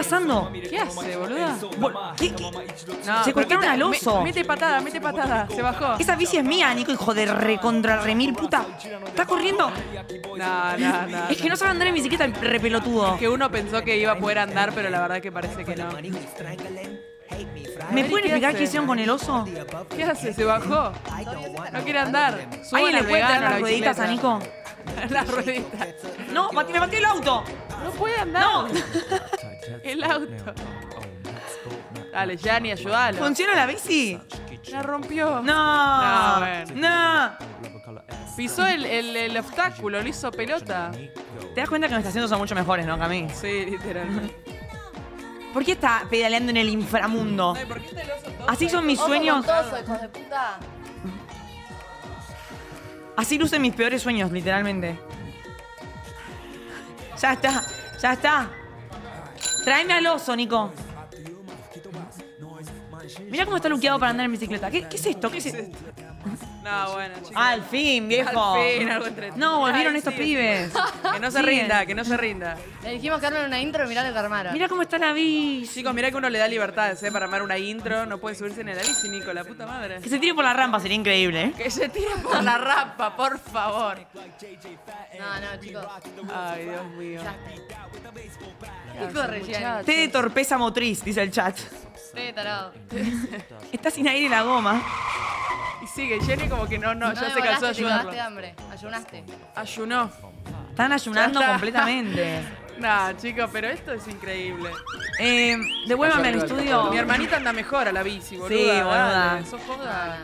¿Qué está pasando? ¿Qué hace, boluda? Vol- ¿Qué- qué- No, Se pero ¿qué cortaron ta- al oso. me- Mete patada, mete patada. Se bajó. Esa bici es mía, Nico, hijo de recontra remil puta. ¿Está corriendo? No, no, no. Es que no sabe andar en bicicleta el repelotudo. Que uno pensó que iba a poder andar, pero la verdad que parece que no. ¿Me ¿qué pueden explicar hace? qué hicieron con el oso? ¿Qué hace? ¿Se bajó? No quiere andar. ¿Alguien le puede traer vegano a la las rueditas a bicicleta. Nico? Las rueditas. No, me batió el auto. No puede andar. No. El auto. Dale, Yanni, ayúdalo. ¿Funciona la bici? La rompió. No. No, bueno. No. Pisó el, el- el obstáculo, lo hizo pelota. Te das cuenta que nuestros asientos son mucho mejores, ¿no, Cami? Sí, literalmente. ¿Por qué está pedaleando en el inframundo? Ay, ¿por qué está el oso todo? Así son mis sueños. con toso, hijos de puta. Así lucen mis peores sueños, literalmente. Ya está, ya está. Tráeme al oso, Nico. Mira cómo está luqueado para andar en bicicleta. ¿Qué, qué es esto? ¿Qué es esto? No, bueno, chicos. Al fin, viejo. Al fin, algo entretenido. No, volvieron Ay, estos pibes. Que no se Siguen. rinda, que no se rinda. Le dijimos que armen una intro y mirá lo que armaron. Mira cómo está la bici. Chicos, mirá que uno le da libertades, ¿eh? Para armar una intro. No puede subirse a la bici, Nico, la puta madre. Que se tire por la rampa, sería increíble. ¿eh? Que se tire por la rampa, por favor. No, no, chicos. Ay, Dios mío. Y corre. Té de torpeza motriz, dice el chat. Sí, tarado. Está sin aire la goma. Y sigue, Jenny como que no, no, No ya se cansó de te hambre. Ayunaste. Ayunó. Están ayunando Ya está. completamente. Nah, chicos, pero esto es increíble. Eh, devuélvame al estudio. Mi hermanita anda mejor a la bici, boluda. Sí, boluda. dale, sos joda.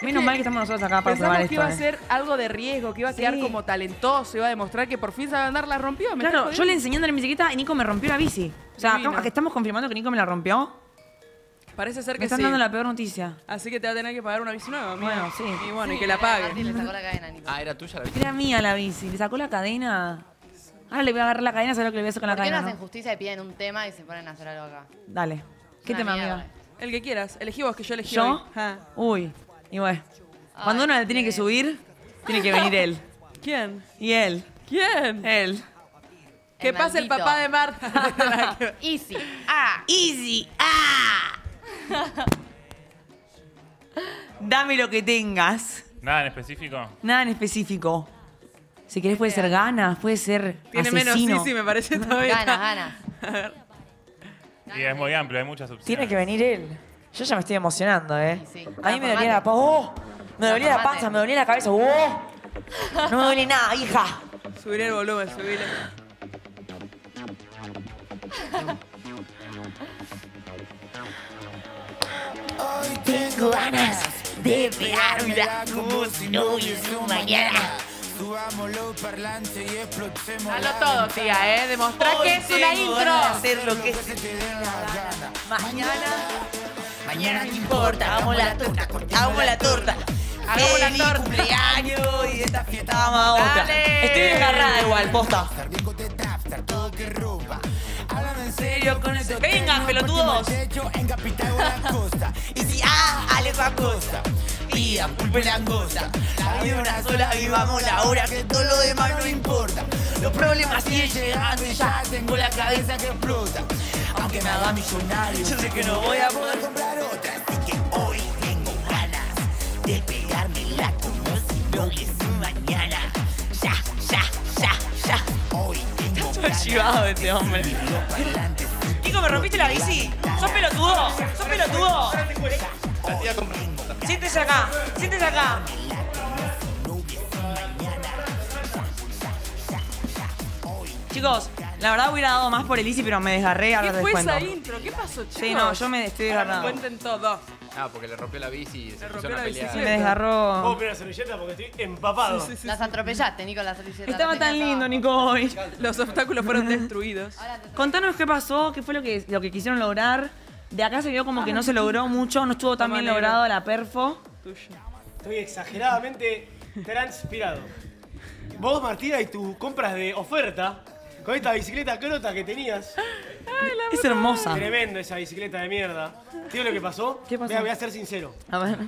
Menos mal que estamos nosotros acá para probar Pensamos esto. que iba a eh. ser algo de riesgo, que iba a quedar Sí. como talentoso, iba a demostrar que por fin sabe andar, la rompió. ¿me Claro, estás yo le enseñé a andar en bicicleta y Nico me rompió la bici. O sea, Divino. acá- estamos confirmando que Nico me la rompió. Parece ser Me que están sí. dando la peor noticia. Así que te va a tener que pagar una bici nueva, amiga. Bueno, sí. Y bueno, y que la pague. le sacó la cadena, Nico. Ah, era tuya la bici. Era mía la bici. Le sacó la cadena. Ahora le voy a agarrar la cadena, ¿sabes lo que le voy a hacer con la ¿Por qué no cadena? hacen justicia y piden un tema y se ponen a hacer algo acá? Dale. ¿Qué Una tema, mierda. amiga? El que quieras. Elegí vos, que yo elegí ¿Yo? hoy. Ah. Uy. Y bueno. Ay, Cuando uno le tiene que qué- subir, tiene que venir él. ¿Quién? Y él. ¿Quién? Él. Que pase el maldito. papá de Marta. Easy. Ah. Easy. ¡Ah! Dame lo que tengas. Nada en específico. Nada en específico. Si querés puede ser ganas, puede ser Tiene menos asesino. sí, sí, me parece todavía. Ganas, ganas. Y es muy amplio, hay muchas opciones. Tiene que venir él. Yo ya me estoy emocionando, ¿eh? Sí, sí. A mí me Transformate. dolía la panza. ¡Oh! Me dolía la panza, me dolía la cabeza. ¡Oh! No me duele nada, hija. Subiré el volumen, subiré. Tengo ganas de pegármela como si no hubiese un mañana. Dalo todo, tía, ¿eh? Demostrá que es una intro. ganas hacer lo que se te dé la gana. Mañana, mañana no importa, hagamos la torta, hagamos la torta. Hagamos la torta. cumpleaños y de esta fiesta vamos a otra. Estoy desgarrada igual, posta. Serio con eso. Vengan, pelotudos. Y si ah, Alex Acosta. Pida, pulpe langosta. La vida una sola, vivamos la hora que todo lo demás no importa. Los problemas siguen llegando y ya tengo la cabeza que explota. Aunque me haga millonario, yo sé que no voy a poder comprar otra. Así que hoy tengo ganas de pegármela como chivado este hombre. Kiko, ¿me rompiste la bici? ¿Sos pelotudo? ¿Sos pelotudo? Siéntese acá, siéntese acá. Chicos, la verdad hubiera dado más por el Easy, pero me desgarré, ahora ¿Qué fue descuento. esa intro? ¿Qué pasó, chicos? Sí, no, yo me estoy desgarrando. Cuenten todo. Ah, porque le rompió la bici y se Le pusieron rompió a la pelear. Me desgarró. Puedo pedir una servilleta porque estoy empapado. Sí, sí, sí. Las atropellaste, Nico, las servilleta. Estaba las tan tenías lindo, abajo. Nico, hoy. Los obstáculos fueron destruidos. Ahora te- Contanos qué pasó, qué fue lo que, lo que quisieron lograr. De acá se vio como que no se logró mucho, no estuvo tan Toma, bien negro. logrado la perfo. Tuyo. Estoy exageradamente transpirado. Vos, Martina, y tus compras de oferta con esta bicicleta crota que tenías. Es hermosa. Tremendo esa bicicleta de mierda. ¿Tío lo que pasó? ¿Qué pasó? Mira, voy a ser sincero. A ver.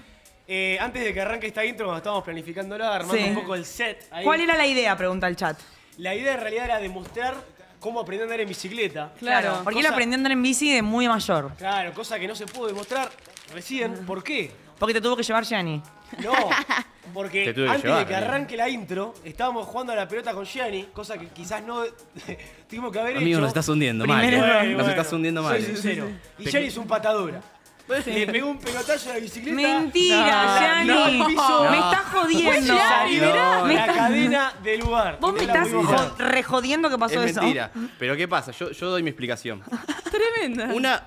Eh, antes de que arranque esta intro, cuando estábamos planificándola, armando Sí. un poco el set. ahí, ¿Cuál era la idea? Pregunta el chat. La idea en realidad era demostrar cómo aprender a andar en bicicleta. Claro. Porque él aprendió a andar en bici de muy mayor. Claro, cosa que no se pudo demostrar recién. ¿Por qué? Porque te tuvo que llevar Gianni. No, porque antes llevar, de que amigo. arranque la intro, estábamos jugando a la pelota con Gianni, cosa que quizás no tuvimos que haber Amigo, hecho. nos estás hundiendo mal. Eh. Bueno, Nos bueno, estás hundiendo soy mal. sincero. Y Gianni es un patadura. Le pegó un pelotazo a la bicicleta. Mentira, No, no, piso. Me estás jodiendo. Me la estás- cadena del lugar. Vos me estás rejodiendo que pasó Es eso. mentira. Pero ¿qué pasa? Yo, yo doy mi explicación. Tremenda. Una.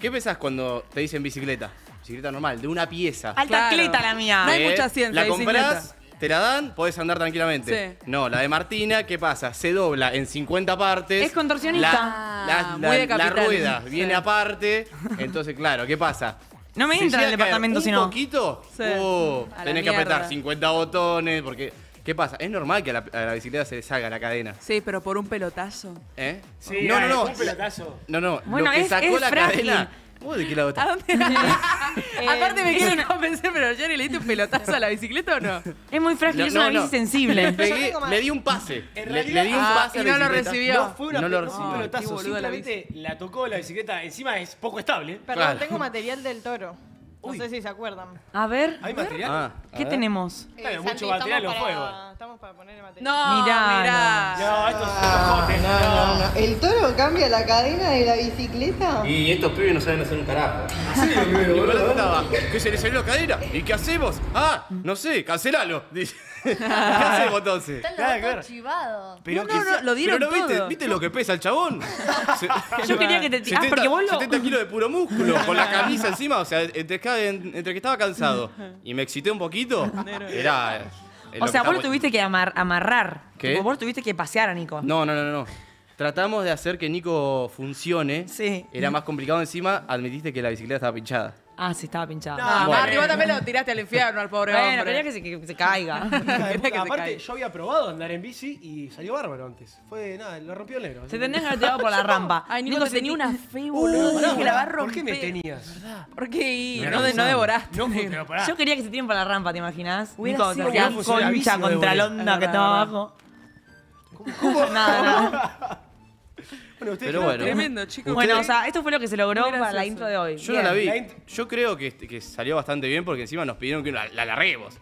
¿Qué pensás cuando te dicen bicicleta? Bicicleta normal, de una pieza. Alta Claro. cleta la mía. No hay Eh, mucha ciencia, La compras, te la dan, podés andar tranquilamente. Sí. No, la de Martina, ¿qué pasa? Se dobla en 50 partes. Es contorsionista. La, la- Ah, la- muy de la capital. rueda Sí. viene aparte. Entonces, claro, ¿qué pasa? No me Si entra en el llega a caer departamento un si no. poquito, Sí. uh, A la tenés que apretar mierda. 50 botones, porque... ¿Qué pasa? Es normal que a la, a la bicicleta se le salga la cadena. Sí, pero por un pelotazo. ¿Eh? Sí, no, no, ay, no. Un pelotazo. No, no. Bueno, lo que es- sacó es la frágil. cadena. ¿Vos de qué lado ¿A estás? dónde? Aparte me quieren convencer, pero Jerry le diste un pelotazo a la bicicleta o no? Es muy frágil, No, es no, una no. bici sensible. Le, pegué- le di un pase. En Le, realidad- le di un Ah, pase y a no lo bicicleta. recibió. No fue una No lo no fue un recibió. pelotazo, Qué boluda la simplemente la tocó la bicicleta. Encima es poco estable. Perdón, Claro. tengo material del toro. No Uy. sé si se acuerdan. A ver, ¿Hay material? Ah, a ¿qué ver. tenemos? Claro, mucho Santi, material estamos en juego. para- Estamos para poner el material. No, Mirá, mirá. No, esto es cojote. No, no, no. ¿El toro cambia la cadena de la bicicleta? Y estos pibes no saben hacer un carajo. Y Nicolás estaba, que se le salió la cadena. ¿Y qué hacemos? Ah, no sé, cancelalo. Dice. ¿Qué hacemos entonces? Están los Claro, claro. chivados. Pero No, no, no, lo dieron Pero no viste, todo. ¿viste lo que pesa el chabón? Se- Yo quería que te... Ah, 70, porque vos lo... 70 kilos de puro músculo, con la camisa encima, o sea, entre, entre que estaba cansado y me excité un poquito, era... eh, O sea, vos lo tuviste que amar- amarrar. ¿Qué? Tipo, vos lo tuviste que pasear a Nico. No, no, no, no. Tratamos de hacer que Nico funcione. Sí. Era más complicado encima, admitiste que la bicicleta estaba pinchada. Ah, sí, estaba pinchado. No, Bueno. Marty, vos también lo tiraste al infierno al pobre bueno, hombre. quería que se, que se caiga. Hija de Quería puta, que se Aparte, caiga. yo había probado andar en bici y salió bárbaro antes. Fue nada, lo rompió el negro. se tendrías que haber tirado por la rampa. Ay, Nico, te se tenía una fe, boludo. Pará, Dije que la va a ¿Por qué me romper. tenías? ¿Por qué? No, de- no devoraste. No, pero pará. Yo quería que se tiren por la rampa, ¿te imaginas? Hubiera Nico, sido te hacían la concha contra el devolver. onda que estaba es abajo. Nada, nada. Bueno, ustedes Pero bueno. Tremendo, chicos. Bueno, o sea, esto fue lo que se logró Muy para la gracioso. intro de hoy. Yo no la vi. Yo creo que, que salió bastante bien porque encima nos pidieron que la, la larguemos.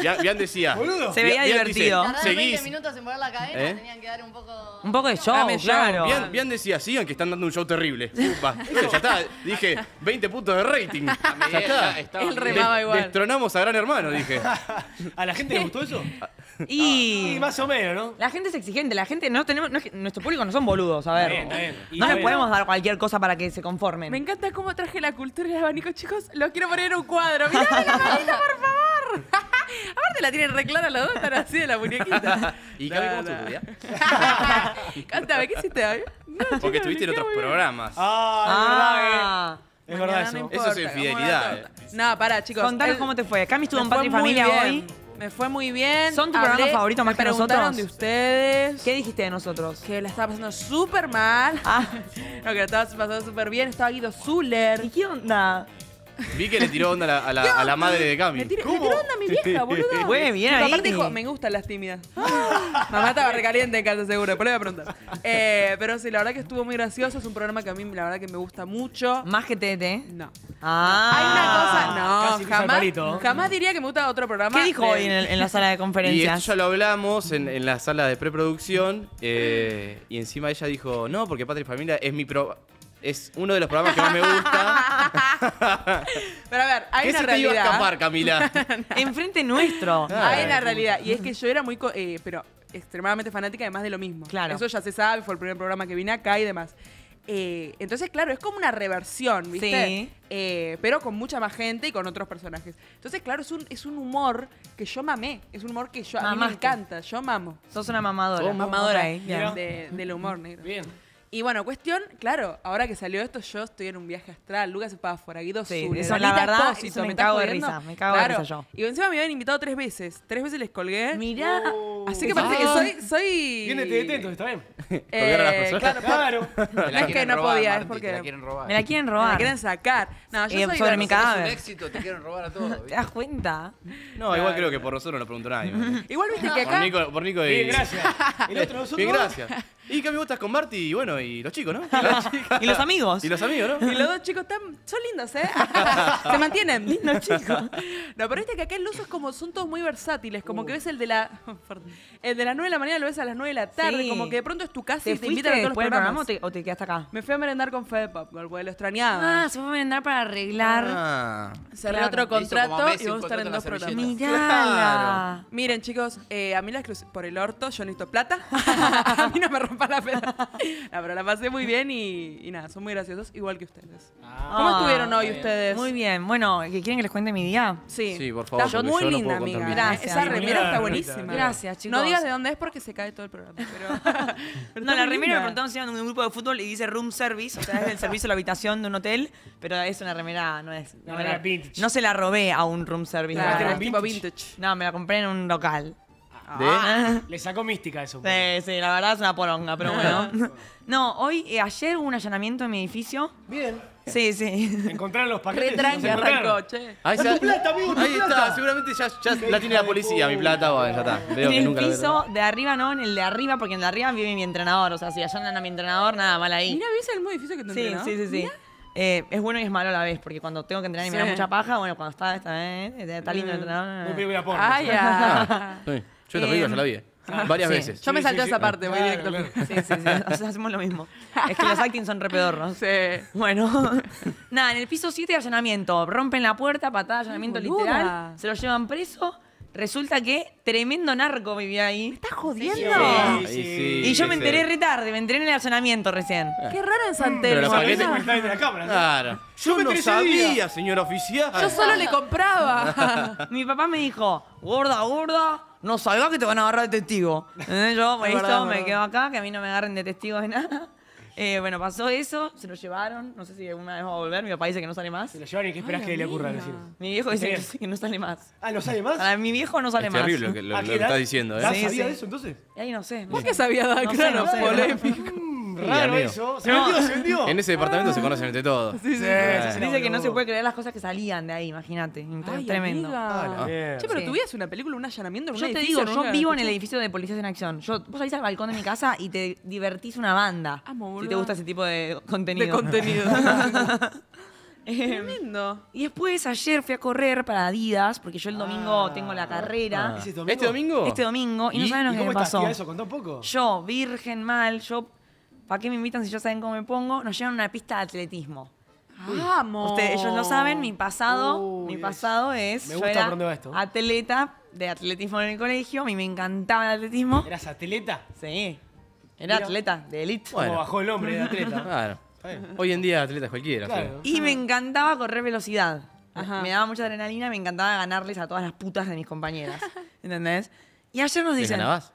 Bian, Bian decía. Boludo. Se veía Bian- Bian dice, divertido. Tardaron 20 Seguís. minutos en poner la cadena, ¿Eh? tenían que dar un poco... Un poco de show, Dame show, claro. Bian, Bian decía, sigan que están dando un show terrible. Upa, ya está. Dije, 20 puntos de rating. Ya está. Estaba- Él remaba igual. Destronamos a Gran Hermano, dije. ¿A la gente le gustó eso? Y Sí, más o menos, ¿no? la gente es exigente, la gente no tenemos, no es que- nuestro público no son boludos, a ver. Bien, está bien. Y No está les bien. podemos dar cualquier cosa para que se conformen. Me encanta cómo traje la cultura y el abanico, chicos. Lo quiero poner en un cuadro. Mirá la manita, por favor. Aparte la tienen re clara los dos, están así de la muñequita. ¿Y Cami, cómo estuvo tu día? Cántame, ¿qué hiciste hoy? No, Porque chicos, estuviste en otros programas. Ah. Ah, es verdad, eh. Es verdad Mañana no eso. Eso es infidelidad, torta. No, pará, chicos. Contanos El- cómo te fue. Cami estuvo en Patria y Familia bien. hoy. Me fue muy bien. ¿Son tu programa favorito más me que nosotros? de ustedes. ¿Qué dijiste de nosotros? Que la estaba pasando súper mal. Ah. No, que la estaba pasando súper bien. Estaba Guido Zuller. ¿Y qué onda? Vi que le tiró onda a la, a la- a la madre de Cami. Me, tiré, me tiró onda mi vieja, boludo. Fue bien ahí. Aparte dijo, me gustan las tímidas. Mamá estaba recaliente en casa seguro, pero le voy a preguntar. Eh, pero sí, la verdad que estuvo muy gracioso. Es un programa que a mí la verdad que me gusta mucho. Más que TT. No. Ah. Hay una cosa, no, jamás, jamás diría que me gusta otro programa. ¿Qué dijo de- hoy en, el- en la sala de Y conferencias? esto ya lo hablamos en, en la sala de preproducción. eh, y encima ella dijo, no, porque Patria y Familia es mi pro. Es uno de los programas que más me gusta. Pero a ver, hay ¿Qué una se te iba a realidad. escapar, Camila? Enfrente nuestro. Hay una realidad. Y es que yo era muy. eh, pero extremadamente fanática además de lo mismo. Claro. Eso ya se sabe, fue el primer programa que vine acá y demás. Eh, entonces, claro, es como una reversión, ¿viste? Sí. Eh, pero con mucha más gente y con otros personajes. Entonces, claro, es un, es un humor que yo mamé. Es un humor que yo, a mí me encanta. Yo mamo. Sos una mamadora. Sos mamadora. Mira. de- del humor negro. Bien. Y bueno, cuestión, claro, ahora que salió esto, yo estoy en un viaje astral. Lucas Espáfora, Guido Sí, Zuller, eso, la verdad, Espósito, eso me estás cago de risa, me cago de risa yo. Y encima me habían invitado tres veces. Tres veces les colgué. Mirá. Así que parece que soy. soy Bien de TDT, entonces, está bien. eh, a las personas. claro, Claro. No es que no podía, es porque- Te la quieren robar. Me la quieren me robar. la quieren sacar. No, yo Eh, soy sobre mi graciosa. cadáver. éxito, te quieren robar a todos. ¿Te das cuenta? No, igual creo que por nosotros no preguntó nadie. ¿no? Igual viste que Por acá. Nico, por Nico y... Bien, gracias. El otro nosotros. Bien, gracias. Y Cami, vos estás con Marty y bueno, y los chicos, ¿no? Y los amigos. Y los amigos, ¿no? Y los dos chicos están, son lindos, ¿eh? Se mantienen. Lindos chicos. No, pero viste que acá el uso es como, son todos muy versátiles. Como que ves el de la. perdón, de las 9 de la mañana lo ves a las 9 de la tarde. Sí. Como que de pronto es tu casa ¿Te y te invitan a todos los del programa programas. o te, o te quedaste acá? Me fui a merendar con Fede Popcorn, porque lo extrañaba. Ah, se fue a merendar para arreglar. Ah. Cerré claro. otro contrato Messi y vamos a estar en dos programas. servilleta. Mirala. Miren, chicos, eh, a mí la exclusiva por el orto, yo necesito plata. a mí no me rompa la peda. No, pero la pasé muy bien y, y nada, son muy graciosos, igual que ustedes. ¿Cómo Ah, estuvieron hoy ustedes? Muy bien. Bueno, ¿que ¿quieren que les cuente mi día? Sí. Sí, por favor, Está muy yo no linda, puedo contar amiga. mi vida. Esa Gracias, remera está buenísima. Gracias, chicos. No digas de dónde es porque se cae todo el programa. Pero, pero No, la remera me preguntaron si era de un grupo de fútbol y dice room service, o sea, es el servicio de la habitación de un hotel, pero es una remera, no es. Una no, remera vintage. no se la robé a un room service. Claro, la tipo Vintage. vintage. No, me la compré en un local. ¿De? Le sacó mística eso. Sí, sí, la verdad es una poronga, pero bueno. No, hoy, eh, ayer hubo un allanamiento en mi edificio. Bien. Sí, sí. Encontraron los paquetes. Re tranqui los encontraron. arrancó, che. Ahí, ¡Es tu plata, amigo, tu ahí está, seguramente ya, ya la tiene la policía, mi plata, bueno, ya está. Veo en que el nunca piso de arriba, no, en el de arriba, porque en el de arriba vive mi entrenador. O sea, si allanan a mi entrenador, nada mal ahí. Mira, ¿viste el mismo edificio que te Sí, entrenó? sí, sí, sí. Eh, es bueno y es malo a la vez, porque cuando tengo que entrenar y me da Sí. mucha paja, bueno, cuando está, está, eh, está lindo el entrenador. Muy película porno. Ay, ya. Sí, yo esta película ya la vi. Varias sí. veces. Yo me salté sí, esa sí. parte, voy Claro, directo. claro. Sí, sí, sí. O sea, hacemos lo mismo. Es que los acting son repedorros. Sí. Bueno, nada, en el piso 7 allanamiento. Rompen la puerta, patada, allanamiento Ay, literal. Se lo llevan preso. Resulta que tremendo narco vivía ahí. ¿Estás jodiendo? Sí, sí. sí. Y yo me enteré re tarde, me enteré en el allanamiento recién. Qué raro en San Pero Telmo. la paquete- está de la cámara. ¿no? Claro. Yo Yo me no enteré ese día. sabía, señor oficial. Yo solo le compraba. Mi papá me dijo, gorda, gorda, no salgas que te van a agarrar de testigo. Entonces yo, Es es me verdad. quedo acá, que a mí no me agarren de testigo de nada. Eh, bueno, pasó eso, se lo llevaron, no sé si alguna vez va a volver, mi papá dice que no sale más. Se lo llevan y ¿qué esperás Ay, que le ocurra al amiga. vecino? Mi viejo dice que, que no sale más. Ah, ¿no sale más? Para mi viejo no sale Es más. terrible lo que, lo, ¿A lo qué que edad? estás diciendo, ¿Ya ¿eh? Sí, sabía sí. de eso entonces? Y ahí no sé. ¿Por qué sabía dar No sé, claro? no sé. polémico. Raro amigo. eso. Se vendió, se vendió. En ese departamento se conocen entre todos. Sí, sí, sí, Dice que no se puede creer las cosas que salían de ahí, imagínate. Ay, Tremendo. amiga. Ah, la mierda. Che, pero Sí. tu vida es una película, un allanamiento en un Yo te edificio, digo, yo nunca vivo en el escuché. edificio de Policías en Acción. Yo, vos salís al balcón de mi casa y te divertís una banda. Amo, si boluda. te gusta ese tipo de contenido. De contenido. Tremendo. y después ayer fui a correr para Adidas, porque yo el domingo tengo la carrera. ¿Ese ¿Este domingo? Este domingo. Y, no saben lo ¿Y que cómo me estás, pasó. tía? Eso, contá un poco. Yo, virgen mal, yo. ¿Para qué me invitan si ya saben cómo me pongo? Nos llevan a una pista de atletismo. Vamos. Ustedes, ellos lo saben, mi pasado, Uy, mi es- pasado es. me yo gusta era por dónde va esto. Atleta de atletismo en el colegio. A mí me encantaba el atletismo. ¿Eras atleta? Sí. Era Mira. atleta de elite. Como Bueno. bajó el nombre de atleta. Claro. Está bien. Hoy en día atletas cualquiera. Claro. Y me encantaba correr velocidad. Ajá. Me daba mucha adrenalina, me encantaba ganarles a todas las putas de mis compañeras. ¿Entendés? Y ayer nos ¿Les dicen. ganabas?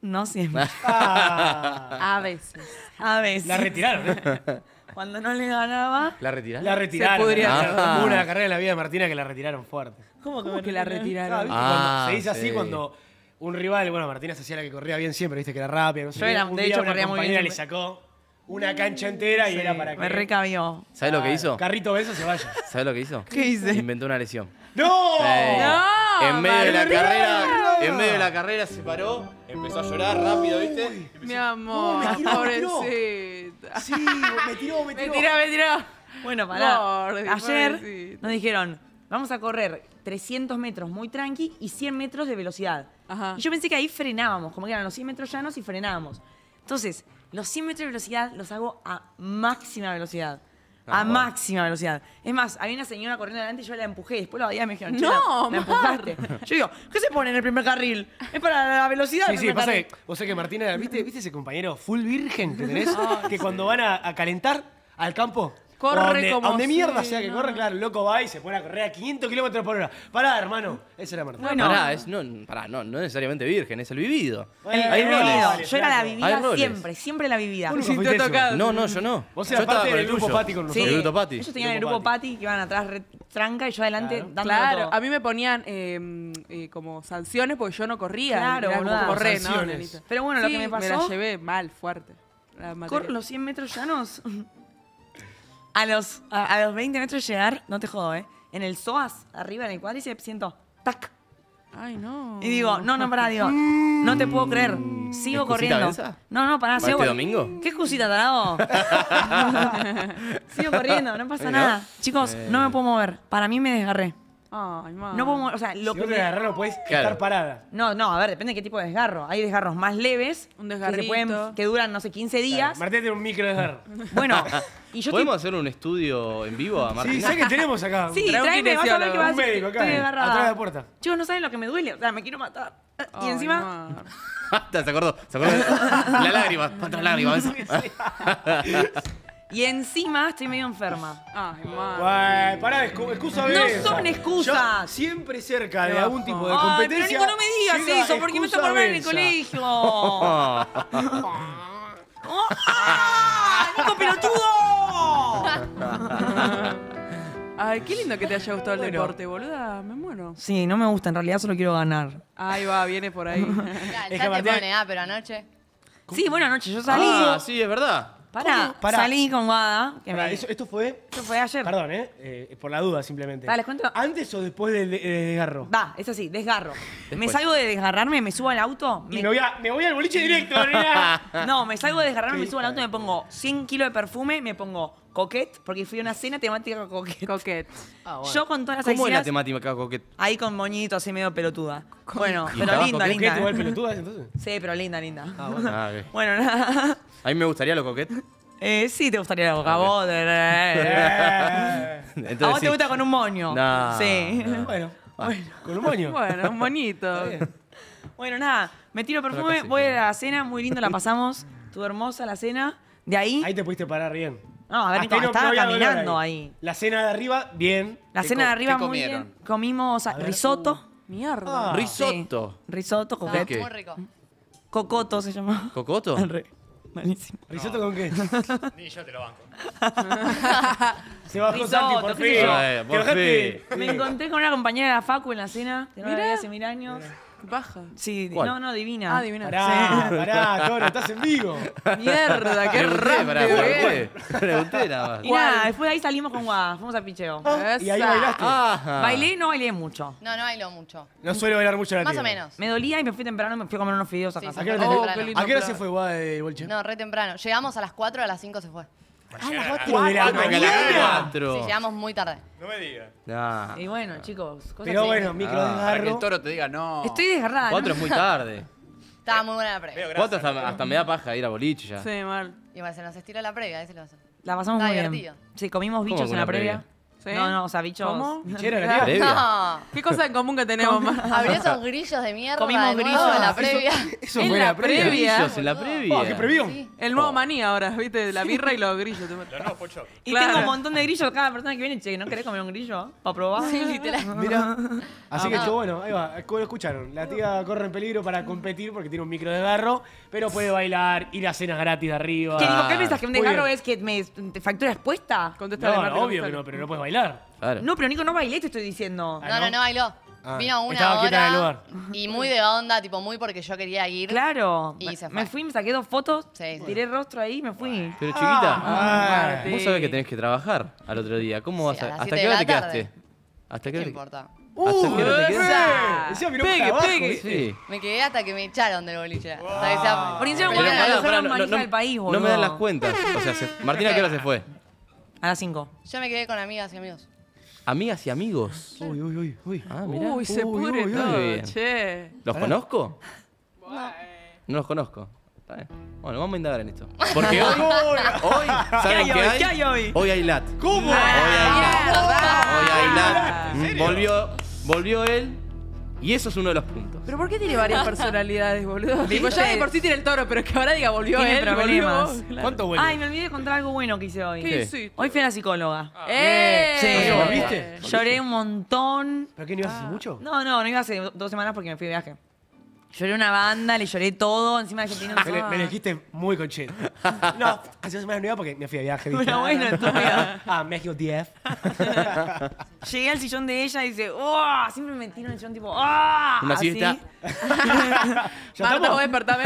No siempre. Ah, A veces. A veces. la retiraron, ¿eh? Cuando no le ganaba. ¿La retiraste? La retiraron. Ah. Hubo una carrera en la vida de Martina que la retiraron fuerte. ¿Cómo ¿Cómo que la retiraron? Ah, se dice así sí. cuando un rival, bueno, Martina se hacía la que corría bien siempre, viste que era rápida, no sé Yo era- un de día hecho, una corría muy compañera bien le sacó una cancha entera y era para que Me recabió. ¿Sabes lo que hizo? Carrito beso se vaya. ¿Sabes lo que hizo? ¿Qué hice? Inventó una lesión. ¡No! Eh, No, en medio de la carrera, en medio de la carrera se paró, empezó a llorar rápido, ¿viste? Mi amor, me tiró, me tiró. pobrecita. Sí, me tiró, me Me tiró. tiró, me tiró. Bueno, pará. Gordi, Ayer pobrecito. nos dijeron, vamos a correr 300 metros muy tranqui y 100 metros de velocidad. Ajá. Y yo pensé que ahí frenábamos, como que eran los 100 metros llanos y frenábamos. Entonces, los 100 metros de velocidad los hago a máxima velocidad. Ah, A máxima velocidad. Es más, había una señora corriendo delante y yo la empujé. Después los días me dijeron, "Che, No, la, empujaste. Yo digo, ¿qué se pone en el primer carril? Es para la velocidad. Sí, sí, pasa carril". que, vos sé que Martina, ¿viste, ¿viste ese compañero full virgen que tenés? que cuando van a, a calentar al campo, Corre donde, como donde mierda si- sea que no. corre, claro, el loco va y se pone a correr a 500 kilómetros por hora. Pará, hermano. Esa era. Bueno. Pará, es, no, pará, no, no necesariamente virgen, es el vivido. El Hay vivido. roles. Yo era la vivida siempre, siempre la vivida. Vos Sí, te. No, no, yo no. Vos Yo eras estaba parte con del el grupo. Pati con Sí. nosotros. El Grupo Pati. Ellos tenían el Grupo Pati que iban atrás re tranca y yo adelante Claro. dándolo Claro, todo. a mí me ponían eh, eh, como sanciones porque yo no corría. Claro, Era como correr, ¿no? Pero bueno, lo Sí, que me Me pasó- la llevé mal, fuerte. Corro los 100 metros llanos. A los, a, a los 20 metros de llegar, no te jodo, ¿eh? En el psoas, arriba en el cuádriceps, siento tac. Ay, no. Y digo, no, no, pará, digo, no te puedo creer. Sigo ¿Excusita corriendo. esa? No, no, pará, ¿Para sigo este domingo? ¿Qué excusita, tarado? sigo corriendo, no pasa nada. Chicos, no me puedo mover. Para mí me desgarré. Ay, ma. No puedo mover, o sea, lo si que me- no puedes Claro. estar parada. No, no, a ver, depende de qué tipo de desgarro. Hay desgarros más leves, Un que, se desgarrito. pueden, que duran, no sé, 15 días. Martín tiene un micro desgarro. Bueno, y yo ¿Podemos hacer un estudio en vivo a Sí, Martina? sé que tenemos acá. Sí, Trae un tráeme, vas a ver qué va a Un médico hacer. acá, Estoy eh, atrás de la puerta. Chicos, no saben lo que me duele. O sea, me quiero matar. Y Ay, encima... ma. se acordó, se acordó. La lágrima, cuántas lágrimas. Y encima estoy medio enferma. Ay, ma. Guay, pará, excu- excusa No esa. son excusas. Yo siempre cerca de algún tipo de Ay, competencia. pero Nico, no me digas llega eso, porque me está excusa por ver en el colegio. ¡Ah! ¡Nico pelotudo! Ay, qué lindo que te haya gustado el Bueno. deporte, boluda. Me muero. Sí, no me gusta, en realidad solo quiero ganar. Ahí va, viene por ahí. Ya, Es que ya te Martín- pone, ah, pero anoche. Sí, bueno, anoche yo salí. Ah, sí, es verdad. Pará. salí con Guada. Que Pará, me- eso- esto fue. Esto fue ayer. Perdón, ¿eh? Eh, Por la duda, simplemente. Dale, les cuento. ¿Antes o después del del desgarro? Va, es así, desgarro. Me salgo de desgarrarme, me subo al auto. Y me- me voy, a, me voy al boliche directo, nena. No, me salgo de desgarrarme, me subo al auto, me pongo 100 kilos de perfume, me pongo coquette, porque fui a una cena temática coquette. Coquet. Yo con todas las ¿Cómo es la axilas, temática coquet? ahí con moñito así medio pelotuda. Bueno, ¿Y pero estabas linda, linda. ¿Qué? ¿Igual ¿eh? pelotuda entonces? Sí, pero linda, linda. Ah, ok. Bueno, nada. A mí me gustaría lo coquet. Eh, sí, te gustaría la boca. vos, de- Eh, Entonces, A vos te gusta con un moño. No, Sí. no. bueno, con un moño. Bueno, un bonito. Bueno, nada, me tiro perfume, voy a la cena, muy lindo, la pasamos. Estuvo hermosa la cena. De ahí, Ahí te pudiste parar bien. No, a ver, Hasta estaba no caminando ahí. La cena de arriba, bien. la ¿Qué cena de arriba muy comieron? bien. Comimos ah, risotto. Mierda. Ah. Risotto. Sí. Risotto, Estaba coquete. qué? muy rico. Cocoto se llama. ¿Cocoto? Malísimo. ¿Risotto con qué? Ni yo te lo banco. Se bajó Santi, por fin. Ay, por bajaste. Me encontré con una compañera de la Facu en la cena, que no la Mirá. veía hace mil años. Baja. Sí, ¿Cuál? no, no, divina. Ah, divina. Pará, pará, Toro, estás en vivo. Mierda, qué rápido. pregunté. Pregunté nada más. Y nada, después de ahí salimos con Guada, fuimos al picheo. Y ahí bailaste. Ajá. Bailé, no bailé mucho. No, no bailó mucho. No suele bailar mucho la Más o menos. Me dolía y me fui temprano y me fui a comer unos fideos a Sí, casa. ¿A qué hora, Oh, ¿A se fue Guada de Bolche? No, re temprano. Llegamos a las 4, a las 5 se fue. ¡A las 4 de la Cuatro, que mañana! cuatro. Sí, llegamos muy tarde. No me digas. Y bueno, chicos, cosas Pero así. bueno, micro Ah, Para que el desgarro. toro te diga no. Estoy desgarrada. Cuatro es muy tarde. Estaba muy buena la previa. Veo Cuatro hasta, hasta me da paja ir a boliche ya. Sí, mal. Igual se nos estiró la previa, ese lo hacen. La pasamos Está muy bien. divertido. Sí, comimos ¿Cómo bichos que en la una previa. previa? ¿Sí? No, no, o sea, bichos. ¿Cómo? Bichera, la tía. ¿Previa? No. ¿Qué cosa en común que tenemos más? Abrió esos grillos de mierda Comimos de grillos. en la Eso- previa. Eso En fue la la previa. previa. Grillos en la previa. Oh, ¿qué previó? Sí. El nuevo maní ahora, ¿viste? La birra y los grillos. Los nuevos pochos. Y Claro. tengo un montón de grillos cada persona que viene. Che, ¿no querés comer un grillo? ¿Para probar? Sí, literal. Mira. Así que, Ah. che, bueno, ahí va. Lo escucharon. La tía corre en peligro para competir porque tiene un micro desgarro, pero puede bailar, ir a cenas gratis de arriba. ¿Qué, Nico, ¿qué piensas? ¿Que un desgarro es que me factura expuesta? Contestale, No, no, obvio que no, pero no puedes bailar. Claro. No, pero Nico, no bailé, te estoy diciendo. Ah, No, no, ¿no? no bailó. Ah, Vino una estaba quieta en el hora lugar. y muy de onda, tipo muy porque yo quería ir. Claro. Y Me- se Me fue. fui, me saqué dos fotos, Sí, sí. tiré el rostro ahí y me fui. Pero chiquita, Ah, Marti. vos sabés que tenés que trabajar al otro día. ¿Cómo Sí, vas a a, las ¿Hasta siete qué de hora te tarde. quedaste? ¿Hasta qué ¿Qué hora te importa? ¿Hasta qué hora te quedaste? ¡Esa! Encima miró Pegue, para abajo, pegue. ¿viste? Sí. Me quedé hasta que me echaron del boliche. Hasta que sea- Por encima, Pero bueno, pará, la pará, dejaron manija del país, no boludo. me dan las cuentas. O sea, se- Martina, ¿a qué hora se fue? A las 5. Yo me quedé con amigas y amigos. Amigas y amigos. Uy, uy, uy, uy. Ah, mirá. Uy, se Uy, pudre uy, todo, bien. che. ¿Los conozco? No los conozco. Está bien. Bueno, vamos a indagar en esto. Porque hoy, hoy ¿saben ¿Qué hay hoy? hay? ¿Qué hay hoy? Hoy hay lat. ¿Cómo? Hoy hay lat. Hoy hay Ah, lat. Volvió, volvió él. Y eso es uno de los puntos. ¿Pero por qué tiene varias personalidades, boludo? Tipo, ya de por sí tiene el toro, pero es que ahora diga volvió Tiene él, problemas. volvió. Claro. ¿Cuánto vuelve? Ay, me olvidé de contar algo bueno que hice hoy. ¿Qué hiciste? Hoy fui a la psicóloga. ¡Eh! Sí. ¿Volviste? Lloré un montón. ¿Pero qué no ibas hace mucho? No, no, no iba hace dos semanas porque me fui de viaje. Lloré una banda, le lloré todo. Encima de que tenía un Me, le- me dijiste muy conchero. No, hace dos semanas no iba porque me fui a viaje. Pero bueno, estúpido. Ah, México 10. Llegué al sillón de ella y dice, ¡oh! Siempre me tiro en el sillón tipo, ¡ah! Una Así. siesta. ¿Ya Marta, vos despertame.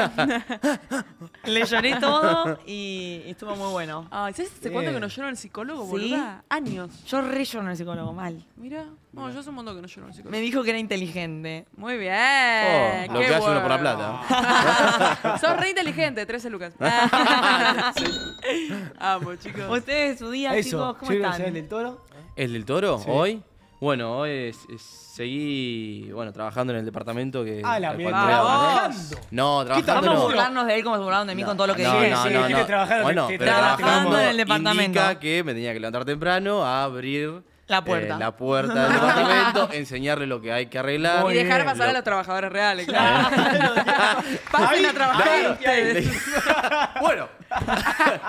Le lloré todo y estuvo muy bueno. Ay, ¿sabes hace cuánto que no lloro en el psicólogo, ¿Sí? boluda? Años. Yo re lloro en el psicólogo, mal. Mira. No, yo hace un montón que no lloro en. Me dijo que era inteligente. Muy bien. Oh, lo qué que hace uno por la plata. Sos re inteligente, 13 lucas. Amo, chicos. Ustedes, su día, Eso. chicos, ¿cómo están? el del toro. ¿El del toro? Sí. ¿Hoy? Bueno, hoy es- es- seguí bueno, trabajando en el departamento que. Ah, la mierda. Vamos. Trabajando. No, trabajando Vamos a no. burlarnos de él como se burlaron de mí con todo lo que no, dije. no, Sí, no, no. trabajar, Bueno, te- pero trabajando como- en el departamento. indica que me tenía que levantar temprano a abrir La puerta. eh, la puerta del departamento, enseñarle lo que hay que arreglar. Muy y dejar bien, pasar a lo- los trabajadores reales, claro. Pasen a trabajar ustedes. bueno,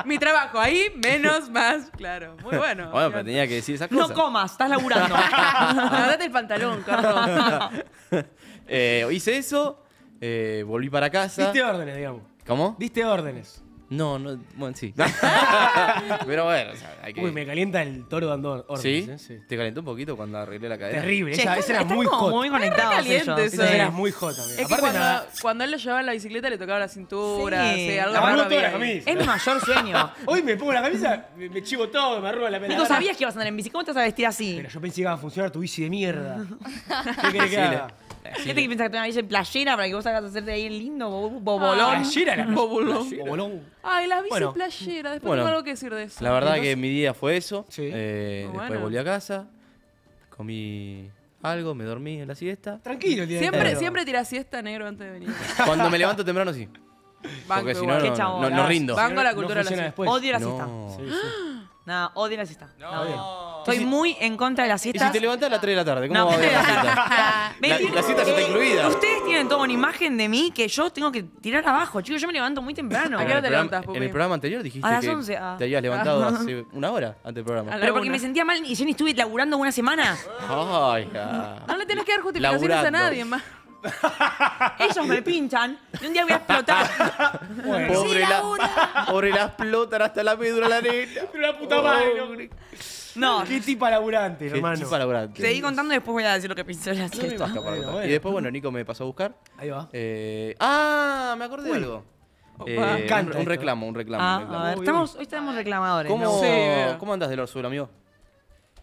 Mi trabajo ahí, menos, más, claro. Muy bueno. bueno, pero tenía que decir esas No cosas. comas, estás laburando. Agarrate el pantalón, Carlos. Eh, hice eso, eh, volví para casa. Diste órdenes, digamos. ¿Cómo? Diste órdenes. No, no, bueno, sí. Pero bueno, o sea, hay que. Uy, me calienta el toro dando órdenes. ¿Sí? ¿eh? ¿Te calentó un poquito cuando arreglé la cadena? Terrible. Che, Esa, esa era muy hot. muy conectados caliente ellos. eso. Esa Sí. era muy hot también. Es que Aparte, cuando, nada, cuando él lo llevaba en la bicicleta le tocaba la cintura, Sí. sí, algo Arrugó raro había la camisa. Es mi mayor sueño. Hoy me pongo la camisa, me, me chivo todo, me arrugo la Nico, pelada. sabías que ibas a andar en bici. ¿Cómo te vas a vestir así? Pero yo pensé que iba a funcionar tu bici de mierda. ¿Qué querés que Sí, haga? ¿Qué te piensas que te una bici en playera para que vos hagas hacerte ahí el lindo bo- bobolón? Playera la Bobolón. Bobolón. Ay, la bici Bueno. playera. Después Bueno. tengo algo que decir de eso. La verdad Entonces- que mi día fue eso. Sí. Eh, después volví a casa, comí algo, me dormí en la siesta. Tranquilo el día de Siempre, negro. siempre tirás siesta negro antes de venir. Cuando me levanto temprano, sí. Banco Porque si no, no, chabón. no, no rindo. Banco la No cultura de la después. Odio la No. siesta. Sí, sí. Nada, odio la siesta. No. No. Estoy muy en contra de las Y si te levantás a las 3 de la tarde, ¿cómo No, va a haber la siesta? La, la ya está incluida. Ustedes tienen toda una imagen de mí que yo tengo que tirar abajo. Chicos, yo me levanto muy temprano. ¿A qué hora te Pupi? En el programa anterior dijiste A las que 11, ah. te habías levantado hace una hora antes del programa. A la Pero porque una. me sentía mal y yo ni estuve laburando una semana. Ay, ja. No le tenés que dar justificaciones a Laburando. nadie más. Ellos me pinchan y un día voy a explotar. Bueno, Pobre, la, pobre la explotan hasta la médula la neta. pero la puta madre, hombre. No, Qué tipa laburante, Qué hermano. laburante. seguí contando y después voy a decir lo que pienso de la siesta. Bueno, bueno. Y después, bueno, Nico me pasó a buscar. Ahí va. Eh, ah, me acordé de algo. Eh. Me encanta un, un esto. reclamo, un reclamo. Ah, un reclamo. a ver, estamos, hoy estamos reclamadores. ¿Cómo, ¿no? Sí. ¿Cómo andás del orzuelo, amigo?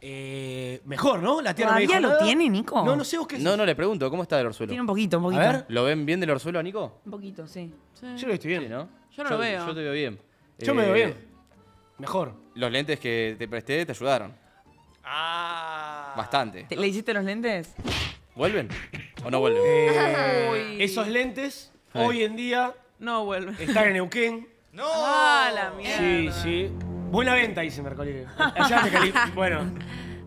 Eh, mejor, ¿no? La tierra me ¿Todavía dijo lo tiene, Nico? No, no sé vos qué No, no le pregunto, ¿cómo está del orzuelo? Tiene un poquito, un poquito. A ver. ¿Lo ven bien del orzuelo a Nico? Un poquito, sí. Yo lo estoy Sí, bien. ¿no? Yo no lo veo. Yo te veo bien. Yo me Eh, veo bien. Mejor. Los lentes que te presté te ayudaron. Ah. Bastante. ¿Te- ¿Le hiciste los lentes? ¿Vuelven? ¿O no vuelven? Eh, Uy. esos lentes hoy en día No vuelve. están en Neuquén. ¡No! Ah, la Sí, mierda. sí. Buena venta, dice Mercolini. Allá me cali... Bueno, en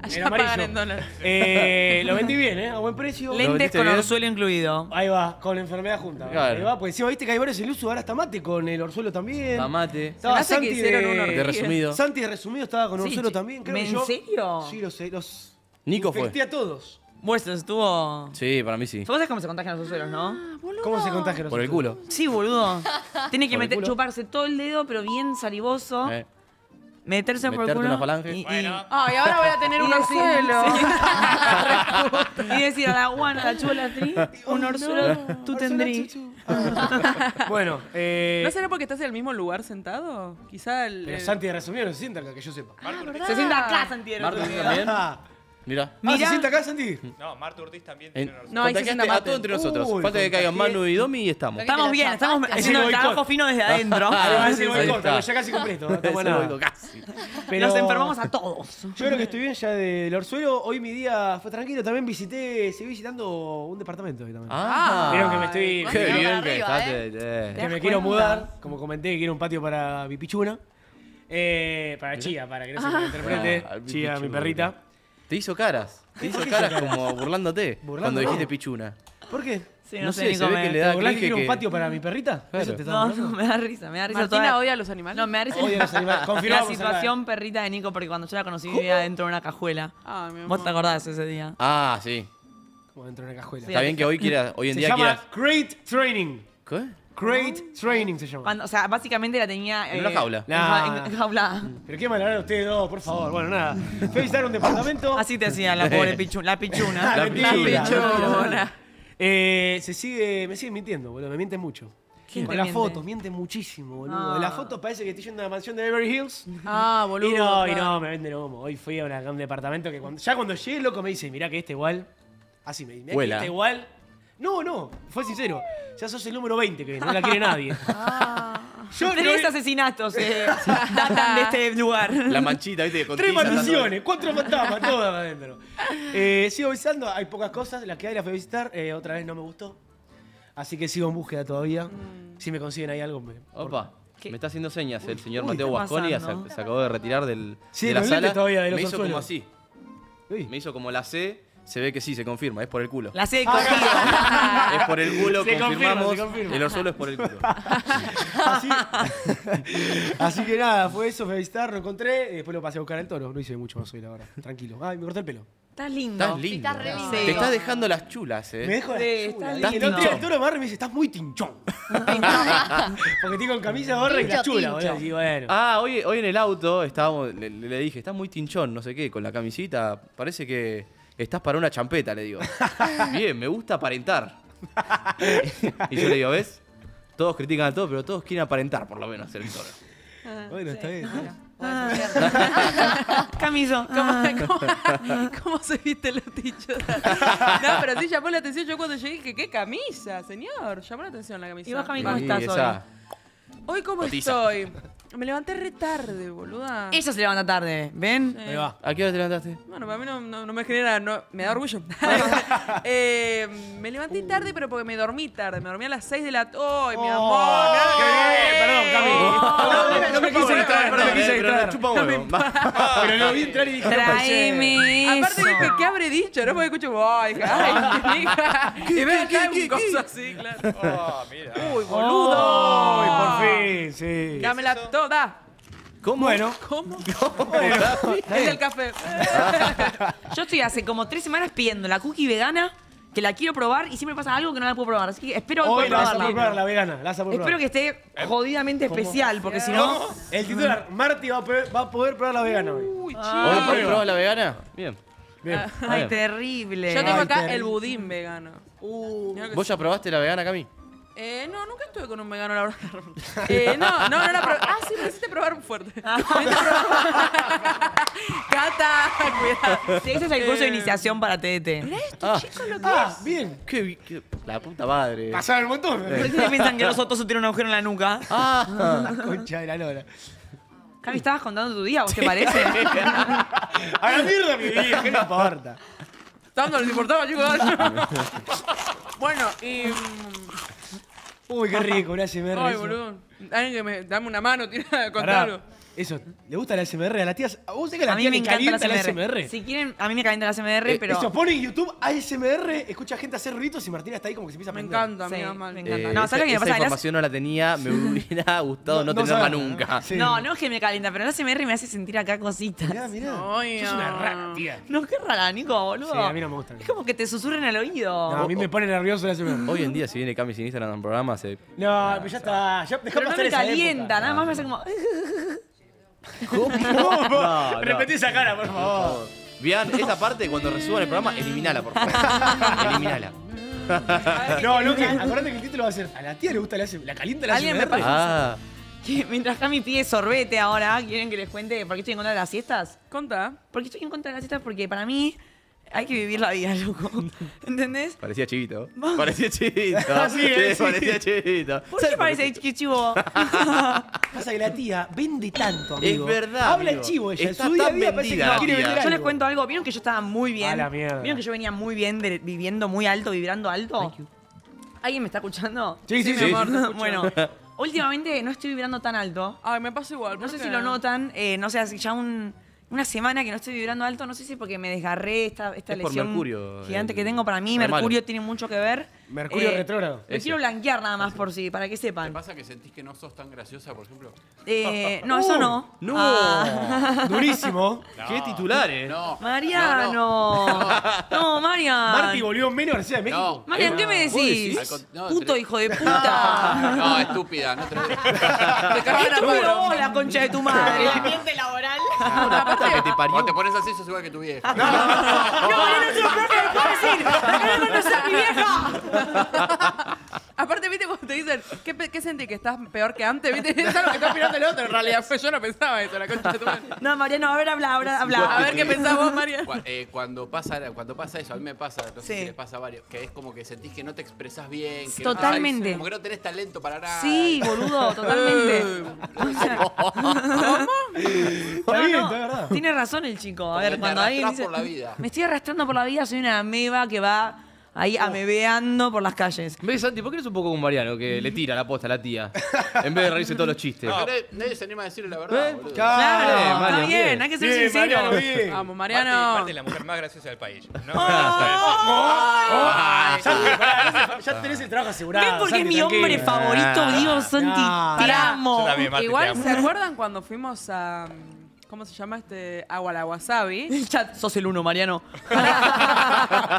Allá pagan en dólares. Eh, lo vendí bien, ¿eh? A buen precio. Lentes con bien? orzuelo incluido. Ahí va, con la enfermedad junta. Claro. Ahí va, pues encima viste que hay varios en uso, ahora está mate con el orzuelo también. Mamate. Estaba que Santi hicieron de, De resumido. Santi de resumido estaba con Sí, orzuelo también, creo ¿En que yo. serio? Sí, lo sé, los Nico fue. a todos. Vuestro estuvo. Sí, para mí sí. Vos sabés cómo se contagian los orzuelos, ¿no? ¿Cómo se contagia los Por el culo. Sí, boludo. Tiene que ¿Por el meter, chuparse todo el dedo, pero bien salivoso. Eh, Meterse por el Meterte culo. una falange. Y, y-. Ay, ahora voy a tener un orzuelo. y decir a la guana, a la chula, tri, un orzuelo, tú tendrías. Bueno, eh. ¿No será porque estás en el mismo lugar sentado? Quizá el. Pero el- Santi de resumido no se sienta acá, que yo sepa. Ortiz. Se sienta acá, Santiago. Marta, ¿tú también? Ah, Mira. ¿Ah, se sienta acá, Santi? No, Marta Ortiz también En- tiene una No, ahí se sienta a todos entre nosotros. Uy, Falta que caigan. Manu y Domi y estamos. Estamos bien, estamos haciendo el boicot. trabajo fino desde adentro. Ah, Ahí ese boicot, está. ya casi completo, no tomo nada. casi. Pero Nos enfermamos a todos. Yo creo que estoy bien ya del orzuelo. Hoy mi día fue tranquilo. También visité, seguí visitando un departamento hoy también. Ah, Vieron que me estoy. Qué bien que arriba, estás. ¿eh? eh. que das me quiero cuenta? mudar. Como comenté, que quiero un patio para mi pichuna. Eh, para Chía, para que no se me interprete. Ah, Chía, mi perrita. Te hizo caras. Te hizo caras como burlándote. Cuando dijiste pichuna. ¿Por qué? Sí, No sé, ni se ve cómo que le ¿Te da que clic quiero un que- patio para mi perrita? Claro. ¿Eso te No, no, me da risa, me da risa Martina toda- odia a los animales. No, me da risa Odio a los animales. la situación perrita de Nico, porque cuando yo la conocí vivía dentro de una cajuela. Ay, mi ¿Vos amor. te acordás ese día? Ah, sí. como dentro de una cajuela. Está bien que hoy quiera, hoy en se día llama quieras. Great Training. ¿Qué? Great Training se llama. Cuando- o sea, básicamente la tenía. En una jaula. en ja- Nah. en jaula. Pero qué mal ustedes dos, por favor. Bueno, nada. Fui a visitar un departamento. Así te hdecía la pobre pichu- la pichuna. La pichuna. Eh, se sigue, me siguen mintiendo, boludo. Me mienten mucho. ¿Quién Con te las miente? fotos, mienten muchísimo, boludo. Ah. En las fotos parece que estoy yendo a la mansión de Beverly Hills. Ah, boludo. Y no, y no, me venden humo. Hoy fui a, una- a un departamento que cuando, ya cuando llegué, loco, me dice, mirá que este igual. Así me dice, mirá que Vuela. este igual. No, no, fue sincero. Ya sos el número 20 que no la quiere nadie. Yo Tres no- asesinatos eh, datan de este lugar. La manchita, ¿viste? Con Tres tiza, maldiciones, cuatro fantasmas, todas adentro. Eh, sigo visitando, hay pocas cosas, las que hay las fui a visitar, eh, otra vez no me gustó. Así que sigo en búsqueda todavía. Si me consiguen ahí algo, me. Opa. ¿Qué? Me está haciendo señas el señor Uy, Mateo ¿qué está Guasconi, se, pasando? se acabó de retirar del, Sí, de la lentes sala. todavía de los me hizo como así. Uy. Me hizo como la C, se ve que sí, se confirma, es por el culo. La sé de Ah, cogido. Es por el culo, Se confirma, confirmamos. se confirma. El orzuelo es por el culo. Así, así que nada, fue eso, visitar, lo encontré, y después lo pasé a buscar al toro. No hice mucho más hoy, la verdad. Tranquilo. Ay, me corté el pelo. Estás lindo. Estás lindo. Estás re lindo. Te estás dejando las chulas, eh. Me dejo la Sí, chula. estás Y el lindo. otro día el toro me agarra y me dice, estás muy tinchón. Porque estoy con camisa, gorra y la Tincho, chula, tincho. boludo. Y bueno. Ah, hoy, hoy en el auto estábamos, le, le dije, estás muy tinchón, no sé qué, con la camisita. Parece que estás para una champeta, le digo. Bien, me gusta aparentar. y yo le digo, ¿ves? Todos critican a todo, pero todos quieren aparentar, por lo menos, ser el toro. Bueno, está bien. Camiso. ¿Cómo, Ah. cómo, cómo se viste los tichos? No, pero sí llamó la atención. Yo cuando llegué dije, ¿qué camisa, señor? Llamó la atención la camisa. Y vos, Cami. ¿cómo estás hoy? esa- Hoy, ¿cómo Cotiza. estoy? Me levanté re tarde, boluda. Ella se levanta tarde, ¿ven? Eh, Ahí va. ¿A qué hora te levantaste? Bueno, para mí no, no- no me genera, no, me da orgullo. Eh, me levanté tarde, pero porque me dormí tarde. Me dormí a las 6 de la tarde. ¡Ay, mi Oh, amor! mirá lo que bien, perdón, Cami. No, no, no me quise distraer, no me quise Pero distraer. chupa huevo. Pero lo vi entrar y dije. Tráeme Aparte eso. dije, ¿qué habré dicho? No porque escucho, ay, ay. Y ve acá un coso así, claro. Oh, mira. Uy, boludo. Ay, por fin, sí. Dámela toda. ¿Cómo? Bueno, ¿Cómo? bueno. Es el café. Yo estoy hace como tres semanas pidiendo la cookie vegana, que la quiero probar y siempre pasa algo que no la puedo probar. Así que espero Hoy poder la vas a probarla. probar, la vegana. La vas a poder Espero que probar. esté jodidamente especial, porque si no. El titular, Marty va a poder, va a poder probar la vegana hoy. Uy, ¿Hoy chico. prueba. probás la vegana? Bien. Bien. Ay, Bien. terrible. Yo tengo acá el budín vegano. Que ¿Vos ya probaste la vegana, Cami? Eh, no, nunca estuve con un vegano, la verdad. Eh, no, no, no la probé. Ah, sí, me hiciste probar un fuerte. Cata, cuidado. Sí, ese es el curso de Eh, iniciación para TDT. Ah, Ah, bien. qué, La puta madre. Pasaba el montón. ¿Por qué piensan que los otros se tienen un agujero en la nuca? Ah, Concha de la lora. Cami, estabas contando tu día, ¿vos te parece? A la mierda mi vida, ¿qué me importa? Tanto les importaba, chicos. bueno, y. Uy, qué rico, una SMR. Ay, eso. boludo. Alguien que me. Dame una mano, tira, algo. Eso, ¿le gusta la SMR? A la tía, ¿a vos sabés que la A mí tía me le encanta la calienta SMR. Si quieren, a mí me calienta la SMR, Eh, pero. Eso pone en YouTube ASMR, escucha gente hacer ruiditos y Martina está ahí como que se empieza a Me prender. encanta, Sí, amiga, mal. me encanta. eh, no, esa, ¿sabes lo que me esa pasa? Las- información no la tenía, me hubiera gustado no, No- no tenerla nunca. ¿no? Sí. No, no es que me calienta, pero la SMR me hace sentir acá cositas. Mirá, mirá. Ay, Sos una no. rara, tía. No, qué rara, Nico, boludo. Sí, a mí no me gusta. Es como que te susurren al oído. No, a mí me pone nervioso la SMR. Hoy en día, si viene Cami sin Instagram en programa, se. No, pero ya está. Ya pero no me esa calienta, nada más me hace como. ¿Cómo? no. Repetí esa cara, por favor. Vean, esa parte cuando resuban el programa, eliminala, por favor. eliminala. No, no, que acordate que el título va a ser A la tía le gusta la. ¿La calienta la Alguien me pasa- Ah, que mientras Cami pide sorbete ahora, ¿quieren que les cuente por qué estoy en contra de las siestas? Conta. Porque estoy en contra de las siestas porque para mí hay que vivir la vida, loco. ¿Entendés? parecía chivito. Parecía chivito. Sí, sí. parecía chivito. ¿Por qué parece que chivo? Pasa que la tía vende tanto, amigo. Es verdad, Habla el chivo ella. Está su día a tan día parece que vendida no quiere vender Yo les cuento algo. ¿Vieron que yo estaba muy bien? A la mierda. ¿Vieron que yo venía muy bien de- viviendo muy alto, vibrando alto? ¿Alguien me está escuchando? Sí, sí, Sí, sí. mi amor, bueno, últimamente no estoy vibrando tan alto. Ay, me pasa igual. No ¿por sé qué? si lo notan, eh, no sé, ya un una semana que no estoy vibrando alto, no sé si porque me desgarré esta, esta Es lesión Mercurio, gigante el- que tengo. Para mí, malo. Mercurio tiene mucho que ver. Mercurio Eh, retrógrado. Lo Ese. quiero blanquear nada más por sí, para que ¿Te sepan. pasa que sentís que no sos tan graciosa, por ejemplo? Eh, no, eso no. No. Ah. Durísimo. ¿Qué titulares? No. Mariano. No, Marian. Marti volvió menos García de México. Marian, ¿qué me ¿Vos decís? Al con- no, Puto tenés- hijo de puta. No, estúpida, no te lo digo. Te cagaban a ¿Qué palo. vos, la concha de tu madre? El ambiente laboral. Una puta que te parió. te pones así, sos igual que tu vieja. No, Mariano. ¡No no! Aparte, viste, cuando te dicen, ¿qué, pe- qué sentí? ¿Que estás peor que antes? ¿Viste? Es lo que está opinando el otro. En realidad, fue yo no pensaba eso, la concha de tu madre. No, Mariano, a ver, habla, habla, habla. A ver qué pensás vos, María. Cu- eh, cuando, pasa, cuando pasa eso, a mí me pasa, no sé Sí. si les pasa a varios, que es como que sentís que no te expresás bien. Que Totalmente. No, como que no tenés talento para nada. Sí, boludo, totalmente. O sea, Está bien, está verdad. Tiene razón el chico. A Como ver, que te cuando alguien arrastrás dice, por la vida. me estoy arrastrando por la vida, soy una ameba que va ahí amebeando por las calles. ¿Ves, Santi? ¿Por qué eres un poco como Mariano, que le tira la posta a la tía? En vez de reírse todos los chistes. Nadie, nadie se anima a decirle la verdad, ¿Eh? boludo. Claro, Bien, está bien, bien. hay que ser Bien, sincero. Mariano, bien. Vamos, Mariano. Es la mujer más graciosa del país. No, Ah, Santi, pará, ya tenés el trabajo asegurado. ¿Ves porque es Santi, mi hombre tranquilo. favorito? Dios, Santi, te Pará, amo. Yo también, Marti, te Igual, amo. ¿se acuerdan cuando fuimos a. ¿Cómo se llama este? Agua la wasabi. El chat, sos el uno, Mariano.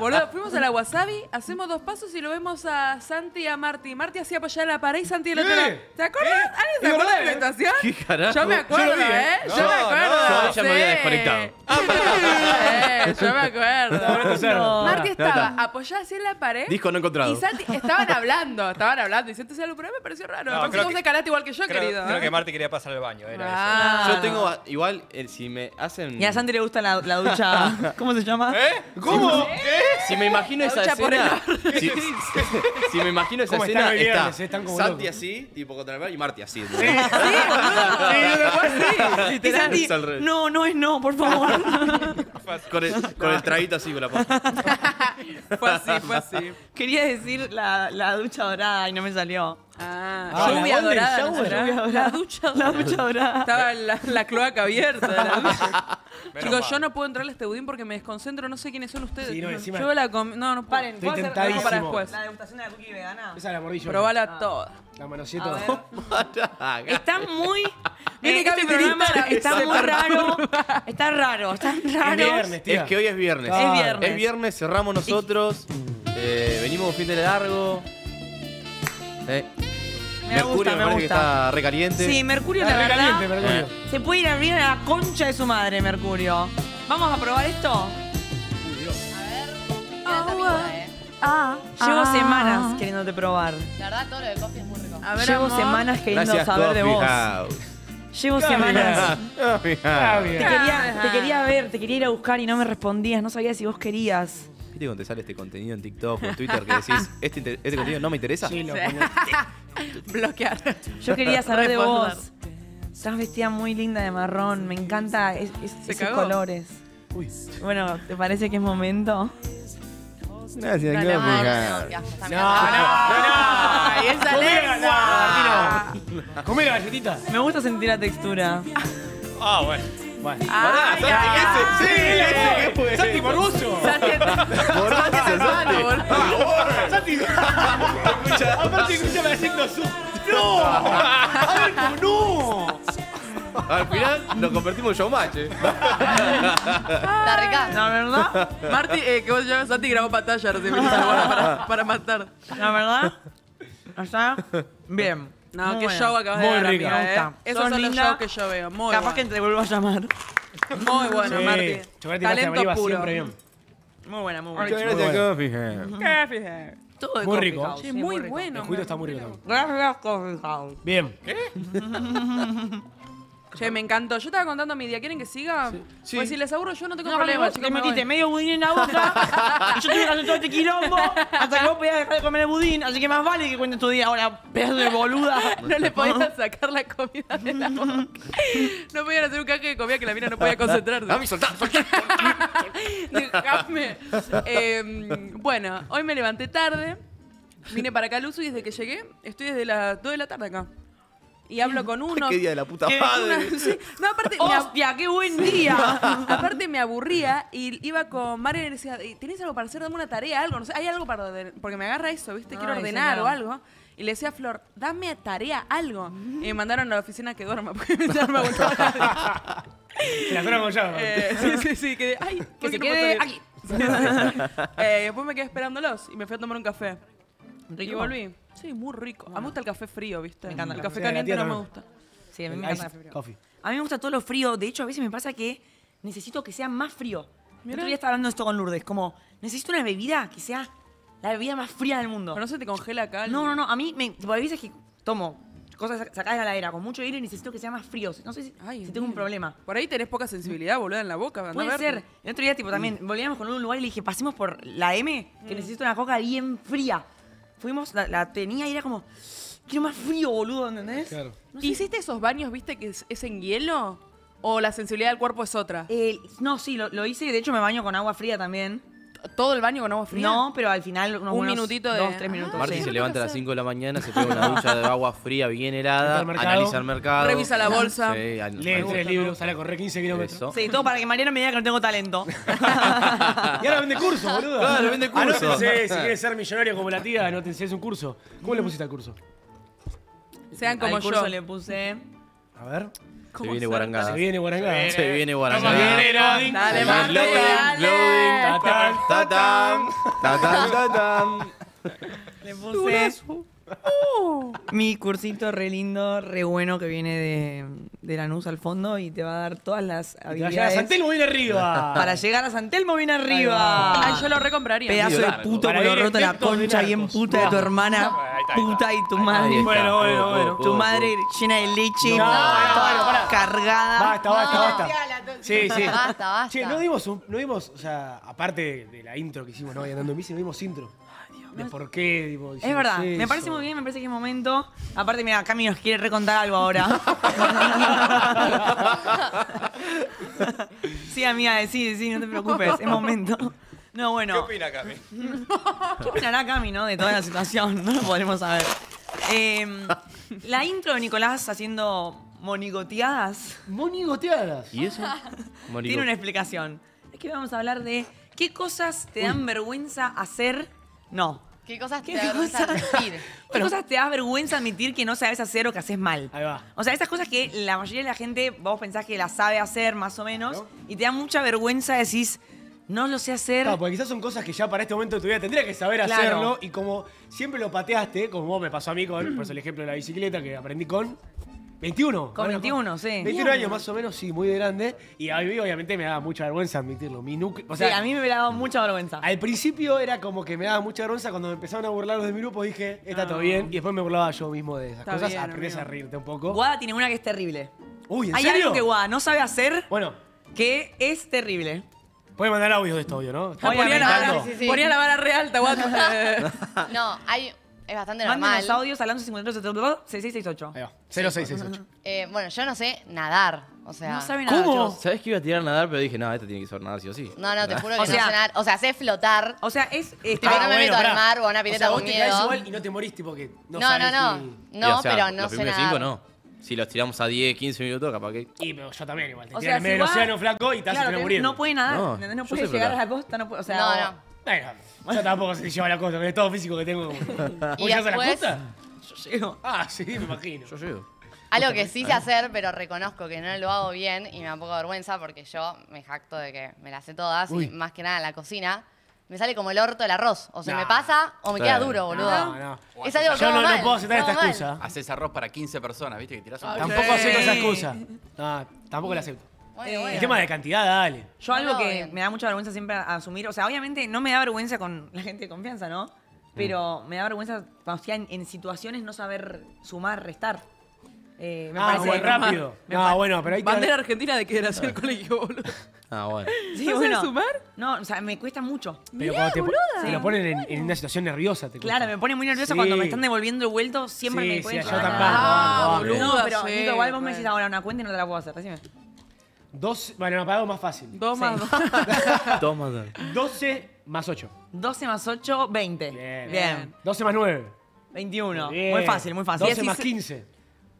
Boludo, fuimos a la wasabi, hacemos dos pasos y lo vemos a Santi y a Marti. Marti hacía apoyar la pared y Santi el otro ¿Qué? lado. ¿Te acuerdas? ¿Alguien se ¿Es acuerda de la eh? situación? ¿Qué carajo? Yo me acuerdo, Yo lo vi, ¿eh? ¿eh? Yo me acuerdo. no, yo ya me había desconectado. Sí, yo me acuerdo. No. Marti estaba apoyada así en la pared. Disco no encontrado. Y Santi, estaban hablando, estaban hablando. Y Santi decía algo, pero me pareció raro. No, No, creo vos que- de karate igual que yo, creo, querido. creo ¿eh? que Marti quería pasar al baño, era Ah. Yo tengo, a- igual, eh, si me hacen... Y a Santi le gusta la, la ducha. ¿Cómo se llama? ¿Cómo? Si me imagino esa Lucha por el escena. Si, si me imagino esa ¿Cómo están escena, está eh? Están como Santi locos. así, tipo contra el mar, y Marti así. Sí, boludo. Sí, así. Y Santi, Es al revés. no, no es no, por favor. Con el, con el traguito así, con la pasta. Fue así, fue así. Quería decir la, la ducha dorada y no me salió. Ah, Ah, la lluvia Golden dorada. ¿no Shower. será? Lluvia dorada. La ducha La dorada. ducha dorada. Estaba la, la cloaca abierta. de la ducha. Chicos, mal. yo no puedo entrarle a este budín porque me desconcentro, no sé quiénes son ustedes. Sí, no, encima- Yo la com- No, no. Paren, Estoy ¿puedo hacer tentadísimo. para después. la degustación de la cookie vegana? Esa la mordí yo. Probala toda. La manoseé A toda. ver. Está muy. Viene eh, este programa está muy raro. Está raro, está Es raro. viernes, tía. Es que hoy es viernes. Es viernes. Es viernes, cerramos nosotros. eh, venimos un fin de largo. Eh, Me Mercurio gusta, me, me parece que gusta. está recaliente. Sí, Mercurio, Está la re verdad. caliente, Mercurio. Se puede ir a abrir a la concha de su madre, Mercurio. ¿Vamos a probar esto? Queda también, eh. Ah. Llevo semanas queriéndote probar. La verdad, todo lo de coffee es muy rico. A ver, Llevo amor. semanas queriendo Gracias, saber de vos. House. Llevo semanas. Te quería, te quería ver, te quería ir a buscar y no me respondías, no sabía si vos querías. ¿Viste cuando te sale este contenido en TikTok o en Twitter que decís, este, este contenido no me interesa? Sí, lo. Bloquear. Yo quería saber de vos. Estás vestida muy linda de marrón, me encanta es- es- ¿Se esos cagó? colores. Uy. Bueno, ¿te parece que es momento? Qué asco, está No, mirando. ¡Ay, esa lengua! la galletita. Me gusta sentir la textura. Ah, bueno. Bueno. Pará, Ay, Santi, ay, ese, sí, ese, ¿qué? Santi Morboso. Santi, Santi hermano, boludo. Santi. Aparte, escúchame haciendo su. ¡No! A ver, cómo no. Al final nos convertimos en showmatch, eh. Está rica. La verdad, Marti, eh, que vos llamas Santi grabó pantalla recién para, para matar. la verdad. Está bien. No, Muy qué buena. show acabas Muy de dar, rica. amiga, Me eh. gusta. Esos Sos son los shows que yo veo. Muy Capaz que bueno. te vuelvo a llamar. Muy bueno, Sí, Marti. Chocolate y Talento puro. siempre bien. Muy buena, muy buena. Muchas Muy gracias, bueno. Coffee House. Qué. Todo de Muy Coffee rico. House, Sí, sí, muy rico. bueno. El juguito está muy rico también. Gracias, Coffee House. Bien. Che, me encantó. Yo estaba contando mi día. ¿Quieren que siga? Sí. Pues si les aburro yo no tengo No, problema, vos chicos. te me metiste voy. medio budín en la boca y yo tuve que hacer todo este quilombo hasta que vos podías dejar de comer el budín, así que más vale que cuentes tu día ahora, pedazo de boluda. No le podían sacar la comida de la boca. No podían hacer un caje de comida que la mina no podía concentrarse. Dame, soltá, soltá. Déjame. Eh, bueno, hoy me levanté tarde. Vine para acá al uso y desde que llegué estoy desde las 2 de la tarde acá. Y hablo con uno. Qué día de la puta madre. una- sí. No, aparte, ab- ¡Hostia, qué buen día! aparte me aburría y iba con Mario y le decía, "Eh, ¿tenés algo para hacer? Dame una tarea, algo, no sé, hay algo para ordenar, porque me agarra eso, ¿viste? Quiero Ay, ordenar señor. o algo. Y le decía a Flor, dame tarea, algo. Y me mandaron a la oficina que duerma, porque ya no me aguantaba. La zona. Eh, sí, sí, sí, que, ay, ¿por que qué se no quede aquí. Eh, después me quedé esperándolos y me fui a tomar un café. Y volví. Sí, muy rico. A mí me gusta el café frío, ¿viste? Me encanta el el café café. A caliente no me gusta. Sí, a mí me encanta el frío. Coffee. A mí me gusta todo lo frío. De hecho, a veces me pasa que necesito que sea más frío. El Mirá. otro día estaba hablando de esto con Lourdes. Como, necesito una bebida que sea la bebida más fría del mundo. Pero no se te congela acá. el- No, no, no. A mí, me, tipo, hay veces que tomo cosas sac- sacadas de la heladera con mucho hielo y necesito que sea más frío. No sé si, Ay, si tengo un problema. Por ahí tenés poca sensibilidad, boluda, en la boca. a Puede verte. ser. El otro día, tipo, también volvíamos con un lugar y le dije, pasemos por la M, que necesito una coca bien fría. Fuimos, la, la tenía y era como, quiero más frío, boludo, ¿entendés? Claro. ¿Hiciste esos baños, viste, que es, es en hielo? ¿O la sensibilidad del cuerpo es otra? Eh, no, sí, lo, lo hice. De hecho, me baño con agua fría también. ¿Todo el baño con agua fría? No, pero al final unos Un buenos minutito de- Dos, tres minutos. Marti sí. se levanta a las 5 de la mañana, se pega una ducha de agua fría bien helada, Entra al mercado. analiza el mercado. Revisa la bolsa. Sí, an- Lee an- tres libros, sale a correr 15 kilómetros. Eso. Sí, todo para que Mariana me diga que no tengo talento. Y ahora vende curso, boludo. Claro, vende curso. Anótense, si quieres ser millonario como la tía, anótense, es un curso. ¿Cómo le pusiste al curso? Sean como Al curso yo. le puse... A ver. Se viene Guarangada. Se viene Guarangada. Se viene Guarangada. Se viene loading. dale. Loading. Tatán, tatán, tatán. Le puse mi cursito re lindo, re bueno que viene de, de Lanús al fondo y te va a dar todas las Y te va a llegar a habilidades San Telmo viene arriba. para llegar a San Telmo bien Ahí arriba. Ay, yo lo recompraría. Pedazo de puto Para por lo roto la concha bien puta de tu hermana, puta y tu madre. Bueno, bueno, bueno. Tu madre llena de leche, cargada. Basta, basta, basta. Sí, sí. Basta, basta. Che, no dimos, no dimos, o sea, aparte de la intro que hicimos, ¿no? Vaya andando en bici, no dimos intro. De por qué, tipo, Es verdad, me parece muy bien, me parece que es momento. Aparte, mira, Cami nos quiere recontar algo ahora. sí, amiga, sí, sí, no te preocupes, es momento. No, ¿Qué bueno. opina Cami? ¿Qué opinará Cami, no? De toda la situación, no lo podremos saber. Eh, la intro de Nicolás haciendo monigoteadas Monigoteadas. ¿Y eso? Tiene una explicación. Es que vamos a hablar de qué cosas te dan vergüenza hacer. No. ¿Qué cosas te ¿Qué da vergüenza cosas? admitir? ¿Qué cosas te da vergüenza admitir que no sabes hacer o que haces mal? Ahí va. O sea, esas cosas que la mayoría de la gente, vos pensás que las sabe hacer más o menos, y te da mucha vergüenza, decís, no lo sé hacer. Claro, porque quizás son cosas que ya para este momento de tu vida tendría que saber Claro. hacerlo y como siempre lo pateaste, como vos me pasó a mí con, por eso el ejemplo de la bicicleta que aprendí con 21. Con Bueno, 21, sí. 21 años más o menos, sí, muy grande. Y a mí obviamente me daba mucha vergüenza admitirlo. Mi núcleo, o sea, sí, a mí me hubiera dado mucha vergüenza. al principio era como que me daba mucha vergüenza cuando me empezaron a burlar los de mi grupo, dije, está todo bien. Y después me burlaba yo mismo de esas Está cosas. amigo. a reírte un poco. Guada tiene una que es terrible. Uy, ¿en Hay serio? algo que Guada no sabe hacer Bueno, que es terrible. puedes mandar audios de esto, obvio, ¿no? Ah, ponía, la vara, Sí, sí, ponía la vara re alta, guato. No, hay, es bastante Manden normal. los audios al 11 53 6668. Ahí va, 0668. Eh, bueno, yo no sé nadar. O sea. No sabe nada. ¿Cómo? chicos. ¿Sabes que iba a tirar a nadar? Pero dije, no, esta tiene que saber nadar sí o sí. No, no, te juro que O no sea- sé nadar. O sea, sé flotar. O sea, es. es- Tipo, no me bueno, meto al pará. mar o a una pileta o sea, vos con te caes miedo. igual y no te morís, tipo que no No, no, sabes no. ni- No, Y, o sea, pero no los sé primeros nadar. cinco no. Si los tiramos a 10, 15 minutos, capaz que. Y pero yo también igual. Te o tiran sea, en medio del océano flaco y te Claro, haces que muriendo. no puede nadar. No, ¿entendés? No yo puede sé llegar a flotar. la costa. No puede, o sea, No, no. Bueno, yo tampoco sé si lleva la costa, con el estado físico que tengo. ¿Vos Y llegás a la? Yo llego. Ah, sí, me imagino. Yo llego. Algo que sí sé hacer, pero reconozco que no lo hago bien y me da un poco de vergüenza porque yo me jacto de que me las sé todas Uy. y más que nada en la cocina. Me sale como el orto el arroz. O se Nah. me pasa o me Sí. queda duro, boludo. No, no. Es algo que Yo no, no puedo aceptar esta excusa. Haces arroz para 15 personas, ¿viste? Que tirás un Tampoco acepto esa excusa. No, tampoco la acepto. Bueno, Eh, bueno. El tema de cantidad, dale. Yo algo no, que bien. me da mucha vergüenza siempre a- asumir, o sea, obviamente no me da vergüenza con la gente de confianza, ¿no? Pero me da vergüenza cuando estoy en, en situaciones no saber sumar, restar. Eh, me Ah, parece bueno, rápido. Me pa- bueno, pero ahí te- Bandera argentina de que era el colegio, boludo. Ah, bueno. Sí, ¿No bueno. sumar? No, o sea, me cuesta mucho. Pero cuando te, te lo ponen en, en una situación nerviosa, te Claro, me cuesta. pone muy nerviosa Sí. cuando me están devolviendo el vuelto, siempre Sí, me sí, pueden yo llegar a- tampoco, Ah, boludo. No, pero sí, Nico, igual vos me decís ahora una cuenta y no te la puedo hacer, decime. Dos, bueno, no, para algo más fácil. Dos más dos. Toma. 12 más 8. 12 más 8, 20. Bien. Bien. 12 más 9. 21. Bien. Muy fácil, muy fácil. 12 más 16. 15.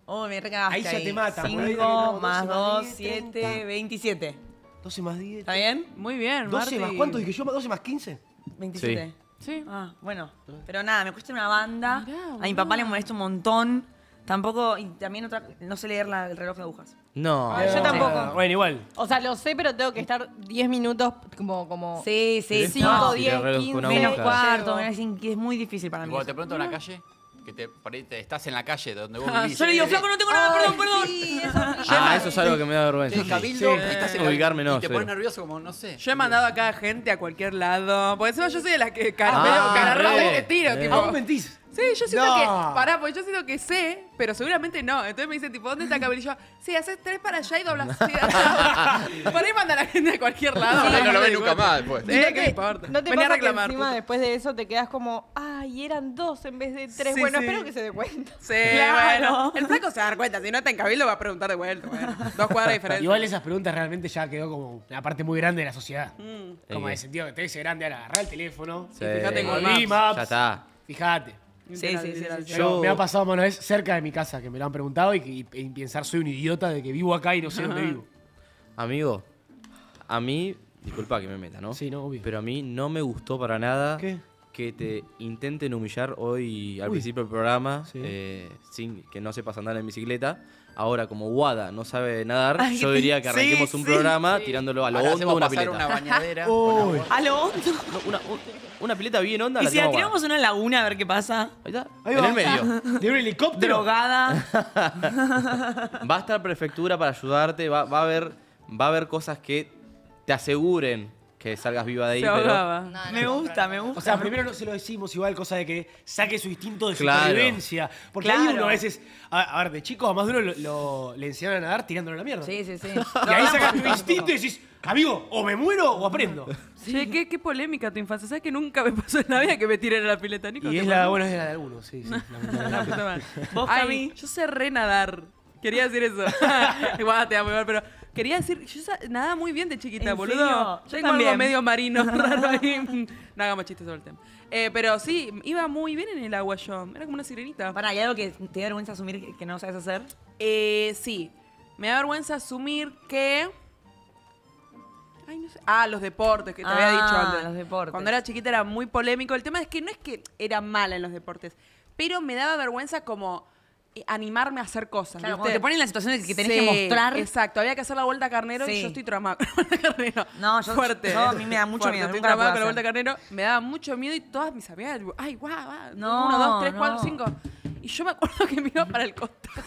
Oh, me recagaste Ahí ya te mata, por ahí 5 terminamos, más 12 más 2, 10, 7, 30. 27. 12 más 10. ¿Está bien? Muy bien, 12 más cuánto dije yo? 12 más 15. 27. Sí. Ah, bueno. Pero nada, me cuesta una banda. Mirá, a mi papá le molesta un montón. Tampoco, y también otra, no sé leer la- el reloj de agujas. No. Ay, yo tampoco. Bueno, igual. O sea, lo sé, pero tengo que estar 10 minutos como... como Sí, sí, Cinco, no. Sí, diez, el reloj con 15, Menos agujas. cuarto, es in- es muy difícil para Y mí. cuando te eso. pregunto en la calle, que te, por ahí te estás en la calle donde vos Ah, vivís. yo le digo, te- flaco, no tengo nada, perdón, perdón. Ah, eso es algo que me da vergüenza. Te sí. cabildo, Sí. estás en la Ubicarme no, Y te cero. pones nervioso como, no sé. Yo he mandado acá a gente a cualquier lado. Porque encima yo soy de las que cara, Ah, medio cara re. rara y te tiro, Eh. tipo. Ah, vos mentís. Sí, yo siento No. que. Pará, porque yo siento que sé, pero seguramente no. Entonces me dicen, tipo, ¿dónde está? Y yo, sí, haces tres para allá y doblas. Sí, Por ahí manda la gente a cualquier lado. Sí, no lo ves nunca más después. ¿Y no ¿qué te- me importa? ¿No te Venía a pasa que reclamar. encima puto. después de eso te quedas como, ay, eran dos en vez de tres? Sí, bueno, sí. espero que se dé cuenta. Sí, Claro. bueno. El flaco se va a dar cuenta. Si no está en Cabildo, va a preguntar de vuelta. Bueno, dos cuadras de diferencia. Igual esas preguntas realmente ya quedó como una parte muy grande de la sociedad. Mm. Como Eh, de sentido que te dice grande, ahora agarrá el teléfono. Sí. fíjate en Google. Maps. Ya está. Fíjate. Sí, sí, sí, Yo- me ha pasado una vez cerca de mi casa que me lo han preguntado y, que- y- y pensar soy un idiota de que vivo acá y no sé dónde vivo. Amigo, a mí, disculpa que me meta, ¿no? Sí, no, obvio. Pero a mí no me gustó para nada ¿Qué? que te intenten humillar hoy al Uy. principio del programa, Sí. eh, sin que no sepas andar en bicicleta. Ahora, como Wada no sabe nadar, Ay, yo diría que sí, arranquemos un sí, programa tirándolo a lo Ahora hondo hacemos una pileta. una bañadera. Uy. A lo hondo. No, una, un- una pileta bien honda Y la si la tiramos a una laguna a ver qué pasa. Ahí está, Ahí en va. el medio. De un helicóptero. Drogada. Va a estar prefectura para ayudarte, va, va a haber, va a haber cosas que te aseguren que salgas viva de ahí, Se pero ahogaba. No, no me gusta, no me gusta. O sea, primero no se lo decimos igual, cosa de que saque su instinto de Claro. supervivencia. Porque ahí Claro. uno a veces, a, a ver, de chico a más duro lo, lo- le enseñaron a nadar tirándolo a la mierda. Sí, sí, sí. Y ahí sacas tu instinto y decís, amigo, o me muero o aprendo. Che, qué, qué polémica tu infancia. ¿Sabes que nunca me pasó en la vida que me tiren a la pileta, Nico? Y ¿Te es pasó? la, bueno, es la de algunos, sí, sí. La lamentablemente. puta madre. ¿Vos, Ay, Cami? yo sé re nadar. Quería decir eso. Igual te amo igual, pero quería decir, yo nadaba muy bien de chiquita, ¿En boludo. Yo Tengo algo también. medio marino raro ahí. No hagamos chistes sobre el tema. Eh, pero sí, iba muy bien en el agua yo. Era como una sirenita. Pará, ¿hay algo que te da vergüenza asumir que, no sabes hacer? Eh, sí. Me da vergüenza asumir que. Ay, no sé. Ah, los deportes, que te había Ah, dicho antes. los deportes. Cuando era chiquita era muy polémico. El tema es que no es que era mala en los deportes, pero me daba vergüenza como animarme a hacer cosas. Claro, te ponen en la situación de que tenés Sí, que mostrar. Exacto, había que hacer la vuelta a carnero y yo estoy traumada con la vuelta carnero. No, yo- Fuerte. yo a mí me da mucho Fuerte, miedo, Estoy puedo con la vuelta a carnero. Me daba mucho miedo y todas mis amigas, ay, guau, guau. No, Uno, dos, tres, no. cuatro, cinco. Y yo me acuerdo que me iba para el costado.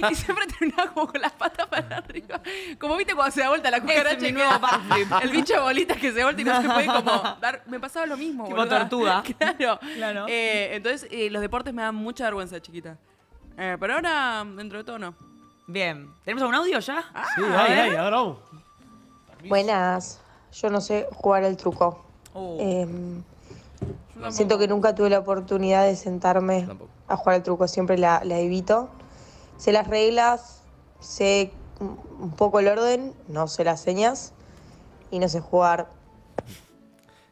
y siempre terminaba como con las patas para arriba. Como viste cuando se da vuelta la cucaracha. mi nuevo. El bicho de bolitas que se da vuelta y no se puede como dar. Me pasaba lo mismo. Tipo boluda. tortuga. Claro. Claro. Eh, entonces, eh, los deportes me dan mucha vergüenza chiquita. Eh, pero ahora, dentro de todo, no. Bien. ¿Tenemos algún audio ya? Sí, ay, ay, ahora vamos. Buenas, yo no sé jugar el truco. Oh. Em, siento que nunca tuve la oportunidad de sentarme a jugar al truco, siempre la, la evito. Sé las reglas, sé un poco el orden, no sé las señas y no sé jugar.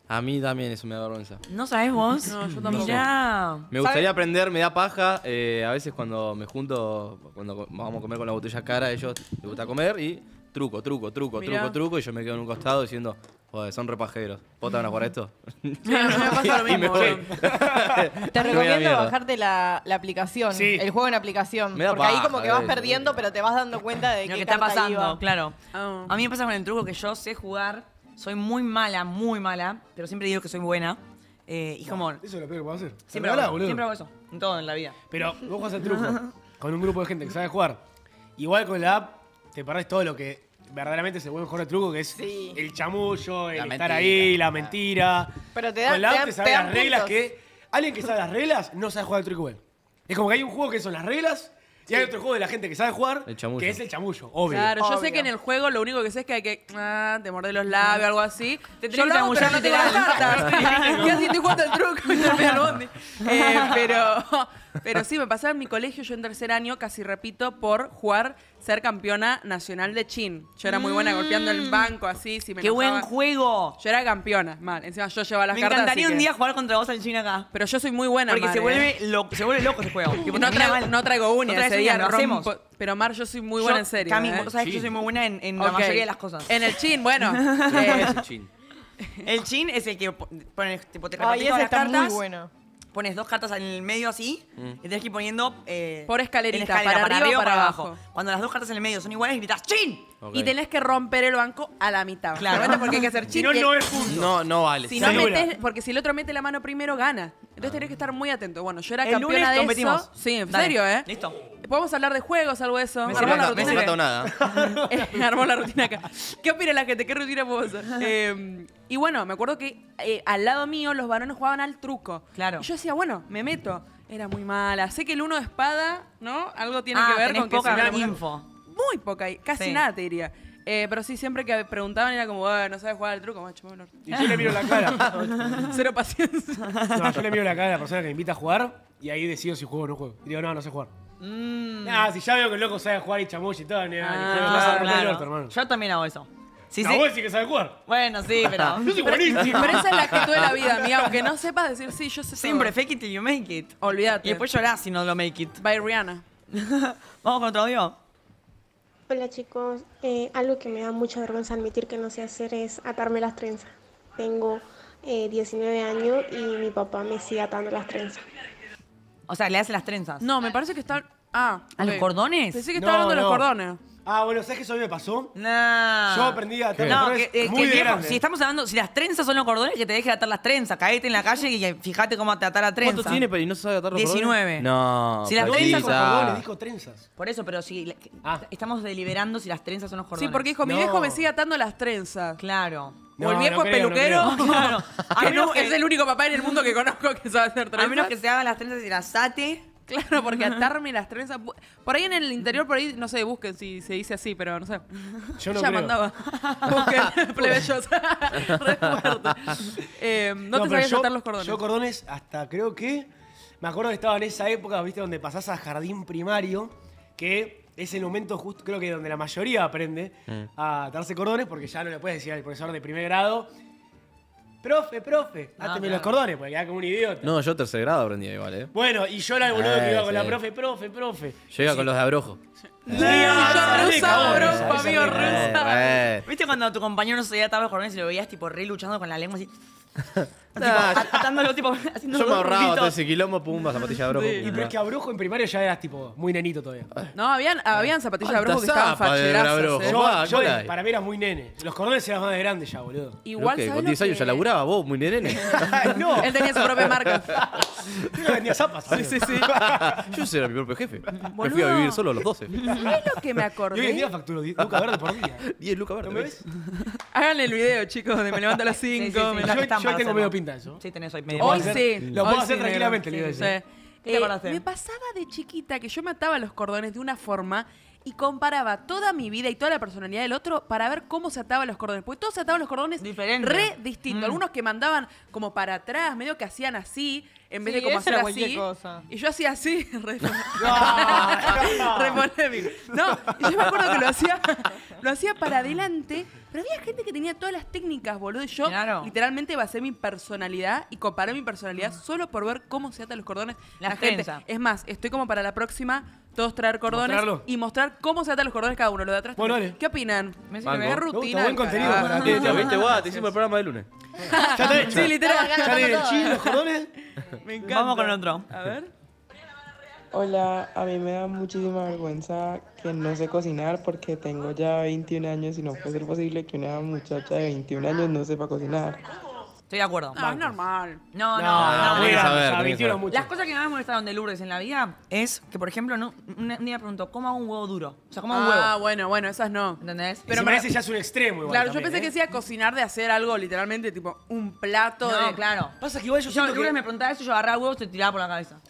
A mí también eso me da vergüenza. ¿No sabés vos? No, yo tampoco. Mirá. Me gustaría aprender, me da paja. eh, a veces cuando me junto, cuando co- vamos a comer con la botella cara, a ellos les gusta comer y truco, truco, truco, Mirá. truco, truco. Y yo me quedo en un costado diciendo, joder, son repajeros. ¿Vos te van a jugar a esto? Sí, mí me pasa lo Y me mismo. voy. boludo. Te Me voy a recomiendo mierda. bajarte la, la aplicación, Sí. el juego en aplicación. Me da porque ahí paja, como que vas eh. perdiendo, pero te vas dando cuenta de Lo qué que está carta pasando, iba. claro. Ah. A mí me pasa con el truco que yo sé jugar. Soy muy mala, muy mala, pero siempre digo que soy buena. Eh, y como. Eso es lo peor que puedo hacer. Siempre hago, boludo. siempre hago eso. En todo en la vida. Pero vos jugás al truco con un grupo de gente que sabe jugar. Igual con la app te perdés todo lo que verdaderamente es el buen juego de truco, que es Sí. el chamullo, el La estar mentira, ahí, la claro. mentira. Pero te dan- con la te app te te sabes dan las reglas puntos. que... Alguien que sabe las reglas no sabe jugar al truco igual. Es como que hay un juego que son las reglas y hay otro juego de la gente que sabe jugar El chamullo. que es el chamullo, obvio. Claro, yo sé Obvio. que en el juego lo único que sé es que hay que. Ah, te mordés los labios, algo así. Te yo tenés que lo hago, pero chamullar no tengo las cartas. y así estoy jugando el truco y termino al bondi. Eh, pero Pero sí, me pasaba en mi colegio, yo en tercer año, casi repito, por jugar, ser campeona nacional de chin. Yo era muy buena golpeando el banco, así, si me Mm. ¡Qué buen enojaba. juego! Yo era campeona, mal. Encima yo llevaba las Me cartas. encantaría así un que- día jugar contra vos al chino acá. Pero yo soy muy buena, Porque Mar, se ¿eh? vuelve, lo- se vuelve loco ese juego. Tipo, No traigo, mal. no traigo uñas No ese día, lo rompo- hacemos. Pero Mar, yo soy muy Yo, buena en serio. Cami, ¿eh? vos sabés que yo soy muy buena en, en la Ok. mayoría de las cosas. En el chin, bueno. eh, Ese chin. El chin es el que po- pones, tipo, te repartís todas las está muy cartas. bueno. Pones dos cartas en el medio así Mm. y tenés que ir poniendo eh, Por escalerita, en escalera, para arriba o para abajo. Cuando las dos cartas en el medio son iguales, gritas ¡Chin! Y tenés que romper el banco a la mitad. Claro. Porque hay que hacer Si no, no es punto. No, no vale. Si no metes, porque si el otro mete la mano primero, gana. Entonces tenés que estar muy atento. Bueno, yo era El campeona lunes de competimos. eso. Sí, en Dale. serio, ¿eh? Listo. Podemos hablar de juegos, algo de eso. Me Armamos la rutina. me No que- nada. Eh, Armó la rutina acá. ¿Qué opina la gente? ¿Qué rutina podemos hacer? Eh, y bueno, me acuerdo que eh, al lado mío los varones jugaban al truco. Claro. Y yo decía, bueno, me meto. Era muy mala. Sé que el uno de espada, ¿no? Algo tiene Ah, que ver tenés con que poca si no- info. Muy poca, y casi Sí. nada te diría. Eh, pero sí, siempre que preguntaban era como, "Ah, no sabes jugar al truco, macho, bueno. Y yo le miro la cara. Cero paciencia. No, yo le miro la cara a la persona que me invita a jugar y ahí decido si juego o no juego. Y digo, no, no sé jugar. Ah, si ya veo que el loco sabe jugar y chamuyo y todo, ni, ni Ah, juego, vas a romper el Claro. orto, hermano. Yo también hago eso. Sí, No, sí. vos sí que sabes jugar. Bueno, sí, pero. Yo soy buenísimo. Pero esa es la actitud de la vida, mía. Aunque no sepas decir sí, yo sé Siempre, todo. fake it till you make it. Olvídate. Y después llorás si no lo make it. By Rihanna. Vamos con otro audio. Hola chicos, Eh, algo que me da mucha vergüenza admitir que no sé hacer es atarme las trenzas. Tengo eh, 19 años y mi papá me sigue atando las trenzas. O sea, le hace las trenzas. No, me parece que está. Ah. ¿A los ok. cordones? Pensé que No, estaba hablando de los no. cordones. Ah, bueno, ¿sabes que eso a mí me pasó? No. Yo aprendí a atar No, los que, eh, muy que de si estamos hablando, si las trenzas son los cordones, que te deje de atar las trenzas. Caete en la calle y eh, fíjate cómo te atar la trenza. ¿Cuánto tiene pero y no sabe atar los 19. cordones? No, Si las trenzas son cordones, dijo trenzas. Por eso, pero si Ah. estamos deliberando si las trenzas son los cordones. Sí, porque dijo, mi No. viejo me sigue atando las trenzas. Claro. No, o el viejo no es creo, peluquero. Claro. A que menos no, que- es el único papá en el mundo que conozco que sabe hacer trenzas. A menos que se hagan las trenzas y las ate. Claro, porque atarme las trenzas. Por ahí en el interior, por ahí, no sé, busquen si se dice así, pero no sé. Yo no ya creo. mandaba. Busquen, plebeyos. Re fuerte. Eh, no, te pero sabías yo- atar los cordones. Yo cordones hasta creo que... Me acuerdo que estaba en esa época, viste, donde pasás a jardín primario, que es el momento justo, creo que donde la mayoría aprende a atarse cordones, porque ya no le puedes decir al profesor de primer grado, profe, profe, claro. los cordones, porque queda como un idiota. No, yo tercer grado aprendí igual, ¿eh? Bueno, y yo era el boludo que Eh, iba con la profe, profe, profe. Llega con los de abrojo. yo Ah, rusa, esa amigo, rusa. ¿Viste cuando tu compañero no se veía atar los cordones y lo veías tipo re luchando con la lengua así? tipo, Nah, atándolo tipo haciendo yo me ahorraba todo ese quilombo, pumba, zapatilla de abrojo. Y pero es que abrojo en primario ya eras tipo muy nenito todavía. No, habían, habían zapatillas de abrojo que estaban abrojo. eh. Yo, para mí eras muy nene. Los cordones eran más de grande ya, boludo. Igual, ¿Qué? ¿sabes Con lo 10 años que- ya laburaba vos, muy nene. no, Él tenía su propia marca. yo vendía zapas. Sí, sí, sí. Yo era mi propio jefe. Me fui a Boludo. vivir solo a los 12. ¿Sabes lo que me Y hoy en día acordé? facturo 10 lucas verde por día. 10 lucas verde. ¿No me ves? Hagan el video, chicos, de me levanto a las Sí, 5. sí, sí, me ya la- Yo, yo hoy tengo hacerlo. medio pinta eso. Sí, tenés hoy medio. puedo Hoy sí. lo puedo hoy hacer sí, tranquilamente, negro. le Sí, iba a decir. sí. ¿Qué te Eh, acordaste? me pasaba de chiquita que yo me ataba los cordones de una forma y comparaba toda mi vida y toda la personalidad del otro para ver cómo se ataban los cordones. Porque todos se ataban los cordones Diferente. re distintos. Mm. Algunos que mandaban como para atrás, medio que hacían así, en vez Sí, de como eso hacer era así. cosa. Y yo hacía así, re, re polémico. No, y yo me acuerdo que lo hacía, lo hacía para adelante, pero había gente que tenía todas las técnicas, boludo. Y yo Claro. literalmente basé mi personalidad y comparé mi personalidad solo por ver cómo se atan los cordones. Las la gente. Es más, estoy como para la próxima, todos traer cordones ¿Mostrarlo? y mostrar cómo se atan los cordones cada uno. Lo de atrás. Bueno, también. dale. ¿Qué opinan? Me rutina. buen contenido para ti. Listo, ¿viste? Guau, te hicimos el programa de lunes. Ya hecho. Sí, literal. Ya tiene el chino, los cordones. Me encanta. Vamos con otro. A ver. Hola, a mí me da muchísima vergüenza que no sé cocinar porque tengo ya 21 años y no puede ser posible que una muchacha de 21 años no sepa cocinar. Estoy de acuerdo. No, es normal. No, no, No, no. no, muy tenés que grande, saber, ya, tenés que 21 saber. mucho. Las cosas que más me molestaron de Lourdes en la vida es que, por ejemplo, no, un día me preguntó, ¿cómo hago un huevo duro? O sea, ¿cómo hago un Ah, huevo? bueno, bueno, esas no. ¿Entendés? Pero me parece ya es un extremo igual Claro, yo pensé que ¿eh? decía cocinar de hacer algo literalmente tipo un plato No, de. claro. Pasa que igual yo Yo, siento Lourdes que... me preguntaba eso, yo agarraba huevos y te tiraba por la cabeza.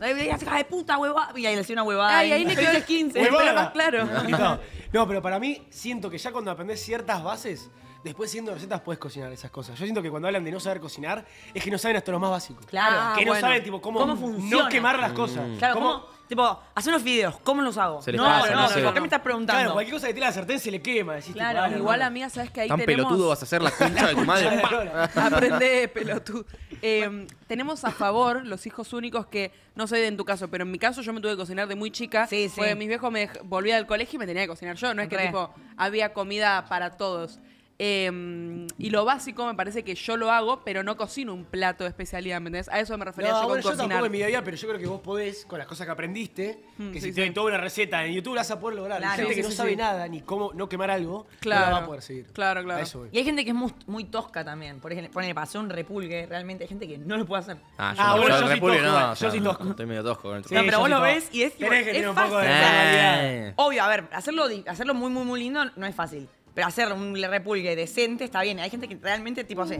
Ahí me hija de puta, hueva. Y ahí le hacía una huevada. Ay, ahí le quedó el 15. Huevada. Pero más claro. No, No, pero para mí, siento que ya cuando aprendes ciertas bases, después siendo recetas puedes cocinar esas cosas. Yo siento que cuando hablan de no saber cocinar, es que no saben hasta lo más básico. Claro. Ah, que no bueno. saben, tipo, cómo, ¿Cómo funciona? no quemar las cosas. Claro, ¿Cómo- ¿cómo? Tipo, hacer unos videos, ¿cómo los hago? Se les no, pasa, no, no sé. ¿por qué me estás preguntando? Claro, cualquier cosa que tire la sartén se le quema. Decís, Claro, tipo, ah, no, Igual, no. amiga, ¿sabes que ahí Tan tenemos... pelotudo vas a hacer la concha de tu madre. Aprende, pelotudo. Eh, tenemos a favor los hijos únicos que, no sé en tu caso, pero en mi caso yo me tuve que cocinar de muy chica. Sí, sí. Porque mis viejos me dej- volvía del colegio y me tenía que cocinar yo. No es que Re. tipo había comida para todos. Eh, y lo básico me parece que yo lo hago, pero no cocino un plato de especialidad, ¿me entendés? A eso me refería No, yo bueno, con yo cocinar. tampoco en mi día a día, pero yo creo que vos podés, con las cosas que aprendiste, Mm, que sí, si te sí. doy toda una receta en YouTube la vas a poder lograr. Claro. Y gente Sí, que sí, no sí, sabe sí. nada, ni cómo no quemar algo, no la va a poder seguir. Claro, claro. Eso. Y hay gente que es muy, muy tosca también. Por ejemplo, ponele, hacer un repulgue, realmente hay gente que no lo puede hacer. Ah, yo Ah, no, bueno, yo yo repulgue tosco, no, o yo soy tosco. Estoy medio tosco con el Sí, no, pero vos lo ves y es tipo, Tenés que es tener un poco de fácil. personalidad. Eh. Obvio, a ver, hacerlo muy, muy, muy lindo no es fácil. Pero hacer un repulgue decente está bien. Hay gente que realmente, tipo, hace.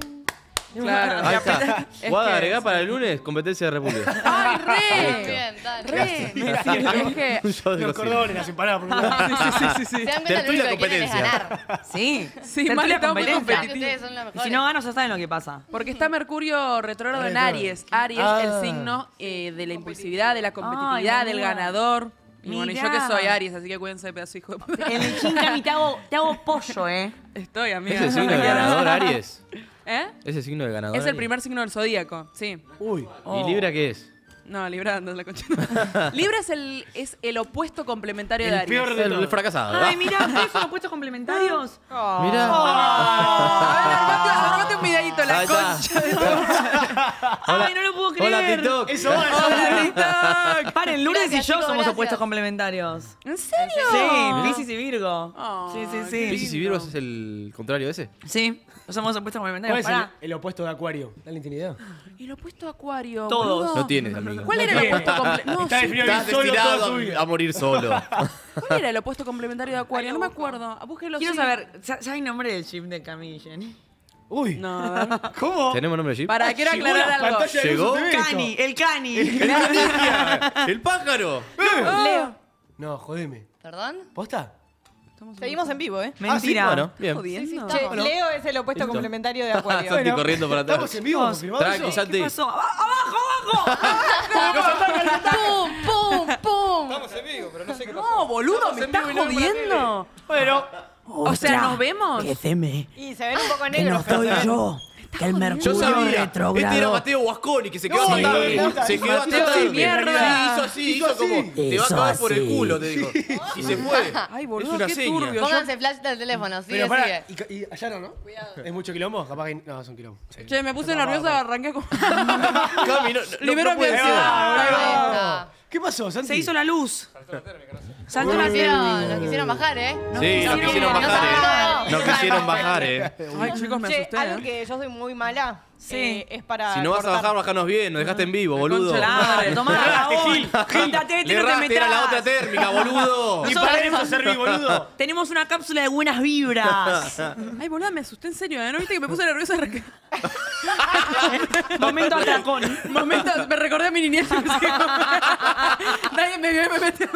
Claro. Ahí está. Es Guada, que- agregá para el lunes competencia de repulgue. ¡Ay, re! Bien, dale. ¡Re! Es que... Los cordones, las empanadas. Sí, sí, sí, sí. Dan cuenta, es competencia. ganar. Sí. Sí, mal, está muy competencia. competitivo. Ustedes son los Y mejores. si no ganas, ya saben lo que pasa. Porque está Mercurio retrógrado en. Aries. Aries, Ah. el signo eh, de la impulsividad, de la competitividad, Ay, del ganador. Y bueno, y yo que soy Aries, así que cuídense de pedazo hijo de puta. En el Chincami te hago, te hago pollo, ¿eh? Estoy, amiga. ¿Es el signo de ganador, Aries? ¿Eh? ¿Es el signo de ganador? Es el Aries? primer signo del zodíaco, sí. Uy. ¿Y Libra qué es? No, Libra, anda la concha. Libra es el, es el opuesto complementario de El Aries. peor de El, todo. el fracasado. Ay, mira, ustedes son opuestos complementarios. Mira. Armate, armate un videito, la Ahí está. concha de tu Ay, no lo puedo creer. Hola, TikTok. Eso va, eso Hola. TikTok. Paren, Lourdes Gracias, y yo chicos, somos gracias. opuestos complementarios. ¿En serio? Sí, Piscis y Virgo. Ay, sí, sí, sí. ¿Piscis y Virgo es el contrario de ese? Sí, somos opuestos ¿Cuál complementarios. es el, Pará. el opuesto de Acuario? Dale intimidad. El opuesto a Acuario. Todos. boludo. No tienes, amigo. ¿Cuál era el opuesto complementario? No, Está sí. definido Estás solo toda destinado su vida. a, a morir solo. ¿Cuál era el opuesto complementario de Acuario? No me acuerdo. Búsquelo. Quiero sí. saber, ¿ya, ya hay nombre del chip de Camille y Jenny? Uy. No, a ver. ¿Cómo? ¿Tenemos nombre de Jeep? Para, quiero Llegó aclarar la algo. pantalla de ¿Llegó? luz de esto. Cani, el Cani. ¡El pájaro! Leo. No, jodeme. ¿Perdón? ¿Posta? Seguimos en vivo, ¿eh? Mentira. Bueno, bien. Che, Bueno. Leo es el opuesto Listo. complementario de Ah, Acuario. Santi corriendo para atrás. ¿Estamos en vivo? ¿Confirmado Tranqui, eso? Santi. ¿Qué pasó? ¡Aba- ¡Abajo, abajo! ¡Pum, pum, pum! Estamos en vivo, pero no sé qué pasó. No, boludo, me estás jodiendo. Bueno, O sea, ¿nos vemos? Y se ven un poco que negros. no pero soy se ven. yo. Que el Yo Mercurio sabía. retrógrado. Este era Mateo Guasconi que se quedó puta, Se hizo quedó de mierda. Hizo así, Hizo hizo así. como. Te va a cagar por el culo, te digo. Y se fue. Ay, Es boludo, una qué seña. turbio. Yo- Pónganse flash del teléfono, sigue, sigue. ¿Y, y allá no, no? ¿Es mucho quilombo? Capaz que. No, es un quilombo. Sí. Che, me puse nerviosa, arranqué como... Cami, no, no, Libero no puede mi ser. ansiedad. ¿Qué pasó, Santi? Se hizo la luz. Saltó la quisieron, nos quisieron bajar, ¿eh? Sí, nos quisieron no bajar, eh. Nos quisieron bajar, eh. Ay, chicos, me asusté. algo ¿eh? que yo soy muy mala eh, es para Si no vas a cortar. bajar, bajanos bien. Nos dejaste en vivo, boludo. Claro, tomá, Gil. Quítate, Le no te era la otra térmica, boludo. Ni para eso serví, boludo. Tenemos una cápsula de buenas vibras. Ay, boludo, me asusté en serio, ¿eh? ¿No viste que me puse nerviosa? Momento atracón. Momento, me recordé a mi niñez. Nadie me vio y me metió.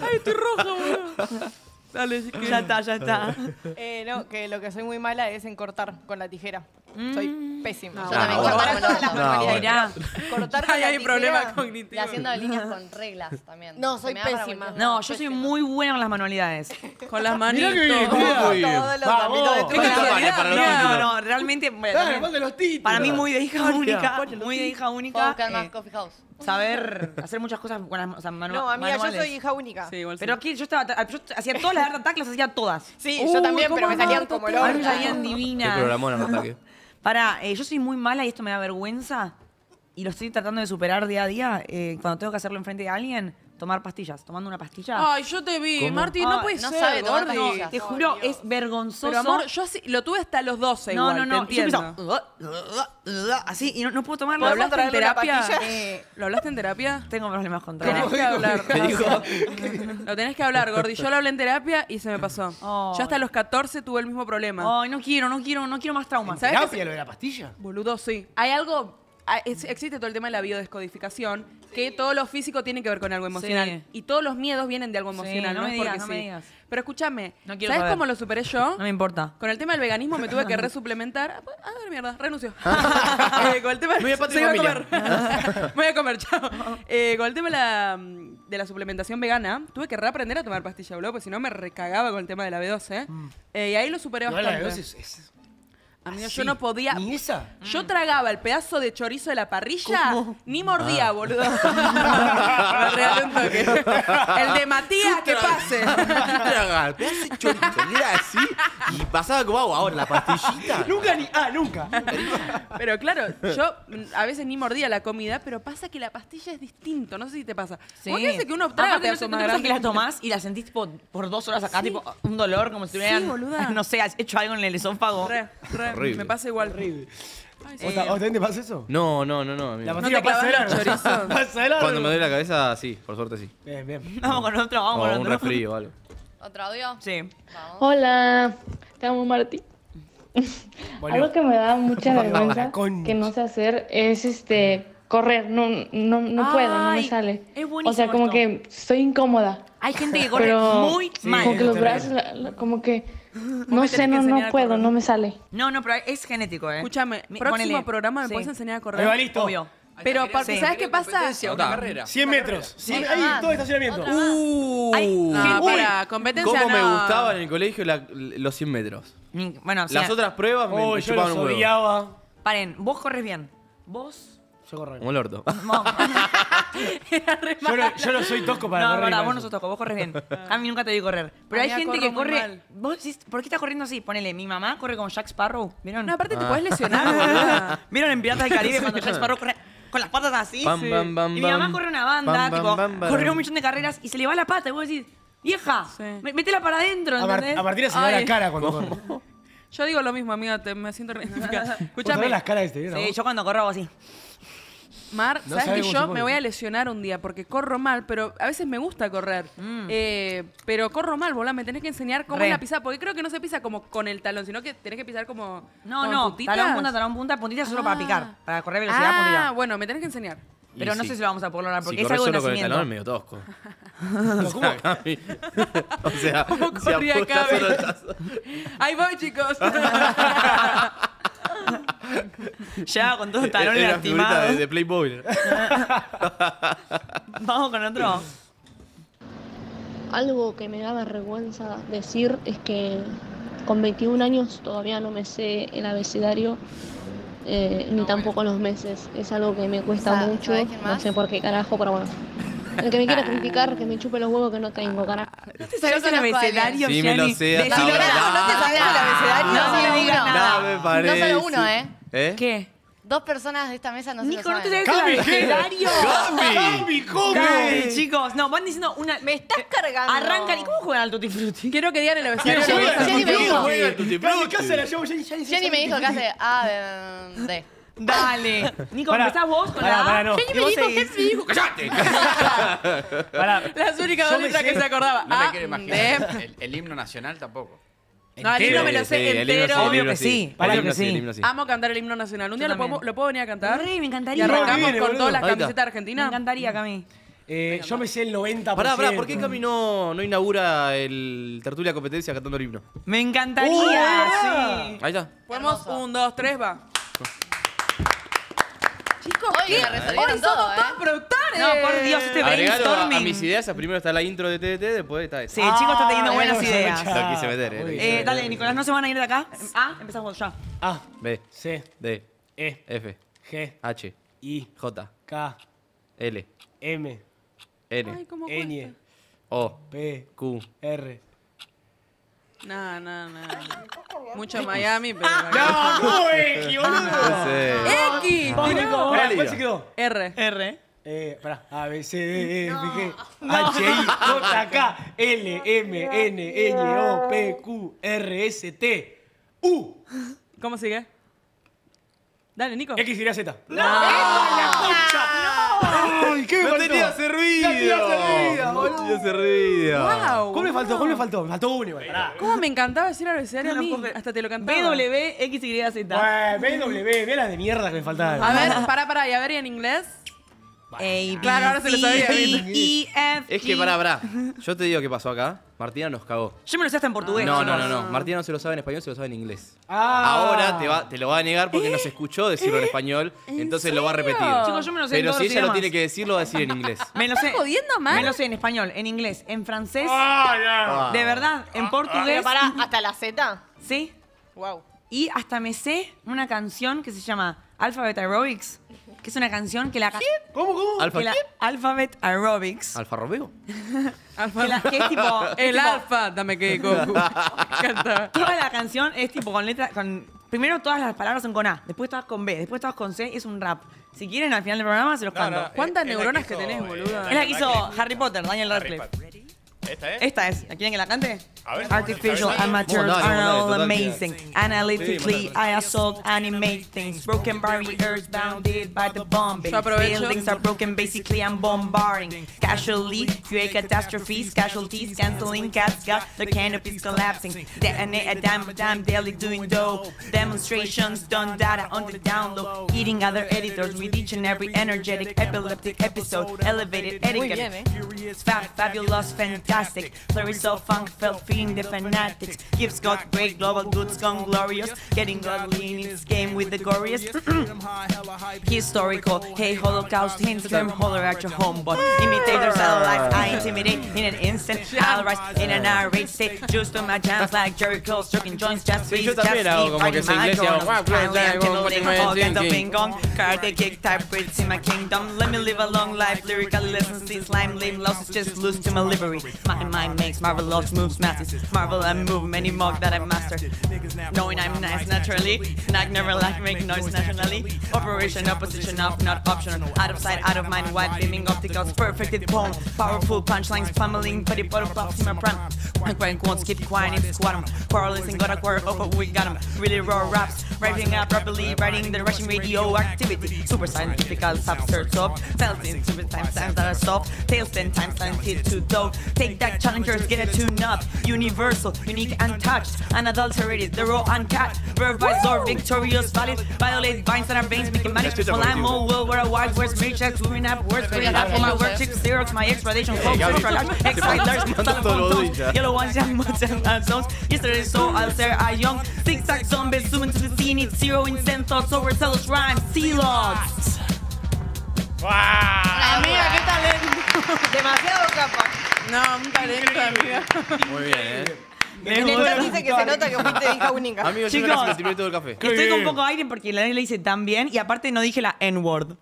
Ay, estoy roja, boludo. Dale, si Ya está, ya está. Eh, no, que lo que soy muy mala es en cortar con la tijera. Soy pésima. Yo también bueno. cortar todas las con No, manualidades. Cortar con Ay, la hay tijera. problemas Y cognitivos. haciendo líneas con reglas también. No, soy pésima. No, yo soy muy buena con las manualidades. Con las Mirá manitos. que bien, Todos los ámbitos de tu ¿Qué vida. tamaño realidad, para los No, no, realmente. bueno, Dale, también- mande los títulos. Para mí muy de hija única, muy de hija Puedo única, buscar más eh, Coffee House. Saber hacer muchas cosas con las o sea, manu- No, amiga, yo manuales. soy hija única. Sí, igual sí. Pero aquí yo estaba, yo hacía todas las art attack, las hacía todas. Sí, Uy, yo también, pero ¿cómo me salían como el A mí orto. me salían Qué ataque. Para, yo soy muy mala y esto me da vergüenza y lo estoy tratando de superar día a día. eh, cuando tengo que hacerlo enfrente de alguien, tomar pastillas. Tomando una pastilla. Ay, yo te vi, ¿Cómo? Marti, no Ay, puede no ser, sabe tomar gordi. pastillas. Te juro, es vergonzoso. Pero amor, yo así, lo tuve hasta los 12 no, igual, no, no. te Yo entiendo. empiezo, así y no, no puedo ¿Lo tomarlo. hablaste en traerle una terapia? pastilla? Eh, ¿Lo hablaste en terapia? Tengo problemas con Tenés trabajo. que hablar. ¿Qué dijo? Lo tenés que hablar, Gordi. Yo lo hablé en terapia y se me pasó. Ay. Yo hasta los 14 tuve el mismo problema. Ay, no quiero, no quiero, no quiero más traumas. ¿Sabes qué ¿Terapia lo de la pastilla? Boludo, sí. Hay algo ah, es- existe todo el tema de la biodescodificación, que todo lo físico tiene que ver con algo emocional. Sí. Y todos los miedos vienen de algo Sí, emocional, no no, me porque digas, no me sí. digas. Pero escúchame, No ¿sabes saber. cómo lo superé yo? No me importa. Con el tema del veganismo me tuve que resuplementar. Ah, A ver, mierda, renuncio. Eh, con el tema voy a Familia. comer. Me voy a comer, chao. Eh, con el tema de la, de la suplementación vegana, tuve que reaprender a tomar pastilla blue, porque si no me recagaba con el tema de la B12. Eh, y ahí lo superé Igual la bastante. B12 es- es- Amigo, así. yo no podía. ¿Ni esa? Yo tragaba el pedazo de chorizo de la parrilla, ni mordía, boludo. Me regalé un toque. El de Matías, que pase. Tragar, pedazo de chorizo, y era así. Y pasaba como agua. Ahora, la pastillita. Nunca ni. Ah, nunca. Pero claro, yo a veces ni mordía la comida, pero pasa que la pastilla es distinto. No sé si te pasa. Sí. ¿Vos qué hace que uno traga Aparte, ¿no pedazos no más que la tomás y la sentís tipo por dos horas acá, tipo un dolor, como si tuvieran, boluda. no sé, has hecho algo en el esófago. Re, re, Horrible. me pasa igual. Horrible. Ay, ¿Vos ta- ¿Vos también te pasa eso? No, no, no, no. amigo. La ¿No pastilla te clavas pasa el chorizo? Pasa. Cuando me duele la cabeza, sí, por suerte sí. Bien, bien. Vamos con otro, vamos O con un otro. resfrío o algo. ¿Otro audio? Sí. Vamos. Hola, te amo Marti. Algo que me da mucha vergüenza concha. que no sé hacer es este correr, no, no, no puedo, no me Ay, sale. es o buenísimo sea, como esto. que estoy incómoda. Hay gente que corre Pero muy Sí, mal. como que los terrible. brazos, la- la- como que no sé, no, no puedo, correr. no me sale. No, no, pero es genético, ¿eh? Escúchame, Mi- próximo ponele. programa me Sí. puedes enseñar a Ahí va, correr. listo. Obvio. Pero porque, sí. ¿sabes qué pasa? Competencia, una carrera. 100 metros. Cien- Otra ahí, más. todo estacionamiento. Otra más. Uh, No, gente- para, competencia ¿Cómo me no. gustaban en el colegio la- los 100 metros? Bueno, o sea, Las otras pruebas me, Oh, me yo chupaban los un huevo. odiaba. Paren, vos corres bien. Vos. Yo corro. Como el orto. No, Yo no, yo no soy tosco para no, correr. para vos no sos toco, vos corres bien. A mí nunca te vi correr. Pero A hay mí gente corro que muy corre. mal. Vos decís, ¿por qué estás corriendo así? Ponele, mi mamá corre como Jack Sparrow. ¿Vieron? No, aparte te Ah. puedes lesionar, boluda. ¿Vieron en Piratas del Caribe cuando Jack Sparrow corre con las patas así? Pam, Sí. pam, pam, y mi mamá pam. corre una banda, Pam, pam, tipo, pam, pam. corrió un millón de carreras y se le va la pata. Y vos decís, vieja, Sí. me- métela para adentro, A, Mar- ¿entendés? a Martina se le da Ay. la cara cuando corre. Yo digo lo mismo, amiga, te, me siento identificada. ¿Vos Escúchame, sabés las caras de este, ¿no? Sí, yo cuando corro hago así. Mar, No sabes sabe que cómo yo me voy a lesionar un día porque corro mal, pero a veces me gusta correr. Eh, pero corro mal, boludo. Me tenés que enseñar cómo Re. es la pisada. Porque creo que no se pisa como con el talón, sino que tenés que pisar como. No, con no, puntitas. talón punta, talón punta, puntita solo para Ah. picar. Para correr velocidad, Ah, puntita. bueno, me tenés que enseñar. Pero Y no sí. sé si lo vamos a poder lograr porque si es algo de solo con el talón es medio tosco. O sea, Cami- o sea, ¿Cómo si corría tazo- Ahí voy, chicos. Ya con todos los talones Era figurita lastimados. de, de Playboy. Vamos con otro. Algo que me da vergüenza decir es que con 21 años todavía no me sé el abecedario eh, ni tampoco los meses. Es algo que me cuesta mucho. ¿sabés quién No sé por qué carajo, pero bueno. El que me quiera criticar, que me chupe los huevos que no tengo, carajo. ¿No te sabes el abecedario, Sí, me lo sé hasta ahora. ¿No te sabés el abecedario? No, No, no. No parece. No solo uno, ¿eh? ¿Eh? ¿Qué? Dos personas de esta mesa no se Nico, lo ¿no te saben. sabes el Cami, ¿qué? abecedario? ¡Cami! ¡Cami, cómo! Cami, chicos, no, van diciendo una. Me estás cargando. Arrancan y cómo juegan al Tutti Frutti. Quiero que digan el ¿Quién abecedario. juega? Jenny me ¿Quién dijo. juega? Tutti Cami, Frutti. casa la llevo, Jenny, Jenny, Jenny me dijo que hace A, D. Dale. Nico, Pará, empezás vos con pará, la A. pará, no. y Jenny vos me dijo, seguís. Jenny me dijo. ¡Cállate! Pará. Las únicas Yo dos me letras sé- que se acordaba. No me A, quiero D. imaginar. El, el himno nacional tampoco. No, el himno me lo sé entero. Obvio que sí. obvio que sí. Amo cantar el himno nacional. Un día lo, podemos- también. lo puedo venir a cantar. Re, me Y encantaría. arrancamos viene, con boludo. todas las Ahí está. camisetas Me argentinas. encantaría, Cami. Eh, yo me sé el 90%. Pará, pará, ¿por qué Cami no, no inaugura el tertulia competencia cantando el himno? Me Uh, encantaría, es sí. Ahí está. Podemos un, dos, tres, va. Chicos, Hoy ¿qué? me resolvieron Hoy todo, somos ¿eh? todos productores. No, por Dios, este Agregalo a, a brainstorming. mis ideas. Primero está la intro de TDT, después está Sí, esta. el chico está Ah, teniendo buenas bueno, ideas. Lo quise meter, eh, lo Muy quise Eh, bien. dale, Nicolás, ¿no se van a ir de acá? Ah, empezamos ya. A, B, C, D, E, F, G, H, I, J, K, L, M, Ay, N, cómo Ñ, cuesta. O, P, Q. R. No, no, no. Mucho Miami, pero. ¡No! ¿Cómo es, boludo? No. X. ¿Cuál se quedó? R. R. Eh, pará. A, B, C, D, E, F, G, H, I, J, K, L, M, N, Ñ, O, P, Q, R, S, T, U. ¿Cómo sigue? Dale, Nico. X y Z. ¡No! ¡Ay, qué me ¡No faltó! tenía servido! ¡No tenía servido, No boludo! tenía servido. ¡Wow! ¿Cómo me faltó? ¿Cómo me faltó? Me faltó uno igual. Pará. ¿Cómo me encantaba decir abecedario a mí? Hasta te lo cantaba. BW, X, Y, Z. Bueno, BW, mira las de mierda que me faltaban. A ver, pará, pará, y a ver, ¿y en inglés? A, B, Claro, ahora se lo sabía, C, ¿viste? D, E, F, Es que pará, pará. Yo te digo qué pasó acá. Martina nos cagó. Yo me lo sé hasta en portugués. No, no, no, no. Martina no se lo sabe en español, se lo sabe en inglés. Ah. Ahora te, va, te lo va a negar porque no se escuchó decirlo en español, entonces lo va a repetir. Chicos, yo me lo sé en Pero todos si los ella lo idiomas. tiene que decir, lo va a decir en inglés. Me lo sé. ¿Estás jodiendo, man? Me lo sé en español, en inglés, en francés. Ah, ya. De verdad, en portugués. Pero pará, ¿hasta la Z? Sí. Wow. Y hasta me sé una canción que se llama Alphabet Aerobics, que es una canción que la... ¿Cómo, cómo? ¿Alfa que la- qué? Alphabet Aerobics. ¿Alfa Romeo? Que, la- que es tipo... es El tipo- alfa, dame que Goku. Me encanta. Toda la canción es tipo con letra, con primero todas las palabras son con A, después todas con B, después todas con C, y es un rap. Si quieren al final del programa se los No, canto. no, ¿Cuántas es- es la neuronas que hizo, tenés, eh, boluda? Es la que hizo Harry Potter, Daniel Harry Radcliffe. Potter. ¿Esta es? Esta es. ¿Quieren que la cante? A ver. Artificial A ver. amateurs Vamos, dale, are vamos, all amazing. Analytically, I assault, animate things. Broken barriers bounded by the bombing. Yo aprovecho. Buildings are broken, basically I'm bombarding. Casually, create catastrophes, casualties, canceling cats got the canopies collapsing. Detonate a dime a dime daily doing dope. Demonstrations done data on the download. Eating other editors with each and every energetic epileptic episode. Elevated etiquette. ¿eh? Fab, fabulous, fantastic. Flurries of funk felt feeding the fanatics. Gifts got great, global goods gone glorious. Getting godly in its game with the glorious. Historical, hey, Holocaust hints, them holler at your home, but imitators life. I intimidate in an instant. I'll rise in an irate state. Just on my jams like Jericho, stroking joints, just yo just también hago como que sé inglés y hago, "Guau, guau, guau, guau, all kinds of guau, bing gong. Karate kick type Brits in my kingdom. Let me live a long life. Lyrical lessons, see slime, lame losses, just lose to my livery. My mind makes marvelous moves, masses. Marvel and move many mug that I master. Knowing I'm nice naturally. Knock never like make noise nationally. Operation opposition off, not optional. Out of sight, out of mind, white beaming opticals, perfected bone. Powerful punchlines, pummeling, putty bottle pops in my prime. My crying quotes keep quiet in squat 'em. Quarreling, got a quarter, oh, but we got 'em. Really raw raps, writing up properly, writing the rushing radio activity. Super scientific, absurd soap. Tells in super times, times that are soft. Tails ten times, times hit to dope. Take deck challengers get a tune-up. Universal, unique, untouched, unadulterated, the raw uncut. Verbalized or victorious, valid, violate binds on our veins, we can manage. Well, I'm all well, we're a wife, where's paychecks, women up, where's great up for my work, chip zeros, my extradition, folks, extra large, extra large, telephone yellow ones, young ones, and zones. Yesterday saw out there a young zigzag zombies zooming to the scene, it's zero in sense, thoughts, overzealous rhymes, sea logs. Amiga, qué talento. Demasiado capa. No, un talento, amiga. Muy bien, ¿eh? En el chat dice que se nota que fuiste hija única. Amigos, yo Chicos. me el café. Estoy con poco aire porque la le hice tan bien y aparte no dije la N-word.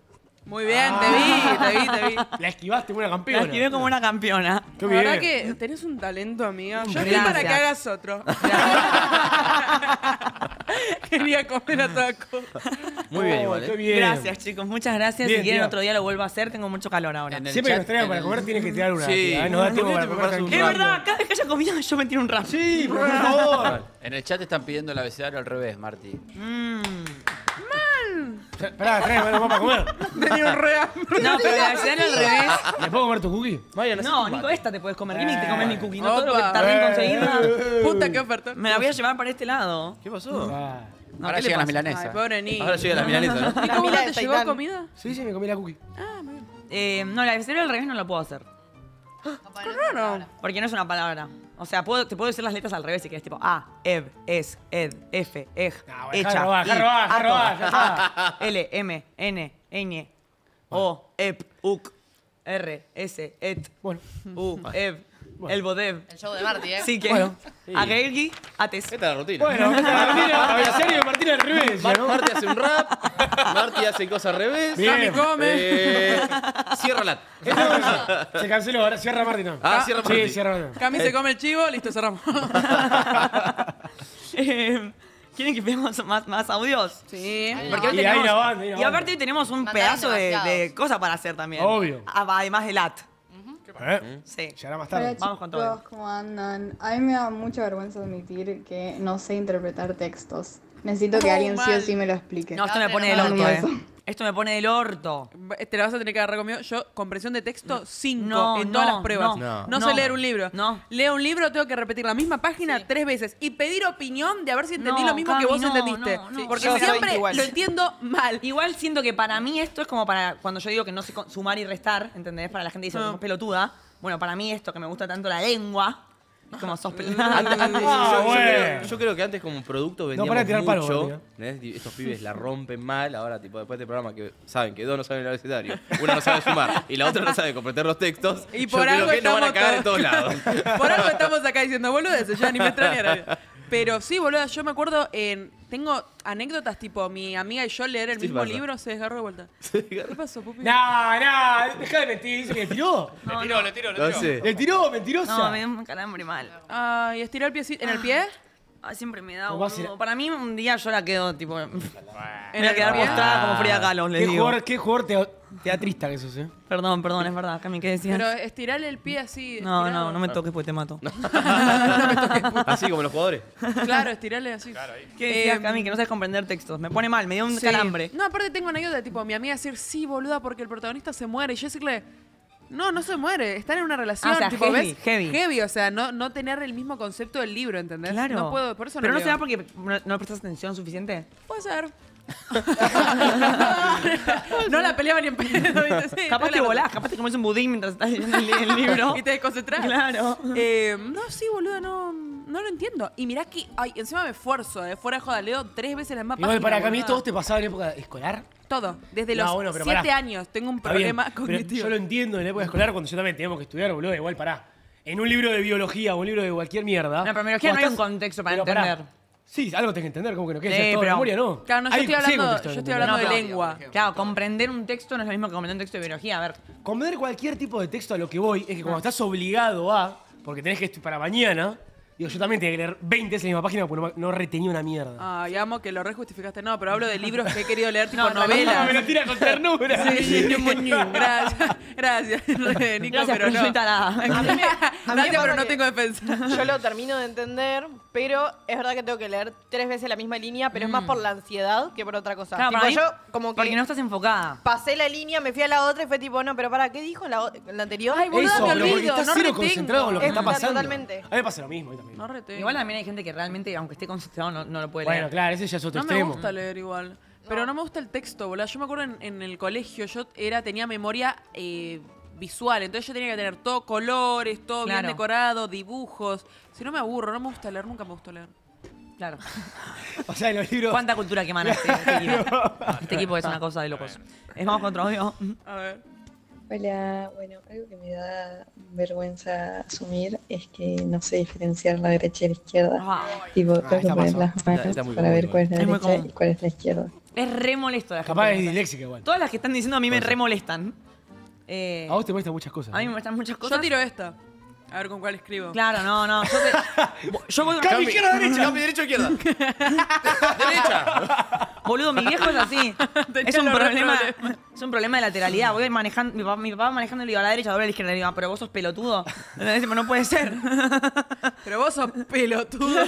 Muy bien, te vi, te vi, te vi. La esquivaste como una La campeona. escribí como una campeona. Qué La verdad que tenés un talento, amiga. Yo estoy para que hagas otro. Quería comer a toda costa. Muy bien, Oh, igual, Qué ¿eh? bien. Gracias, chicos. Muchas gracias. Bien, si quieren otro día lo vuelvo a hacer, tengo mucho calor ahora. Siempre que nos traigan para el- comer tiene que tirar una. Sí. tía, ¿eh? Nos da tiempo ¿Por para comer Es verdad, cada vez que haya comida yo me tiro un rap. Sí, por favor. En el chat están pidiendo el abecedario al revés, Marti. Mm. Esperá, trae, bueno, vamos a comer. Tenía un re hambre. No, pero la escena al revés. ¿Me puedo comer tu cookie? No, Nico, esta te puedes comer. Ni te comes mi cookie. No todo lo que tardé en conseguirla. Puta, qué oferta. Me la voy a llevar para este lado. ¿Qué pasó? Ah. No, Ahora ¿qué le llegan las pasa? Ay, milanesas. pobre niño. Ahora llega la milanesa, ¿no? ¿Y cómo La no mila te Taitán. comida? Sí, sí, me comí la cookie. Eh, no, la escena al revés no lo puedo hacer. Qué raro. Porque no es una palabra. O sea, puedo, te puedo decir las letras al revés si quieres, tipo A, Ev, Es, Ed, F, Ej, bueno, Echa, robar, I, dejá robar, dejá Ato, robar, ya A, L, M, N, Ñ, O, Ep, Uc, R, S, Et, Bueno. U, Ev, El Bodev. El show de Marty, ¿eh? Sí que. Bueno. Agelgi, Ates. Esta es la rutina. Bueno, Martina, abecedario de Martina al revés, Mar- ¿no? Marti hace un rap, Marti hace cosas al revés. Bien. Cami come. Eh, ciérrala. Se canceló, ahora cierra Martina. Ah, cierra Marti. Sí, cierra Martina. Cami se come el chivo, listo, cerramos. Eh, ¿Quieren que veamos más, más audios? Sí. Porque hoy Y ahí tenemos, la banda, ahí la y aparte hoy tenemos un pedazo de, de cosas para hacer también. Obvio. Ah, Además del at. ¿Eh? Sí. Llegará más Hola tarde. Vamos con todo. chicos, ¿cómo andan? A mí me da mucha vergüenza admitir que no sé interpretar textos. Necesito que alguien sí mal. o sí me lo explique. No, esto me pone un orto, eh. Esto me pone del orto. Te la vas a tener que agarrar conmigo. Yo, comprensión de texto, 5 No, en todas las pruebas. no, No, no. sé leer un libro. No. Leo un libro, tengo que repetir la misma página tres veces y pedir opinión de a ver si entendí No, lo mismo que vos no, entendiste. no, no. Porque Yo siempre igual. lo entiendo mal. Igual siento que para mí esto es como para cuando yo digo que no sé sumar y restar, ¿entendés? Para la gente que dice, pelotuda. Bueno, para mí esto que me gusta tanto la lengua, como sos Antes- pelotuda. antes- Ah, yo, yo bueno. creo, yo creo que antes como producto vendíamos de tirar mucho. Estos pibes la rompen mal. Ahora, tipo, después de este programa que saben que dos no saben el abecedario, una no sabe sumar y la otra no sabe comprender los textos, Y yo por creo algo que no van a estamos cagar en todos todos- lados. Por algo estamos acá diciendo boludeces, ya ni me extrañaron. Pero sí, boluda, yo me acuerdo en. Tengo anécdotas tipo mi amiga y yo leer el Sí mismo pasa. libro se desgarró de vuelta. ¿Qué pasó, Pupi? Nah, nah, deja de mentir. Dice que le tiró. Le tiró, le tiró, le No tiró. sé. Le tiró, mentirosa. No, me da un calambre mal. Ay, estiró el piecito. ¿En el pie? Ah, siempre me da ¿Cómo va a boludo. ser? Para mí un día yo la quedo tipo... Me ¿En voy a el quedar postrada como Frida Kahlo, les ¿Qué digo. jugador, qué jugador te, teatrista que sos, eh? Perdón, perdón, es verdad. Cami, ¿qué decías? Pero estirarle el pie así. No, estirado. no, no me toques porque te mato. Así como los jugadores. Claro, estirarle así. ¿Qué decías, Eh, Cami? Que no sabes comprender textos. Me pone mal, me dio un Sí. calambre. No, aparte tengo una anécdota, tipo, mi amiga decir, sí, boluda, porque el protagonista se muere. Y yo decirle, no, no se muere, están en una relación. Ah, o sea, tipo, heavy, ¿ves? heavy. Heavy, o sea, no, no tener el mismo concepto del libro, ¿entendés? Claro. No puedo, por eso Pero no no será leo. porque no, no prestas atención suficiente. Puede ser. no la peleaba ni en pedo, ¿viste? Sí, capaz no te la- volás, capaz te comes un budín mientras estás leyendo el, el libro. y te desconcentrás. Claro. Eh, no, sí, boludo, no, no lo entiendo. Y mirá que, ay, encima me esfuerzo, eh, fuera de joda, leo tres veces la misma Igual para Cami, boluda. ¿esto vos te pasaba en época escolar? Todo, desde No, los bueno, pero siete pará. años tengo un Está bien, problema pero cognitivo. Yo lo entiendo en la época escolar cuando yo también teníamos que estudiar, boludo. Igual pará. En un libro de biología o un libro de cualquier mierda. No, pero en biología no hay un contexto para pero pará. entender. Sí, algo tenés que entender, como que no Sí, queda todo de pero- memoria, ¿no? Claro, no, yo Hay- estoy sí hay hablando, contexto yo de estoy entender. hablando de pero- lengua. Claro, comprender un texto no es lo mismo que comprender un texto de biología. A ver, Comprender cualquier tipo de texto a lo que voy es que cuando estás obligado a, porque tenés que estu- para mañana, digo, yo también tenía que leer 20 veces la misma página porque no, no retenía una mierda. Ay, amo que lo rejustificaste. No, pero hablo de libros que he querido leer, tipo No, no, novelas. me lo tira con ternura. Sí, sí, gracias, gracias, Nico, gracias, pero no. Gracias, pero no tengo defensa. Yo lo termino de entender, pero es verdad que tengo que leer tres veces la misma línea, pero es más por la ansiedad que por otra cosa. Claro, Tipo, para mí, yo como que porque no estás enfocada. pasé la línea, me fui a la otra y fue tipo, no, pero para, ¿qué dijo la, anterior? Ay, boluda, Eso, me olvido, estás no cero retengo. concentrado en lo que Es está pasando. totalmente. A mí me pasa lo mismo. También. No retengo. Igual también hay gente que realmente, aunque esté concentrado, no, no lo puede Bueno, leer. claro, ese ya es otro No me extremo. gusta leer igual. Pero no me gusta el texto, boludo. Yo me acuerdo en, en el colegio, yo era, tenía memoria eh, visual, entonces yo tenía que tener todo colores, todo bien decorado, dibujos. Si no me aburro, no me gusta leer, nunca me gustó leer. Claro. O sea, en los libros. ¿Cuánta cultura que emana este, este equipo? Este equipo es una cosa de locos. Es vamos con otro audio. A ver. Hola, bueno, algo que me da vergüenza asumir es que no sé diferenciar la derecha y la izquierda. Ah, Tipo, Ah, tengo que está poner las manos está muy para ver cuál es la. Es derecha y cuál es la izquierda. es re molesto la gente. Capaz es disléxica igual. Todas las que están diciendo a mí me re molestan. Eh, A vos te molestan muchas cosas. a mí me molestan muchas cosas. Yo tiro esta. A ver con cuál escribo. Claro, no, no. Yo, te- yo voy Cami, izquierda, derecha. Cambio derecha o izquierda. derecha. Boludo, mi viejo es así. Es un problema. Es un problema de lateralidad. Voy manejando, mi papá, mi papá manejando y le digo a la derecha, doble a la izquierda. Le digo, "Ah, pero vos sos pelotudo. Tipo, No puede ser. Pero vos sos pelotudo.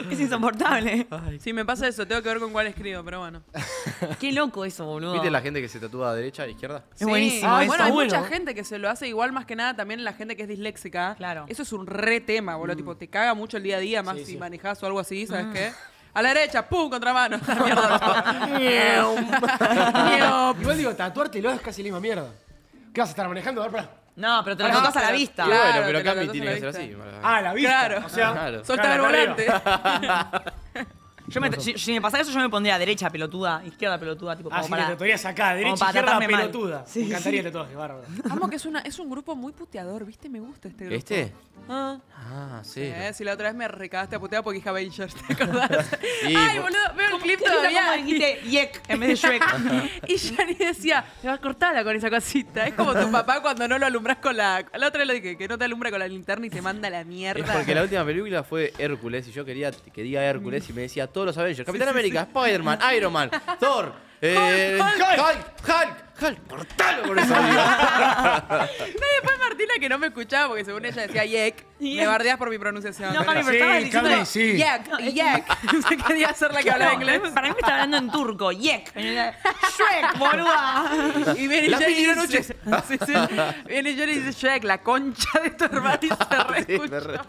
es insoportable. Sí, me pasa eso, tengo que ver con cuál escribo, pero bueno. Qué loco eso, boludo. ¿Viste la gente que se tatúa a derecha e izquierda? Es buenísimo. Ah, eso. bueno, hay bueno. mucha gente que se lo hace igual más que nada también la gente que es disléxica. Claro. Eso es un re tema, boludo. Tipo, te caga mucho el día a día, más Sí, si sí. manejás o algo así, ¿sabes qué? A la derecha, pum, contramano. La mierda. Igual digo, tatuártelo es casi la misma mierda. ¿Qué vas a estar manejando? A ver, pará. No, pero te lo tocas a la vista. Claro, bueno, pero Cami tatuás tiene que ser así. Ah, la vista. Claro. O sea, Claro. Soltar el volante. Yo me- si, si me pasara eso, yo me pondría derecha pelotuda, izquierda pelotuda, tipo Ah, como sí, para. te tatuarías acá, derecha, para izquierda, pelotuda. Sí, me encantaría sí. el tatuaje, bárbaro. Amo que es, una, es un grupo muy puteador, ¿viste? Me gusta este grupo. ¿Este? Ah. Ah, sí. Eh, si la otra vez me recagaste a putear porque dije Avengers, ¿te acordás? Sí, Ay, boludo, veo el clip ¿Qué risa todavía. dijiste Yek en vez de Shrek? y Yanni decía, te vas a cortarla con esa cosita. Es como tu papá cuando no lo alumbras con la... La otra vez lo dije, que no te alumbra con la linterna y te manda la mierda. Es porque la última película fue Hércules y yo quería que diga Hércules y me decía todos los Avengers. Capitán América, Spider-Man, Iron Man, Thor. Eh, Hulk, Hulk, Hulk, Hulk, cortalo con eso. No, y después Martina, que no me escuchaba porque según ella decía yek, me bardeas por mi pronunciación. No, Cami, pero Sí, estabas diciendo... Cami, sí. Yek, yek. Se quería hacer la que hablaba No, inglés. Para mí me está hablando en turco. Yek. Shrek, boluda. Y viene y dice, sí, sí. Viene Jenny y dice, Shrek, la concha de tu hermano y se reescucha.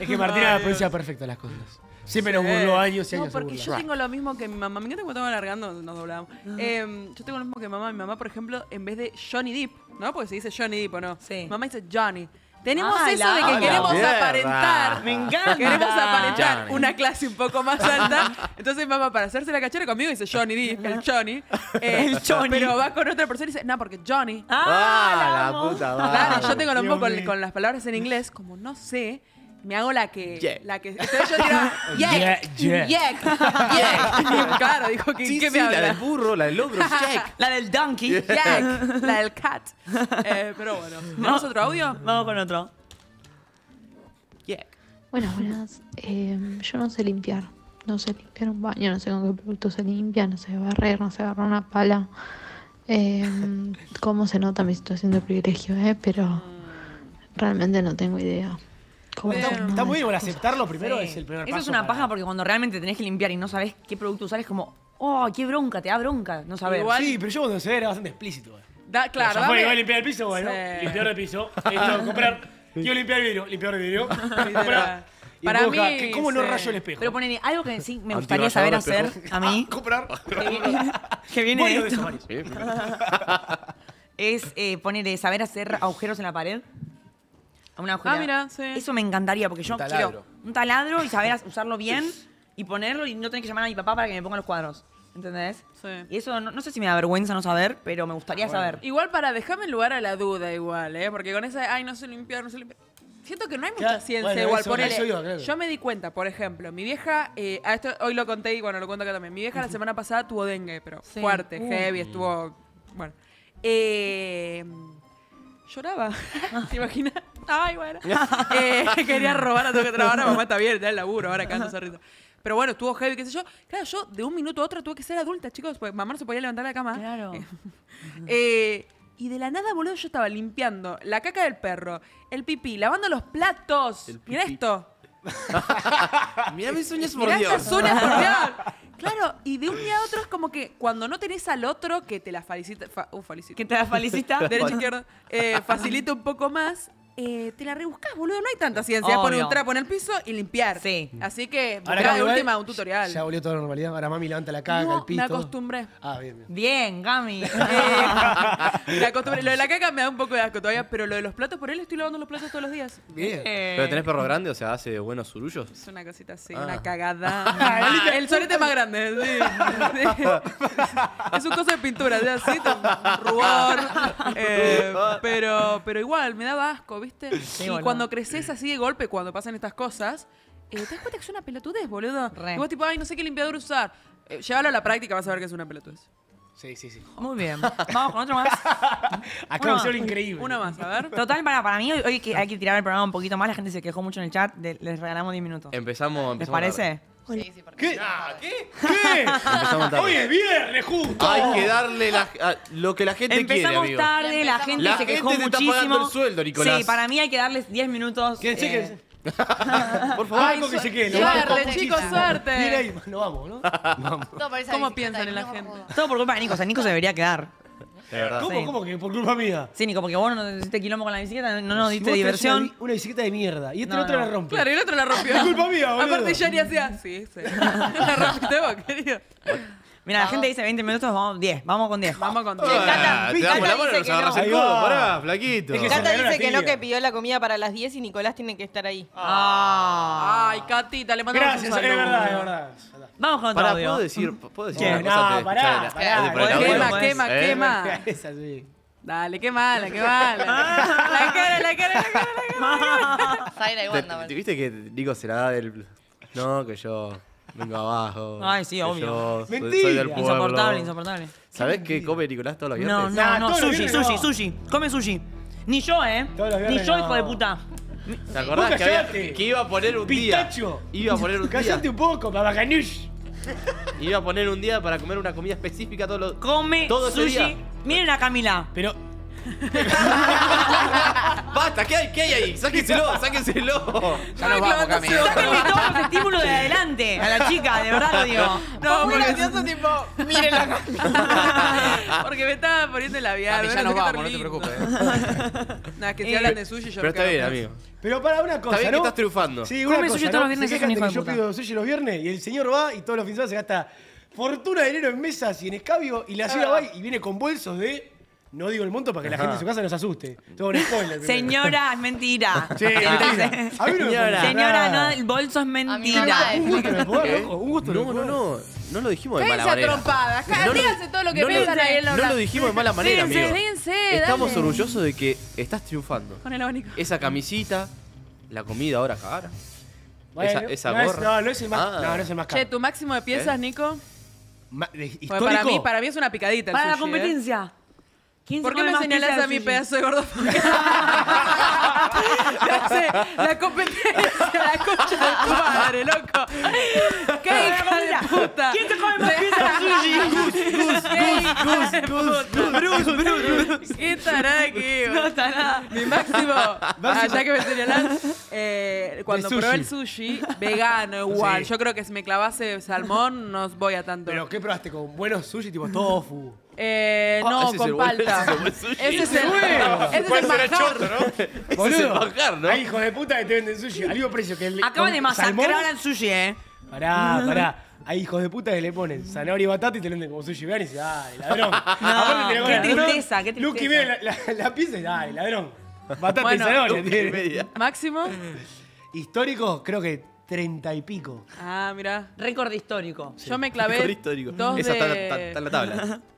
Es que Martina la pronuncia perfecta las cosas. Siempre nos burló años y No, años. se porque yo tengo lo mismo que mi mamá. Me encanta cuando estamos alargando, nos doblamos. Eh, yo tengo lo mismo que mamá. Mi mamá, por ejemplo, en vez de Johnny Depp, ¿no? Porque se dice Johnny Depp o no. Sí. Mamá dice Johnny. Tenemos Ah, eso la- de Ah, que queremos mierda. aparentar. Me encanta. Queremos aparentar Johnny. una clase un poco más alta. Entonces, mamá, para hacerse la cachera conmigo, dice Johnny Depp, el Johnny. Eh, El Johnny. Pero va con otra persona y dice, no, porque Johnny. Ah, la puta madre. Claro, yo tengo lo mismo con, con las palabras en inglés, como no sé, me hago la que. Yeah. La que entonces yo tiro. Yeah, Yeah, yeah. yeah, yeah. Claro, dijo que Sí, ¿qué sí, me la habla? del burro, la del logro, check. La del donkey. Jack, la del cat. Eh, pero bueno, ¿tenemos otro audio? Vamos con otro. Buenas, buenas. Eh, yo no sé limpiar. No sé limpiar un baño, no sé con qué producto se limpia, no sé barrer, no sé agarrar una pala. Eh, ¿Cómo se nota mi situación de privilegio, eh? Pero realmente no tengo idea. ¿Cómo Está, muy bien, aceptarlo primero Sí. es el primer Eso paso. es una para- paja porque cuando realmente tenés que limpiar y no sabes qué producto usar es como, oh, qué bronca, te da bronca no saber. Igual- Sí, pero yo cuando se ve era bastante explícito. eh. Da, claro, Ya fue, dame- iba a limpiar el piso, bueno. Sí. Limpiador de piso. Comprar. Quiero limpiar el vidrio. Limpiador de vidrio. comprar. Y Para mí, ¿qué- ¿Cómo no sí. rayo el espejo? Pero ponele algo que sí me gustaría saber hacer a mí, comprar. que viene, de esto, es eh, ponerle saber hacer agujeros en la pared. A una agujera. Ah, mira, sí. Eso me encantaría porque yo Un taladro. quiero un taladro y saber usarlo bien y ponerlo y no tener que llamar a mi papá para que me ponga los cuadros. ¿Entendés? Sí. Y eso no, no sé si me da vergüenza no saber, pero me gustaría saber. Igual para dejarme lugar a la duda, igual, ¿eh? Porque con esa, ay, no sé limpiar, no sé limpiar. Siento que no hay mucha Claro, ciencia bueno, igual. eso- ponele. eso iba, claro. Yo me di cuenta, por ejemplo, mi vieja, eh, a esto hoy lo conté y bueno, lo cuento acá también. Mi vieja la semana pasada tuvo dengue, pero Sí. fuerte, Uh. heavy, estuvo. Bueno. Eh, lloraba. ¿Te imaginas? Ay, bueno. Eh, quería robar a todo que trabajar. Mamá está bien, está en el laburo, ahora acá esa risa. Pero bueno, estuvo heavy, qué sé yo. Claro, yo de un minuto a otro tuve que ser adulta, chicos, porque mamá no se podía levantar de la cama. Claro. Eh, y de la nada, boludo, yo estaba limpiando la caca del perro, el pipí, lavando los platos. Mira esto. Mira mis uñas, por Mirá Dios. estas uñas, por Dios. Claro, y de un día a otro es como que cuando no tenés al otro que te la felicita. fa- uh, felicita. ¿Que te la felicita? Derecha, izquierda. eh, facilita un poco más. Eh, te la rebuscás, boludo. No hay tanta ciencia. Es poner Obvio. un trapo en el piso y limpiar. Sí. Así que, Ahora buscá de igual, última un tutorial. Ya volvió toda la normalidad. Ahora mami levanta la caca, No, el piso. me acostumbré. Ah, bien, bien. Bien, Gami. Eh, me acostumbré. Lo de la caca me da un poco de asco todavía, pero lo de los platos, por él estoy lavando los platos todos los días. Bien. ¿Pero tenés perro grande? O sea, hace buenos surullos. Es una cosita así, Ah. una cagada. el solete es más grande, sí. Sí. Es un coso de pintura, ¿sí? así, con rubor. eh, pero, pero igual, me daba asco, ¿viste? y boludo. cuando creces así de golpe, cuando pasan estas cosas, eh, te das cuenta que es una pelotudez, boludo. Re. Y vos tipo, ay, no sé qué limpiador usar. Eh, llévalo a la práctica, vas a ver que es una pelotudez. Sí, sí, sí. Muy bien. Vamos con otro más. Acá Uno- un ser increíble. Una más, a ver. Total, para, para mí hoy, hoy que hay que tirar el programa un poquito más. La gente se quejó mucho en el chat. de- les regalamos 10 minutos. Empezamos, ¿Les empezamos parece? Sí, sí, porque ¿Qué? ¿Qué? ¿Qué? Tarde. Hoy es viernes, justo. Hay que darle la- a- lo que la gente quiere, Empezamos amigo. tarde, la gente La se quejó gente te está muchísimo. pagando el sueldo, Nicolás. Sí, para mí hay que darles 10 minutos. Quédense, eh, quédense. Por favor. Banco que se quede. nos suerte, vamos. chicos, suerte. Viene ahí, nos vamos, ¿no? Vamos. todo por esa ¿Cómo bicicleta piensan en la no gente? Todo por culpa de Nico. O sea, Nico se debería quedar. De verdad. ¿Cómo, Sí. cómo que por culpa mía? Sí, Nico, porque vos no hiciste quilombo con la bicicleta, no nos Si diste diversión. Una, una bicicleta de mierda y este No, otro no. la rompe. Claro, y el otro la rompió. Es culpa mía, boludo. Aparte, Jenny hacía. Sí, sí. La rompiste vos, querido. Mira, la gente dice 20 minutos, vamos 10. Vamos con 10. Vamos con Ah, Cata- te damos Cata la mano nos que agarras no. el codo. Pará, flaquito. Es que Cata se me dice que no, tibia. que pidió la comida para las 10 y Nicolás tiene que estar ahí. Ah. Ay, Catita, le mandamos Gracias, un es saludo. verdad, es verdad. Vamos con otro Pará, audio. ¿puedo decir, ¿puedo decir ¿Qué? una cosa? No, antes de pará, escuchar pará. Podés? Quema, podés. quema, ¿Eh? quema. Es así. Dale, qué mala, qué mala. La cara, la cara, la cara, la cara. Zaira y Te- Wanda, te- bueno. ¿Viste que Nico se la da del... No, que yo vengo abajo. Ay, sí, obvio. Yo soy, Mentira. soy del pueblo. Insoportable, insoportable. ¿Sabés qué come Nicolás todos los No, viernes? no, Nah, no. todos los Sushi, viernes sushi, no. sushi. Come sushi. Ni yo, ¿eh? Todos los Ni yo, no. hijo de puta. ¿Te acordás que, había- callate. que iba a poner un día? Iba a poner un día. Cállate un poco, babacanush. Iba a poner un día para comer una comida específica todo lo, Come todo ese sushi. día. Miren a Camila. Pero Basta, ¿qué hay, qué hay ahí? Sáquenselo, sáquenselo. Ya nos vamos, Cami. Sáquenle todos los estímulos de adelante a la chica, de verdad lo digo. No, Muy porque, gracioso, tipo, miren la porque me estaba poniendo el labial. Cami, ya nos vamos, no te preocupes. Nada, que si Eh, hablan de sushi, yo Pero está bien, en amigo. Pero para una cosa, Está bien ¿no? que estás triunfando. Sí, una Come cosa, sushi ¿no? todos los viernes, Se es un quejan hijo de de que yo puta. pido sushi los viernes y el señor va y todos los fines de semana se gasta fortuna de dinero en mesas y en escabio y la señora va y viene con bolsos de... No digo el monto para que la gente en su casa no se asuste. Todo un spoiler. primero. Señora, es mentira. Sí, mentira. A mí no me Señora. parece Señora, nada. no, el bolso es mentira. Un gusto No, no, no. No lo dijimos de mala Cállense a manera. trompadas. Díganse todo lo que no lo- piensan ahí en la No lo dijimos de mala manera, Fíjense, amigo. fíjense, Estamos dale. orgullosos de que estás triunfando. Con el abanico. Esa camisita, la comida ahora cara. Bueno, esa esa no es- gorra. no, no es el más, Ah. no, no es el más caro. Che, tu máximo de piezas, ¿Eh? Nico. Ma- de- Porque ¿Histórico? para mí, para mí es una picadita. el Para la sushi, ¿eh? competencia. ¿Quién ¿Por qué me de a mi sushi? pedazo de gordo? Ya sé, la competencia, la concha de tu madre, loco. ¡Qué hija de puta! ¿Quién te come más pizza de sushi? Bruce, Bruce. ¿Qué tarada que No está nada. Mi máximo, ya que me señalás, eh, cuando probé el sushi. sushi, vegano igual. Sí. Yo creo que si me clavase salmón, no voy a tanto. ¿Pero qué probaste? ¿Con buenos sushi tipo tofu? Eh, Ah, no, ese es el con buen- palta. ese es el buen sushi. Ese es el, Bueno. ese es Puede el ser el manjar. choto, ¿no? Ese es el manjar, ¿no? Hay hijos de puta que te venden sushi al mismo precio que el Acaban de salmón. masacrar al sushi, ¿eh? Pará, pará. Hay hijos de puta que le ponen zanahoria y batata y te lo venden como sushi vegan y dices, dale, ladrón. Aparte te lo qué cobran, ¿no? tristeza, qué tristeza. medio la, la, la pizza y dale, ladrón. Batata Bueno, y zanahoria. Tiene. media. Máximo. Histórico, creo que treinta y pico. Ah, mira. Récord histórico. Yo me clavé Récord histórico. dos Esa está, de... está- está en la tabla.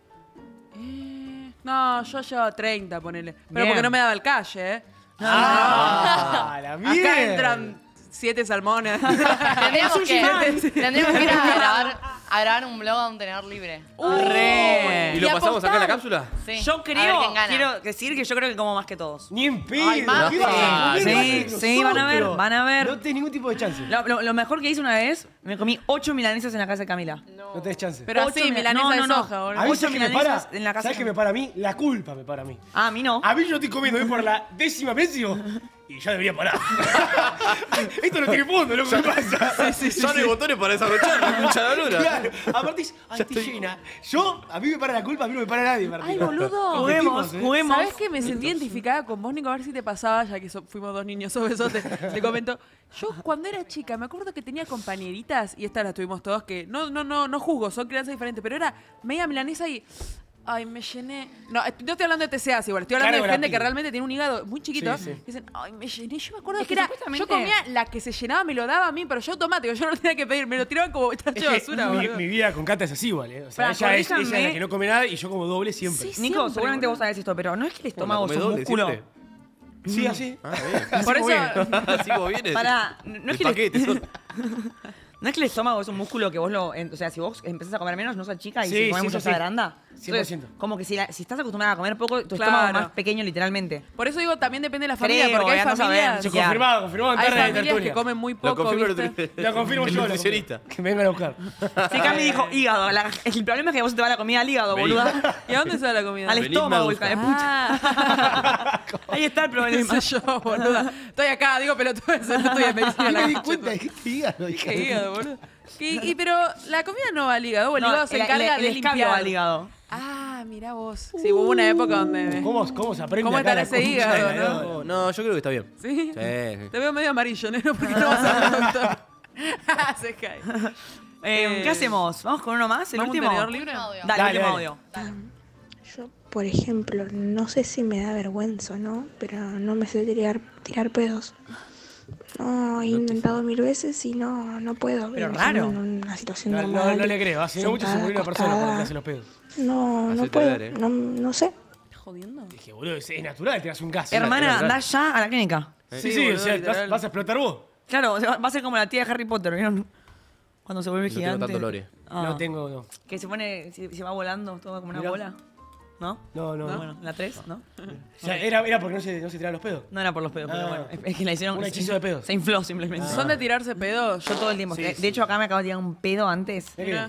No, yo llevaba 30, ponele. Pero Bien. porque no me daba el calle, ¿eh? Ah, la mierda. Acá entran siete salmones. Tendríamos que, tendríamos que ir a grabar, a grabar un blog a un tenedor libre. Re. ¿Y lo pasamos acá en la cápsula? Sí. Yo creo, quiero decir que yo creo que como más que todos. Ni en pedo. Ay, más ¿Qué vas a sí. Sí, van a ver, nosotros? van a ver. No tenés ningún tipo de chance. Lo, lo- lo mejor que hice una vez, me comí ocho milanesas en la casa de Camila. No tenés chance. Pero Ocho así, mila- milanesa no, de no, no. soja, boludo. a mí ocho ¿sabes qué me para? milanesas en la casa ¿Sabes de- qué me para a mí? La culpa me para a mí. Ah, a mí no. A mí yo estoy comiendo voy por la décima vez digo, y ya debería parar. Esto no tiene fondo, lo que me pasa. ya no hay botones para desarrollar, la concha de la luna. Claro, aparte dice, ay, estoy llena. Yo, a mí me para la culpa, a mí no me para nadie, Martín. Ay, boludo. Juguemos, ¿eh? juguemos. ¿Sabes que me sentí identificada con vos, Nico? A ver si te pasaba, ya que so- fuimos dos niños obesotes. Te comento. Yo, cuando era chica, me acuerdo que tenía compañeritas, y estas las tuvimos todos, que no, no, no, no juzgo, son crianzas diferentes, pero era media milanesa y. Ay, me llené. No, est- no estoy hablando de TCAs igual, estoy hablando de la gente que realmente tiene un hígado muy chiquito. Sí, sí. Dicen, ay, me llené. Yo me acuerdo Es que, que era. supuestamente- Yo comía la que se llenaba, me lo daba a mí, pero yo automático, yo no lo tenía que pedir, me lo tiraban como tacho de basura, mi, boludo. mi vida con Cata es así igual, ¿eh? O sea, Pará, ella, es, ella es la que no come nada y yo como doble siempre. Sí, Sí, Nico, siempre, seguramente boludo. vos sabés esto, pero no es que el estómago es come un doble músculo. siempre. así. Ah, bien. Por como eso. Así como viene. Pará, no no el es que el- paquete. son- No es que el estómago es un músculo que vos lo. en- o sea, si vos empezás a comer menos, no sos chica y Sí, sí, eso se sí. agranda. 100%. como que si, la- si estás acostumbrada a comer poco, tu Claro. estómago es más pequeño, literalmente. Por eso digo, también depende de la familia, Creo, porque hay ya no familias. sabemos, Se Ya. confirmado, confirmado en Hay tarde de familias que tertulia. comen muy Lo poco, confirmo ¿viste? Lo confirmo el yo. lo nutricionista. confirmo. Que me vengan a buscar. Sí, Cami dijo hígado. la- el problema es que vos se te va la comida al hígado, Vení. boluda. ¿Y a dónde se va la comida? Al Venís, estómago, hija de puta. Ah, Ahí está el qué problema. sé yo, boluda. Estoy acá, digo pelotudes, no estoy en medicina. No la me di concha cuenta de de que te hígado, hija de Qué hígado, boludo. Y, y- pero la comida no va al hígado, el No, hígado se el- encarga el- de el limpiar. va al hígado. Ah, mira vos. Sí, hubo una época donde... ¿Cómo, ¿Cómo se aprende ¿Cómo la ese hígado, de no? No, no, yo creo que está bien. ¿Sí? Sí, sí. Te veo medio amarillo, ¿no? ¿Por qué no vas a doctor? se cae. Eh, ¿Qué hacemos? ¿Vamos con uno más? ¿El ¿Vamos un último? tenedor libre? Audio. Dale, Dale, último dale. audio. Yo, por ejemplo, no sé si me da vergüenza, ¿no? Pero no me sé tirar, tirar pedos. No, he intentado mil veces y no, no puedo. Pero Me raro. En una situación No, no, normal. no le creo. Hace no mucho se sentada, murió una persona por acostada. hacer los pedos. No, no puedo. ¿eh? No, no sé. Jodiendo. Dije, boludo, es, es natural, te das un gas. Hermana, anda ya a la clínica. Sí, Sí, sí, boludo, o sea, vas, vas a explotar vos. Claro, o sea, va a ser como la tía de Harry Potter, ¿vieron? Cuando se vuelve No tengo gigante. tanto lore. Ah, No tengo. No. Que se pone, se, se va volando todo como una Mirá. bola. ¿No? No, no. Bueno, la 3, ¿no? O sea, era, era porque no se, no se tiraban los pedos. No era por los pedos, pero Ah. bueno. Es, que la hicieron. Un se- hechizo de pedos. Se infló simplemente. ¿Son de tirarse pedos? Yo todo el tiempo. Sí, de, sí. de hecho, acá me acabo de tirar un pedo antes. ¿De qué?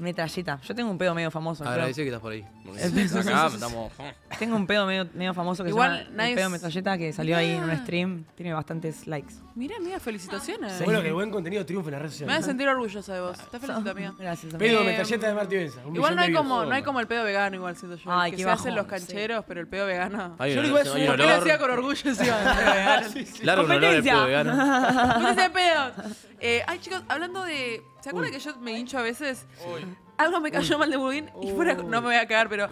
Metralleta. Yo tengo un pedo medio famoso. creo. Agradece que estás por ahí. Porque Sí, sí, sí, Acá sí, sí. estamos. Tengo un pedo medio, medio famoso que Igual se llama nadie el pedo s- metralleta que salió ahí en un Mirá. stream. Tiene bastantes likes. Mira, amiga, felicitaciones. Bueno, que el buen contenido triunfa en las redes Me sociales. voy a sentir orgullosa de vos. Te felicito, amiga. Gracias. Pedo, Eh, metralleta de Marty Benza. un Igual millón no hay de como no hay como el pedo vegano, igual siento yo. Ay, que qué se hacen bajón, los cancheros, pero el pedo vegano. Hay Yo un, es hay ¿Por qué lo olor. hacía con orgullo pedo vegano? Largo un olor el Competencia. pedo vegano. De pedos. Eh, ay, chicos, hablando de. ¿Se acuerdan que yo me hincho a veces? Algo me cayó mal de Budín y fuera, no me voy a cagar, pero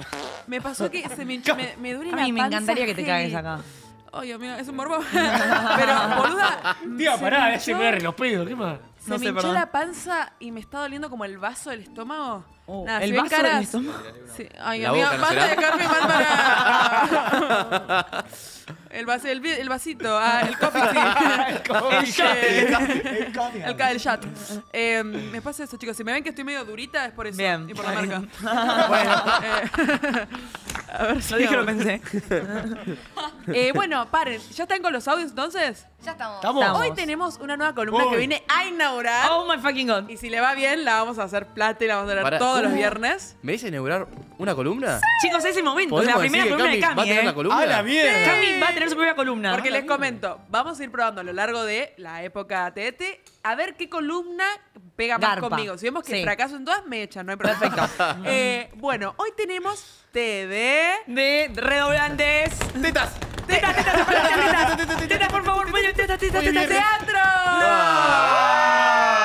me pasó que se me, me, me duele A la mí me panza encantaría que te heavy. cagues acá. Ay, amiga, es un morbo. pero, boluda. Se pará, me ese hinchó- me los pedos, ¿qué más? Se No me sé, hinchó perdón. la panza y me está doliendo como el vaso del estómago. Oh, Nada, ¿el si vaso del caras- estómago? Sí. Ay, La amiga, boca, ¿no basta será? de dejarme mal para... El, vas- el, el vasito, ah, el coffee, sí. El coffee. El shot. El coffee. El, shot. Eh, me pasa eso, chicos. Si me ven que estoy medio durita, es por eso. Bien. Y por la marca. bueno, Eh, a ver si lo dije, lo pensé. Eh, bueno, paren. ¿Ya están con los audios entonces? Ya estamos. ¿Estamos? Hoy tenemos una nueva columna que viene a inaugurar. Oh my fucking god. Y si le va bien, la vamos a hacer plata y la vamos a Pará, todos los ¿cómo? viernes. ¿Me dice inaugurar una columna? Chicos, ese momento. La ¿Podemos primera decir que columna de Cami va a tener ¿eh? una columna? ¡A la mierda! Cami va a tener su propia columna. Porque les comento, vamos a ir probando a lo largo de la época TT a ver qué columna pega más Garpa. conmigo. Si vemos que Sí. fracaso en todas, me echan, no hay problema. Perfecto. Eh, bueno, hoy tenemos TD. De redoblantes. ¡Tetas! Tetas, tetas, tetas, tetas, tetas, tetas, por favor, tetas, tetas, tetas, ¡Teatro!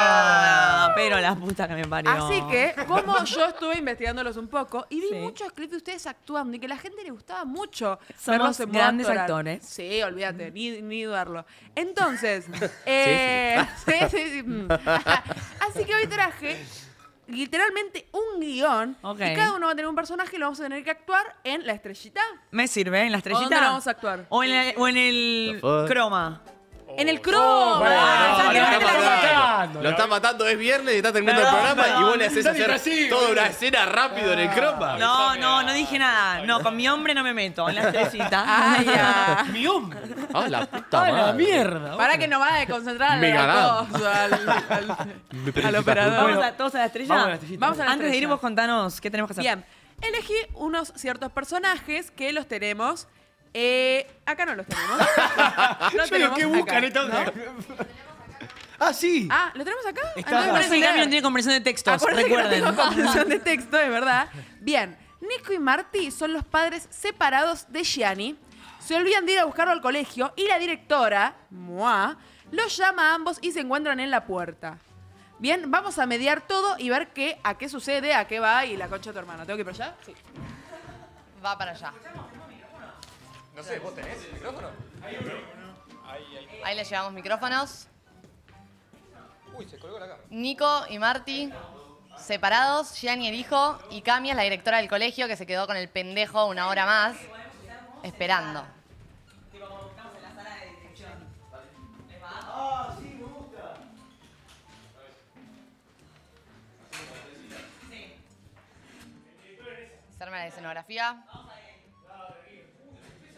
Ah, Pero la puta que me parió. Así que, como yo estuve investigándolos un poco y vi Sí. muchos clips de ustedes actuando y que a la gente le gustaba mucho Somos verlos en modo grandes actoral. actores. Sí, olvídate, ni, ni dudarlo. Entonces, eh, sí, sí, sí, mm. así que hoy traje literalmente un guion Ok. y cada uno va a tener un personaje y lo vamos a tener que actuar en la estrellita. Me sirve en la estrellita. dónde la vamos a actuar? O en, la- o en el The fuck? croma. En el croma. pará, Ah, no, no, no, matando, Lo está matando, es viernes y está terminando el programa y vos le haces hacer toda una escena rápido en el croma. No, no, no dije nada. No, con mi hombre no me meto. En la estrellita. Ah, ya. Mi hombre. Ah, la puta ¡A la mierda! Para que no va a desconcentrar al, Mega al, al, al- Me al felicita. operador. Vamos a todos a la estrella. Vamos a la estrellita. Vamos a la Antes de ir, vos contanos qué tenemos que hacer. Bien, elegí unos ciertos personajes que los tenemos. Eh, acá no los tenemos. Yo digo, tenemos ¿qué acá, buscan estos? ¿no? Ah, sí. Ah, ¿lo tenemos acá? Está- Entonces. Cami no tiene conversión de textos, Acuérdense que no recuerden. tengo comprensión de texto, es verdad. Bien, Nico y Marty son los padres separados de Gianni. Se olvidan de ir a buscarlo al colegio y la directora, Moa, los llama a ambos y se encuentran en la puerta. Bien, vamos a mediar todo y ver qué, a qué sucede, a qué va y la concha de tu hermano. ¿Tengo que ir para allá? Sí. Va para allá. No sé, ¿vos tenés el micrófono? Ahí le llevamos micrófonos. Uy, se colgó la cámara. Nico y Marty separados, Gianni el hijo y Cami es la directora del colegio que se quedó con el pendejo una hora más esperando. Se arma la escenografía.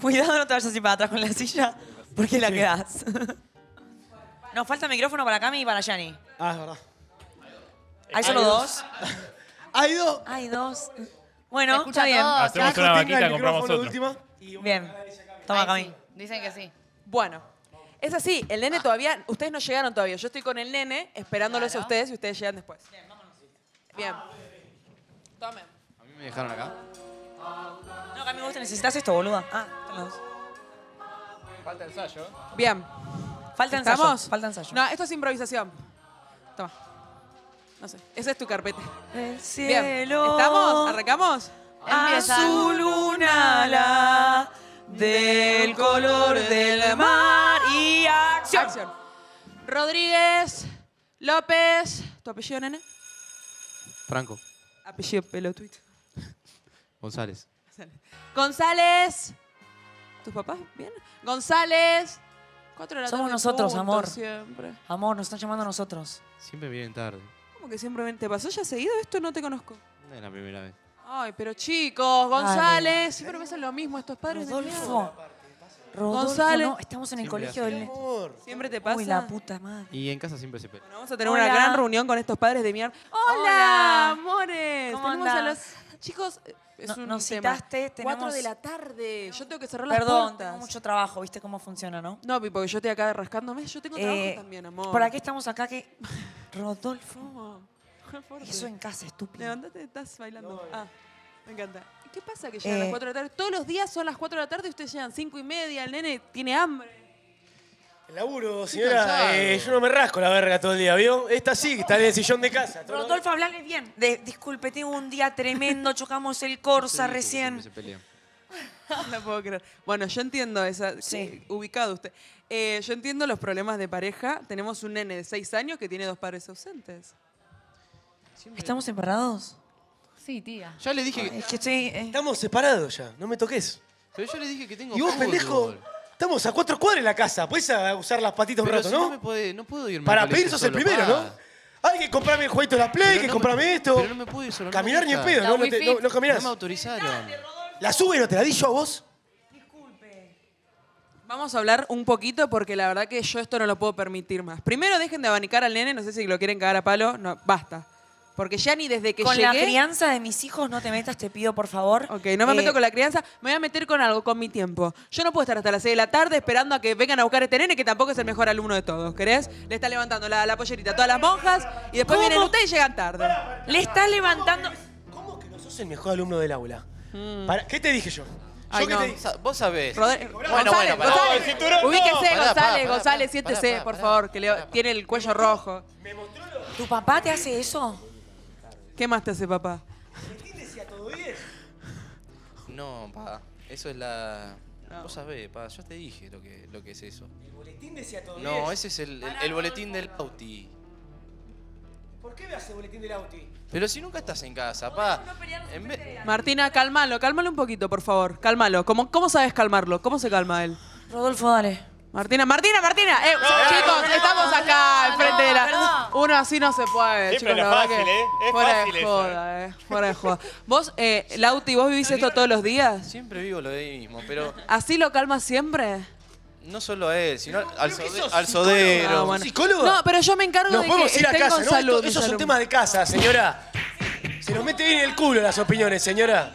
Cuidado, no te vayas así para atrás con la silla, porque la quedás. Nos falta micrófono para Cami y para Yani. Ah, es verdad. ¿Hay solo Hay dos? Hay dos. Hay dos. Bueno, escucha está bien. todo, Hacemos una vaquita, el compramos otro. Bien. Toma, Cami. Dicen que sí. Bueno, es así, el nene todavía, ustedes no llegaron todavía. Yo estoy con el nene esperándolos Claro. a ustedes y ustedes llegan después. Bien. Tomen. A mí me dejaron acá. No, Cami, vos te necesitas esto, boluda. Ah, están los dos. Falta ensayo. Bien. Falta ensayo. ¿Estamos? Falta ensayo. No, esto es improvisación. Toma. No sé, esa es tu carpeta. El Bien. cielo. ¿Estamos? ¿Arrancamos? Azul luna ala del color del mar y acción. Acción. Rodríguez, López, ¿tu apellido, nene? Franco. Apellido pelotuito. González. González. ¿Tus papás? ¿Bien? González. Cuatro de la Somos tarde, nosotros, punto, amor. Siempre. Amor, nos están llamando a nosotros. Siempre vienen tarde. ¿Cómo que siempre te pasó ya seguido esto? No te conozco. No es la primera vez. Ay, pero chicos, González. Siempre me hacen lo mismo estos padres de Rodolfo. mierda. Rodolfo, González. no, estamos en el Siempre colegio hace del... Siempre te pasa. Uy, la puta madre. Y en casa siempre se pelea. Vamos a tener Hola. una gran reunión con estos padres de mierda. Hola, Hola. amores. ¿Cómo Tenemos a andás? los chicos. Eh, Es No- un nos tema. citaste, Cuatro tenemos- de la tarde. Yo tengo que cerrar las Perdón, puertas. tengo mucho trabajo, ¿viste cómo funciona, no? No, Pi, porque yo estoy acá rascándome. Yo tengo trabajo Eh, también, amor. ¿Por qué estamos acá? que Rodolfo. Eso en casa, estúpido. Levantate, estás bailando. Ah, me encanta. ¿Y ¿Qué pasa que llegan a Eh, las 4 de la tarde? Todos los días son las 4 de la tarde y ustedes llegan 5 y media. El nene tiene hambre. El laburo, señora, eh, yo no me rasco la verga todo el día, ¿vio? Esta sí, que está en el sillón de casa. todo lo- Rodolfo, hablale bien. De- disculpe, tengo un día tremendo, chocamos el Corsa recién. No puedo creer. Bueno, yo entiendo esa. Sí. Ubicado usted. Eh, yo entiendo los problemas de pareja. Tenemos un nene de 6 años que tiene dos padres ausentes. ¿Estamos separados? Sí, tía. Ya le dije Ay, es que estoy... eh, Estamos separados ya, no me toques. Pero yo le dije que tengo Y vos, fútbol. Estamos a cuatro cuadras en la casa. Puedes a usar las patitas un Pero rato, si ¿no? no me puede, no puedo irme Para al pedir colegio sos el solo, primero. ¿no? Hay que comprarme el jueguito de la Play, Pero hay que no me- esto. Pero no me puedo ir solo. no me Caminar ni en gusta. pedo, ¿no? No, te- no, no No caminás. me autorizaron. La sube, ¿no te la di yo a vos? Vamos a hablar un poquito porque la verdad que yo esto no lo puedo permitir más. Primero dejen de abanicar al nene, no sé si lo quieren cagar a palo, no, basta. Porque ya ni desde que Con llegué... la crianza de mis hijos no te metas, te pido, por favor. Ok, no me Eh, meto con la crianza, me voy a meter con algo, con mi tiempo. Yo no puedo estar hasta las 6 de la tarde esperando a que vengan a buscar a este nene que tampoco es el mejor alumno de todos, ¿querés? Le está levantando la, la pollerita a todas las monjas y después ¿Cómo? vienen ustedes y llegan tarde. Le estás levantando... No sos el mejor alumno del aula. Para- ¿Qué te dije yo? ¿Yo Mm. Ay, qué no. te Vos sabés. Bueno, González, bueno, pará. González, No, el cinturón no. ubíquese, Pará, González, pará, González, pará, siéntese, por favor, que le- tiene el cuello rojo. ¿Tu papá te hace eso? ¿Qué más te hace papá? No, pa. Eso es la. Vos sabés, pa. Yo te dije lo que, lo que es eso. El boletín decía todo No, ese es el, el, el boletín del Auti. ¿Por qué me hace boletín del Auti? Pero si nunca estás en casa, pa. En vez- Martina, cálmalo, cálmalo un poquito, por favor. Cálmalo. ¿Cómo, ¿Cómo sabes calmarlo? ¿Cómo se calma él? Rodolfo, dale. Martina, Martina, Martina. Eh, chicos, estamos acá al frente de la. Uno así no se puede, Siempre chicos. la es verdad fácil, que ¿eh? Es fuera fácil de eso, joda, eh. Fuera de joda. Vos, eh, Lauti, ¿vos vivís esto todos los días? Siempre vivo lo mismo, pero ¿Así lo calmas siempre? no solo a él, sino al, sode- sodero. Ah, bueno. ¿Psicóloga? No, pero yo me encargo Nos de podemos que ir a casa, con ¿no? salud. Esto- mis Eso es un tema de casa, señora. Se nos mete bien en el culo las opiniones, señora.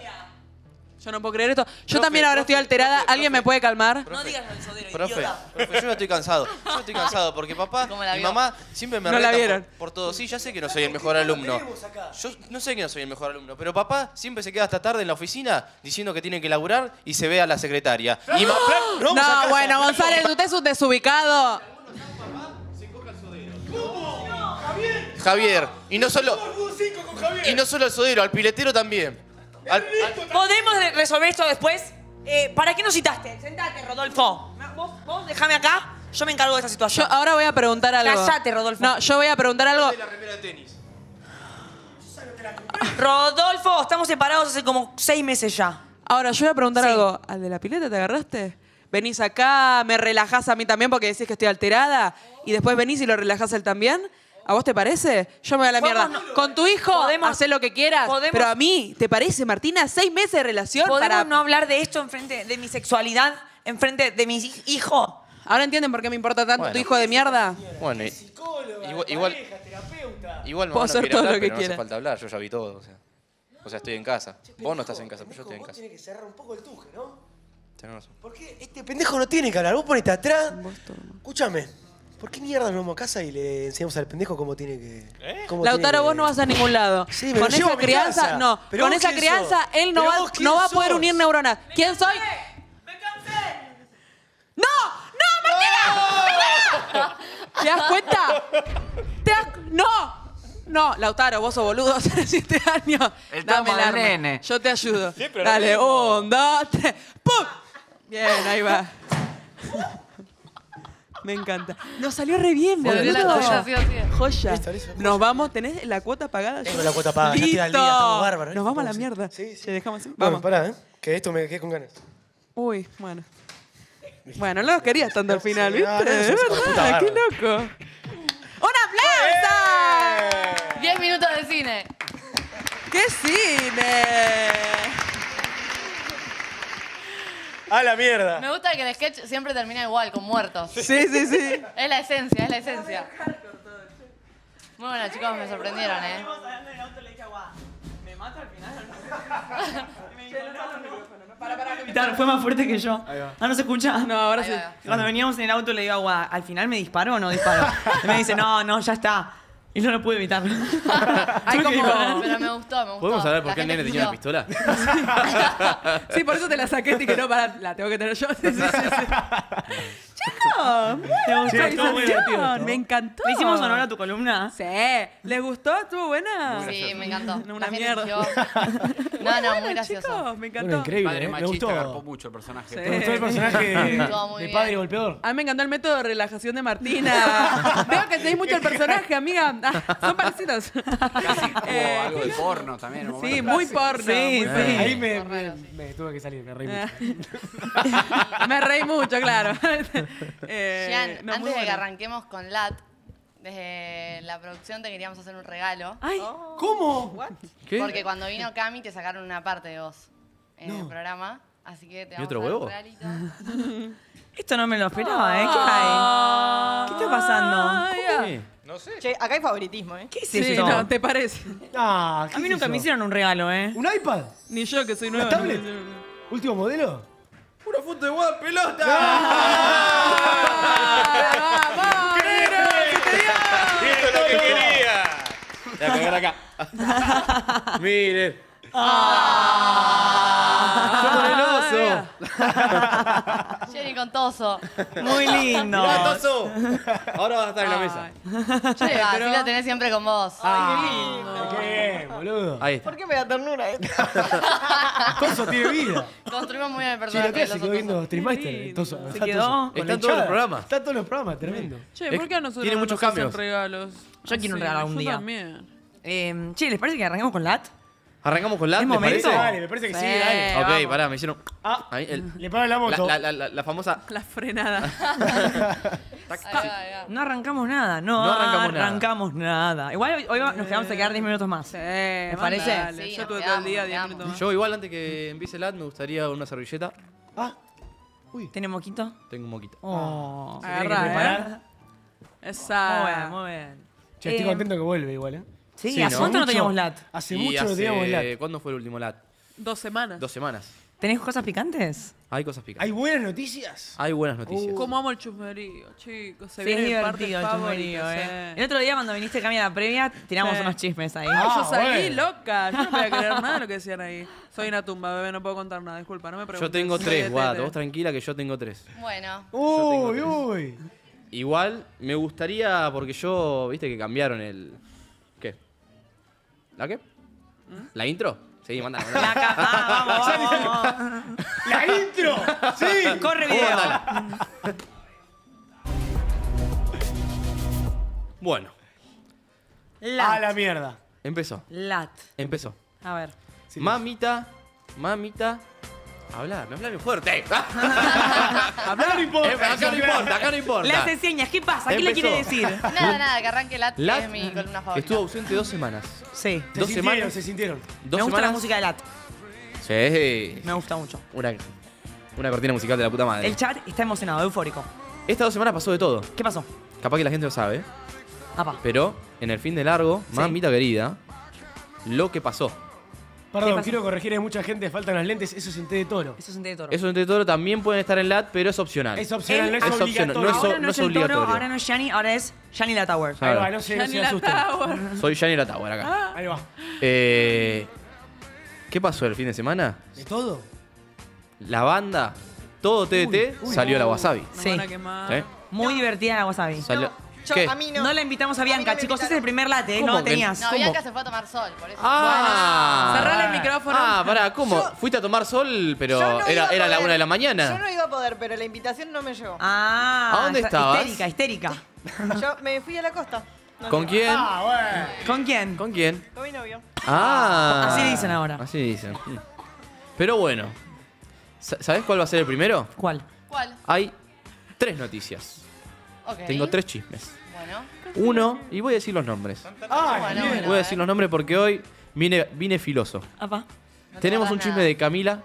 Yo no puedo creer esto. Yo Profe, también ahora estoy alterada. profe, ¿Alguien me puede calmar? No digas lo del sodero, Profe, idiota. profe, yo no estoy cansado. Yo no estoy cansado porque papá ¿Cómo y mamá siempre me No la retan vieron. por, por todo. Sí, ya sé que no soy el mejor alumno. Yo no sé que no soy el mejor alumno, pero papá siempre se queda hasta tarde en la oficina diciendo que tiene que laburar y se ve a la secretaria. Y No, casa. bueno, González, usted es un desubicado. Javier, y no solo y no solo al sodero, al piletero también. Al- al- ¿Podemos de- resolver esto después? Eh, ¿Para qué nos citaste? Sentate, Rodolfo. Vos, vos déjame acá, yo me encargo de esta Yo situación. ahora voy a preguntar algo. Cállate, Rodolfo. No, yo voy a preguntar algo. la remera de tenis. Rodolfo, estamos separados hace como seis meses ya. Ahora, yo voy a preguntar Sí. algo. ¿Al de la pileta te agarraste? Venís acá, me relajás a mí también porque decís que estoy alterada y después venís y lo relajás a él también. ¿A vos te parece? Yo me voy a la mierda. no- Con tu hijo, podemos- hacé lo que quieras. podemos- Pero a mí, ¿te parece, Martina? Seis meses de relación ¿Podemos para... no hablar de esto enfrente de mi sexualidad, enfrente de mi hij- hijo? ¿Ahora entienden por qué me importa tanto Bueno. tu hijo de mierda? Bueno, y- igual, igual, igual Puedo mamá no hacer todo hablar, lo que pero no quiera. hace falta hablar, yo ya vi todo. O sea, o sea, estoy en casa. Vos no estás en casa, pero yo estoy en casa. Tiene que cerrar un poco el tuje, ¿no? Tenés razón. ¿Por qué este pendejo no tiene que hablar? Vos ponete atrás. Escúchame. ¿Por qué mierda nos vamos a casa y le enseñamos al pendejo cómo tiene que. cómo Lautaro, tiene que- vos no vas a ningún lado. Sí, me con lo llevo esa mi crianza, casa. no. Pero con vos esa quién crianza, sos. él no Pero va, vos quién no va a poder sos. unir neuronas. ¿Quién soy? ¡No! ¡No, Martina! ¡Martina! ¿Te das cuenta? ¿Te das... ¡No! No, Lautaro, vos sos boludo, tenés 7 años. El Dame tomo el del arma. nene. Yo te ayudo. Siempre lo Dale, mismo. un, dos, tres. ¡Pum! Bien, ahí va. Me encanta. Nos salió re bien, la boludo. joya, sí. Joya. Listo, listo. Nos vamos, ¿tenés la cuota pagada? Tengo la cuota pagada, ya estoy al día, Listo. estamos bárbaros. Nos vamos a la Sí, mierda. sí, sí. Che, dejamos así. Bueno, Vamos. pará, ¿eh? Que esto me quedé con ganas. Uy, bueno. Bueno, no los querías tanto al final, ¿viste? no, no, Es sos una puta verdad, qué loco. ¡Un aplauso! 10 minutos de cine. ¡Qué cine! ¡A la mierda! Me gusta que el sketch siempre termina igual, con muertos. Sí, sí, sí. Es la esencia, es la esencia. Muy bueno, chicos, me sorprendieron, ¿eh? Gritar, fue más fuerte que yo. Ah, ¿no se escucha? No, ahora sí. Cuando veníamos en el auto le digo a Guada, ¿al final me disparo o no disparo? Y me dice, no, no, ya está. Y no lo pude evitar. Hay como... Pero me gustó, me gustó. ¿Podemos saber por La qué el nene tenía una pistola? Sí, por eso te la saqué y que no, para, la tengo que tener yo. Sí, sí, sí, muy Sí. Me encantó. ¿Le hicimos honor a tu columna? Sí. ¿Les gustó? ¿Estuvo buena? Sí, me encantó. No, una mierda. No, no, muy gracioso. Chicos, me encantó. Bueno, increíble, Padre ¿eh? Me machista, gustó. garpó mucho el personaje. Sí. ¿Te gustó el personaje de, de bien. padre golpeador? A mí me encantó el método de relajación de Martina. Veo que tenéis mucho el personaje, amiga. Ah, son parecidos. Casi como Eh, algo de porno también. Sí, muy porno. Sí, muy sí. Ahí me, me, me tuve que salir, me reí mucho. Me reí mucho, claro. Eh, Gian, no, muy antes de que arranquemos con LAT, desde la producción te queríamos hacer un regalo. Ay, ¿Cómo? ¿Qué? Porque cuando vino Cami te sacaron una parte de vos en el programa. Así que te ¿Y vamos otro a dar huevo? un regalito. Esto no me lo esperaba, ¿eh? ¿Qué hay? ¿Qué está pasando? Ah. No sé. Che, acá hay favoritismo, ¿eh? ¿Qué es Sí, esto? no, ¿te parece? Ah, ¿qué A mí es nunca eso? me hicieron un regalo, ¿eh? ¿Un iPad? Ni yo que soy ¿Una nueva. tablet? ¿Último modelo? ¡Una foto de Juan Pelota! ¡Vamos! ¡Esto es lo que quería! Voy a pegar acá. Miren. ¡Somos el oso! Jenny con Toso. Muy lindo. ¡Mirá, Toso! Ahora vas a estar en la mesa. Che, así lo tenés siempre con vos. Ah, qué bien, boludo. Ahí está. ¿Por qué me da ternura esto? Toso tiene vida. Construimos muy bien el Sí, personaje. lo que de se quedó viendo Streammaster. lindo. Toso. Se Está quedó. Está la en todos los programas. Está en todos los programas, tremendo. Che, ¿por qué a nosotros Tiene no muchos nos hacen cambios. regalos? Yo quiero un regalo algún yo día. también. Eh, che, ¿les parece que arranquemos con LAT? Arrancamos con la. ¿Es ¿les momento? parece? Dale, me parece que sí, Sí. dale. Ok, vamos. pará, me hicieron. Ah, Ahí, el- le pagan la moto. la, la, la- la famosa. La frenada. Ahí va, ahí va. No arrancamos nada, no, No arrancamos nada. arrancamos nada. Igual hoy, hoy va- nos quedamos a quedar 10 minutos más. Sí, parece? mandale. Sí, Yo nos tuve todo el día nos 10 quedamos. minutos más. Yo, igual, antes que empiece el ad, me gustaría una servilleta. Ah, uy. ¿Tiene moquito? Tengo un moquito. Oh. Se tiene que Agarrá, preparar. ¿eh? Esa. Muy bien, muy bien. Che, estoy Eh, contento que vuelve igual, ¿eh? Sí, Sí, ¿hace ¿no? cuánto no Mucho. teníamos LAT? Hace Y mucho no teníamos lat. ¿Cuándo fue el último lat? Dos semanas. Dos semanas. ¿Tenés cosas picantes? Hay cosas picantes. ¿Hay buenas noticias? Hay buenas noticias. ¿Cómo amo el chusmerío, chicos? Se Sí, es viene mi parte divertido el chusmerío, eh. sí. El otro día cuando viniste Cami a la previa, tiramos Sí. unos chismes ahí. Ah, yo salí bueno. loca. Yo no podía creer nada de lo que decían ahí. Soy una tumba, bebé, no puedo contar nada. Disculpa, no me preguntes. Yo tengo tres, Guada. Vos tranquila que yo tengo tres. Bueno, Uy, uy. Igual, me gustaría, porque yo, viste que cambiaron el. ¿La qué? ¿La intro? Sí, manda. La ca- ah, vamos, vamos, vamos. ¡La intro! ¡Sí! Corre video. Bueno, A LAT. la mierda. empezó. LAT. Empezó. A ver. mamita, mamita. Hablar, me hablan fuerte. Hablar no importa. Eh, acá no importa, acá no importa. hace señas. ¿Qué pasa? ¿Qué le quiere decir? nada, nada, que arranque Lat, que Lat es mi columna favorita. estuvo ausente dos semanas. Sí. Se Dos sintieron, semanas. se sintieron. Dos Me gusta la semanas. música de LAT. Sí. Me gusta mucho. Una, una cortina musical de la puta madre. El chat está emocionado, eufórico. Estas dos semanas pasó de todo. ¿Qué pasó? Capaz que la gente lo sabe. Apa. Pero en el fin de largo, mamita querida, lo que pasó. Perdón, quiero corregir, hay mucha gente, faltan las lentes, eso es en té de toro. Eso es un té de toro. Esos entre todo también pueden estar en LAT, pero es opcional. Es opcional, no es, es opcional, obligatorio. no es ahora no no es es el toro, ahora no es Shani, ahora es Shani La Tower. Ahí va, no se, no se asusten. Soy Gianni La Tower acá. Ahí va. Eh, ¿Qué pasó el fin de semana? ¿De todo? La banda, todo TDT, uy. salió la Wasabi. Me Sí. van a quemar. ¿eh? Muy divertida la wasabi. Salió, Yo- ¿Qué? A mí no. No la invitamos a Bianca, no chicos. Ese es el primer late, ¿eh? ¿Cómo No que- tenías. No, ¿Cómo? Bianca se fue a tomar sol, por eso. Ah. Cerrale el micrófono. Ah, pará, ¿cómo? Fuiste a tomar sol, pero Yo no era, a era la poder. una de la Yo mañana. no iba a poder, pero la invitación no me llegó. Ah, ¿A dónde está- estabas? Histérica, histérica. Yo me fui a la costa. No ¿Con sé. quién? Ah, bueno. ¿Con quién? ¿Con quién? Con mi novio. Ah. Así dicen ahora. Así dicen. Mm. Pero bueno. Sa- ¿Sabés cuál va a ser el primero? ¿Cuál? ¿Cuál? Hay tres noticias. Ok. Tengo tres chismes. Bueno. Uno, y voy a decir los nombres. Ah, Bueno, bien. bueno. Voy a decir los nombres porque hoy vine, vine filoso. Apa. No te Tenemos un chisme nada. de Camila.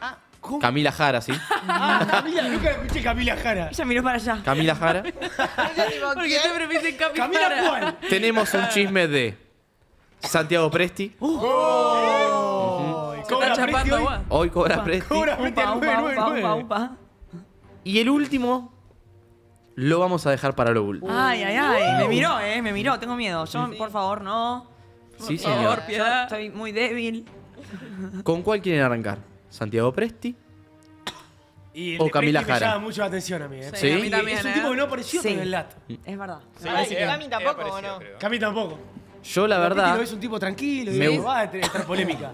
Ah. Camila Jara, ¿sí? Ah, Camila, nunca escuché Camila Jara. Ella miró para allá. Camila Jara. Porque siempre me dicen Cami ¿Camila Jara. cuál? Tenemos un chisme de Santiago Presti. Oh, Se está chapando agua. Hoy cobra Presti. Cobra Presti Upa, upa, 999. upa, upa, upa. Y el último lo vamos a dejar para lo último. Ay, ay, ay. Me miró, eh. Me miró. Tengo miedo. Yo, por favor, no. Sí, Por favor, señor. Yo piedad. estoy muy débil. ¿Con cuál quieren arrancar? ¿Santiago Presti? Y el O de Camila Presti me Jara. llama mucho la atención a mí. ¿eh? Sí, a mí también, Es un ¿eh? tipo que no apareció Sí. en el LAT. Es verdad. Sí, Ay, eh, Cami eh, tampoco, ¿o no? creo. Cami tampoco. Yo la verdad lo es un tipo tranquilo y me me gu- va a estar polémica.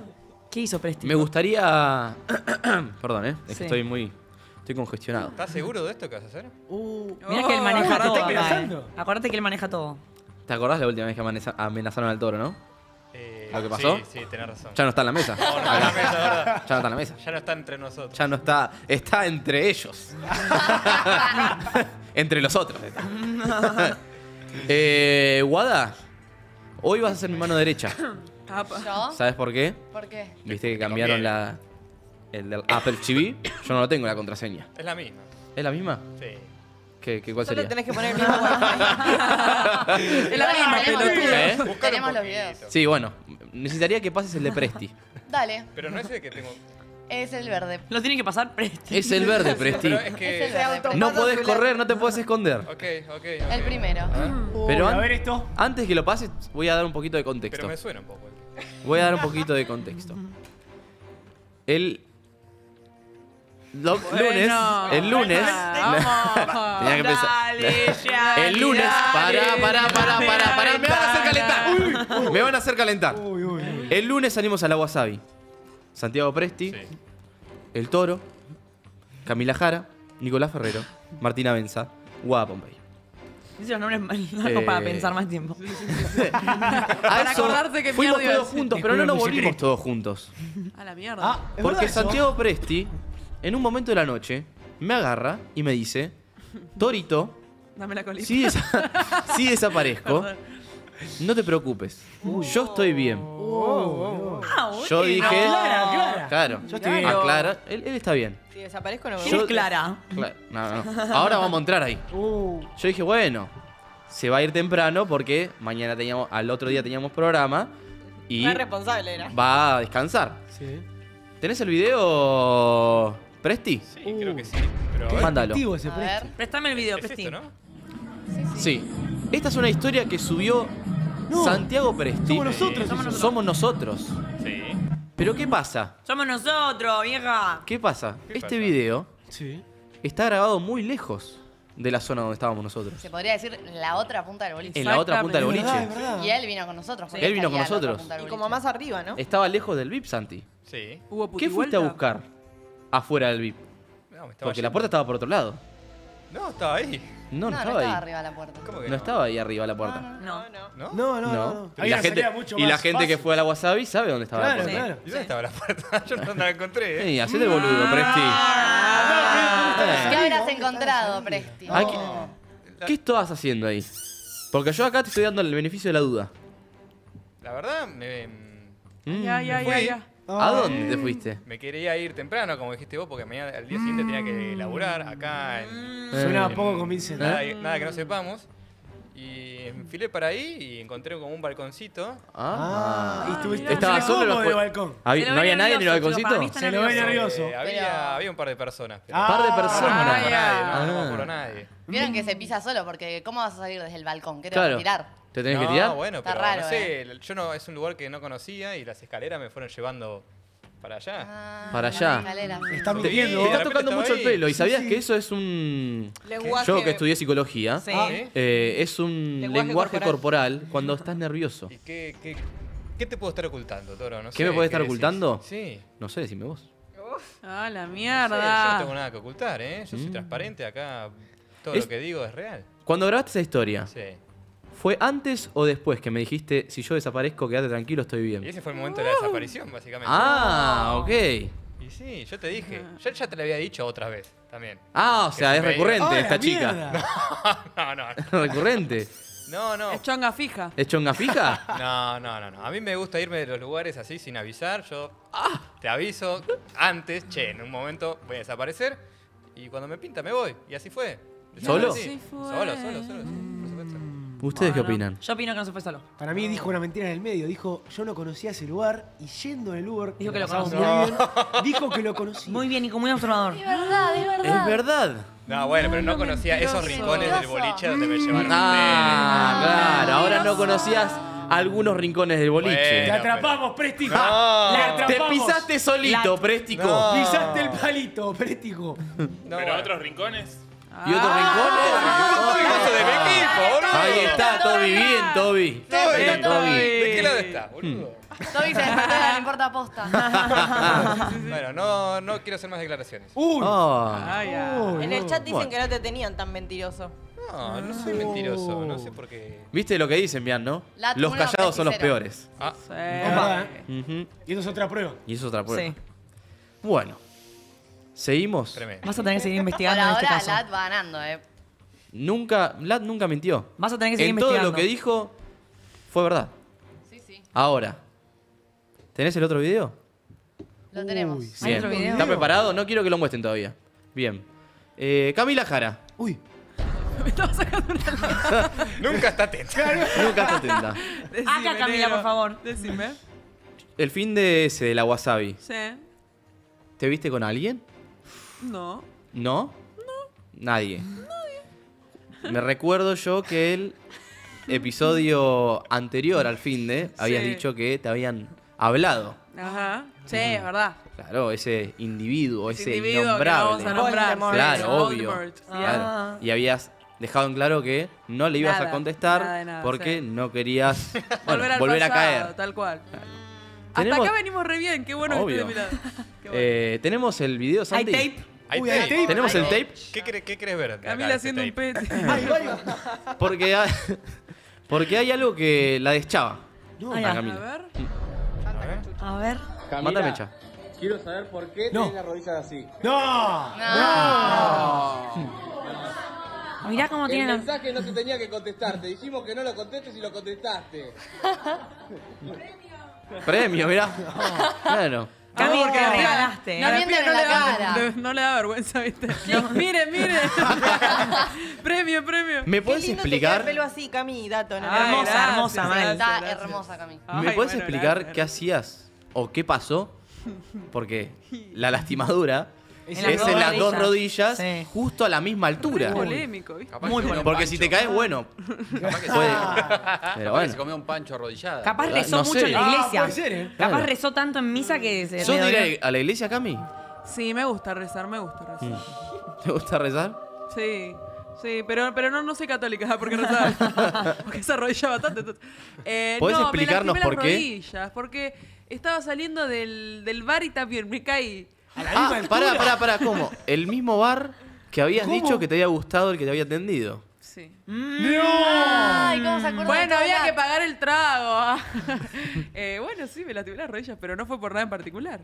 ¿Qué hizo Presti? me gustaría... Perdón, ¿eh? Es que Sí. estoy muy... Estoy congestionado. ¿Estás seguro de esto que vas a hacer? Uh, Mirá que él maneja ¿te todo. acá, eh. Acordate que él maneja todo. ¿Te acordás la última vez que amenaza- amenazaron al toro, no? Eh, ¿Lo que pasó? Sí, sí, tenés razón. Ya no está en la mesa. No, no está en la mesa, ¿verdad? Ya no está en la mesa. Ya no está entre nosotros. Ya no está. Está entre ellos. entre los otros. eh, Wada, hoy vas a ser mi mano derecha. ¿Sabes por qué? ¿Por qué? Viste que cambiaron la. El del Apple TV. Yo no lo tengo la contraseña. Es la misma. ¿Es la misma? Sí. ¿Qué, qué, ¿Cuál Solo sería? tenés que poner el mismo wifi. Es la misma. ¿Eh? Tenemos los videos. Sí, bueno. Necesitaría que pases el de Presti. Dale. Pero no es el que tengo. Es el verde. Lo tiene que pasar Presti. Es el verde, Presti. Pero es Es el que. verde. auto- No podés correr, no te podés esconder. Ok, ok. El primero. Pero Uy, a an- ver esto. Antes que lo pases, voy a dar un poquito de Pero contexto. me suena un poco. Voy a dar un poquito de contexto. El lo- lunes, el lunes, tenía que empezar. Dale, ya, el lunes, dale, para, para, para, dale, para, para, me van a hacer calentar. Me van a hacer calentar. Uy, uy, uy. El lunes salimos a la Wasabi. Santiago Presti, Sí. El Toro, Camila Jara, Nicolás Ferrero, Martina Benza, Guada Pompey. Dice los nombres mal Eh, para pensar más tiempo. Eso acordarse que fuimos todos juntos, pero no nos volvimos todos juntos. A la mierda. Ah, ¿es Porque? Santiago Presti, en un momento de la noche, me agarra y me dice, Torito, Dame la colita. si, desa- si desaparezco, Perdón. no te preocupes, yo estoy bien. Ah, Yo dije, Clara, Clara. claro, Yo estoy bien. aclara, él, él está bien. Si desaparezco no me ¿Quién voy. es Clara? Cla- no, no. Ahora vamos a entrar ahí. Uh, Yo dije, bueno, se va a ir temprano porque mañana teníamos, al otro día teníamos programa y Re responsable era. va a descansar. sí. ¿Tenés el video, Presti? Sí, creo que sí. Pero. Mándalo. Ese A Presti. ver. Préstame el video, Es Presti. esto, ¿no? Sí. Esta es una historia que subió No. Santiago Presti. Somos nosotros. Somos nosotros. Sí. Pero ¿qué pasa? Somos nosotros, vieja. ¿Qué pasa? ¿Qué este pasa? video Sí. está grabado muy lejos de la zona donde estábamos nosotros. Se podría decir la otra punta del boliche. En la otra punta del Es verdad, boliche. es verdad. Y él vino con nosotros. Él vino con nosotros. Y como más arriba, ¿no? Estaba lejos del VIP, Santi. Sí. ¿Hubo ¿Qué fuiste a buscar afuera del VIP? No, me estaba Porque la puerta estaba por otro lado. No, estaba ahí. No, no, No, no estaba estaba ahí. arriba de la puerta. ¿Cómo que No no? estaba ahí arriba la puerta. No, no. ¿No? No, no, no. No. no. Y la gente, y la gente que fue a la Wasabi sabe dónde estaba Claro, la puerta. claro. ¿Y dónde estaba la puerta? Yo no la encontré, ¿eh? Sí, hacete el boludo, Presti. ¿Qué Eh. habrás encontrado, Presti? ¿qué, qué estabas haciendo ahí? Porque yo acá te estoy dando el beneficio de la duda. La verdad, me, Mm. Ya, ya, ya, ya. ¿A dónde te fuiste? me quería ir temprano, como dijiste vos, porque mañana, al día siguiente tenía que laburar acá en... Suena en- poco convincente. Nada, nada que no sepamos. Y enfilé para ahí y encontré como un balconcito. Ah, y estuviste ¿Estaba ¿se solo los del balcón? ¿No había nadie en el balconcito? Se lo ve nervioso. Eh, había, había un par de personas. Pero Ah, par de personas. no, Ah, nadie, no, no me ah. acuerdo nadie. Vieron que se pisa solo, porque ¿cómo vas a salir desde el balcón? ¿Qué te Claro. vas a tirar? ¿Te tenés que no, tirar? bueno, Está pero raro, no sé, yo no, es un lugar que no conocía y las escaleras me fueron llevando para allá. Para allá. Está mintiendo. te está tocando mucho el pelo. ¿Y Sí, sabías sí. que eso es un. Lenguaje- Yo que estudié psicología, Sí. eh, es un Lenguaje lenguaje, corporal. corporal. cuando estás nervioso. ¿Y qué, qué, qué te puedo estar ocultando, Toro? No ¿Qué sé, me puede estar decís? ocultando? Sí. No sé, decime vos. Ah, la No sé, mierda. yo no tengo nada que ocultar, ¿eh? Yo soy Mm. transparente acá. Todo Es- lo que digo es real. Cuando grabaste esa historia, Sí. ¿Fue antes o después que me dijiste, si yo desaparezco, quédate tranquilo, estoy bien? Y ese fue el momento de la desaparición, básicamente. Ah, ok. Y sí, yo te dije. Yo ya te lo había dicho otra vez también. Ah, o sea, se es recurrente ¡Ah, la esta chica. mierda! No, no, recurrente. no. No, Es chonga fija. ¿Es chonga fija? No, no, no, no. A mí me gusta irme de los lugares así sin avisar. Yo Ah. te aviso antes, che, en un momento voy a desaparecer. Y cuando me pinta me voy. Y así fue. ¿Solo? Sí. Así fue. Solo, solo, solo. sí, por supuesto. ¿Ustedes qué opinan? Yo opino que no se fue solo. Para mí dijo una mentira en el medio. Dijo, yo no conocía ese lugar y yendo en el Uber, Dijo que lo pasamos conocía. muy bien, dijo que lo conocía. Muy bien y como muy observador. Es verdad, es verdad. Es verdad. No, bueno, pero no conocía esos rincones del boliche donde me llevaron Ah, claro. Ahora no conocías algunos rincones del boliche. Te Bueno, atrapamos, Préstico. No. Te Te atrapamos. pisaste solito, Préstico. No. Pisaste el palito, Préstico. No, Pero bueno. otros rincones. ¿Y otros Ah, rincones? de mi equipo, boludo. Ahí está, Toby. Bien, Toby. Toby. Bien, Toby. ¿De qué lado está, boludo? Toby se despertó y no le importa posta. Bueno, no, no quiero hacer más declaraciones. Uy. Ay, ya. Uy, En el chat dicen Bueno. que no te tenían tan mentiroso. No, no soy mentiroso. No sé por qué. ¿Viste lo que dicen, Bian, no? La Los callados son los peores. Ah. Y eso es otra prueba. Y eso es otra prueba. Sí. Bueno. ¿Seguimos? tremendo. Vas a tener que seguir Por investigando en este ahora, caso. Lat va ganando, eh. Nunca, Vlad nunca mintió. Vas a tener que seguir En todo investigando. lo que dijo fue verdad. Sí, sí. Ahora, ¿tenés el otro video? Lo tenemos. Uy, ¿Hay otro video? ¿Está preparado? No quiero que lo muestren todavía. Bien. Eh, Camila Jara. Uy. Nunca está atento. Nunca está atenta. Decime, Acá, Camila, por favor. Decime. El fin de ese de la wasabi. Sí. ¿Te viste con alguien? No. ¿No? Nadie. Me recuerdo yo que el episodio anterior al fin de habías Sí. dicho que te habían hablado. Ajá. Sí, es verdad. Claro, ese individuo, Ese ese individuo que no vamos a innombrable. nombrar. Voldemort. Claro, Sí, obvio. Claro. Y habías dejado en claro que no le ibas Nada, a contestar nada de nada, porque sí. no querías bueno, volver a caer. Tal cual. Hasta acá venimos re bien. Qué bueno Obvio. que estés. Qué bueno. Eh, Tenemos el video, ¿Hay Santi. tape? Hay Uy, hay tape. tape. ¿Tenemos el tape? ¿Qué, cre- qué querés ver? Camila este haciendo un pete. Porque hay, porque hay algo que la deschaba. No. a Camila. ver. A ver. A ver. Manda mecha. Quiero saber por qué No. tenés las rodillas así. ¡No! Mirá cómo El tiene la... mensaje no se tenía que contestar. Te dijimos que no lo contestes y lo contestaste. Premio, mirá. Claro. Cami, porque te la piba- regalaste. No mientan piba en la le da- cara. no le da vergüenza, ¿viste? miren, miren. premio, premio. ¿Me puedes lindo te queda el explicar? pelo así, Cami, dato. ¿no? Ay, Hermosa, gracias, hermosa, mal. Está hermosa, Cami. ¿Me puedes bueno, explicar gracias. qué hacías o qué pasó? Porque la lastimadura Es en las dos en las dos rodillas. Sí. justo a la misma altura. polémico, ¿viste? Muy bueno. Porque si te caes, bueno. Capaz que, Puede. se comió un pancho arrodillada. Capaz Ah, rezó no mucho sé. en la Ah, iglesia. puede ser, ¿eh? Capaz Claro. rezó tanto en misa que se ¿Sos le de ir dolió. a a la iglesia, Cami? Sí, me gusta rezar, me gusta rezar. ¿Te gusta rezar? Sí, sí, pero, pero no, no soy católica porque rezaba. porque se arrodilla bastante. Eh, ¿Podés no, explicarnos me por las qué? rodillas, porque estaba saliendo del, del bar y también me caí. A la misma Ah, altura. pará, pará, pará. ¿Cómo? El mismo bar que habías ¿Cómo? dicho que te había gustado el que te había atendido. Sí. Ay, ¿cómo se acuerda Bueno, había que pagar el trago. Eh, bueno, sí, me lastimé las rodillas, pero no fue por nada en particular.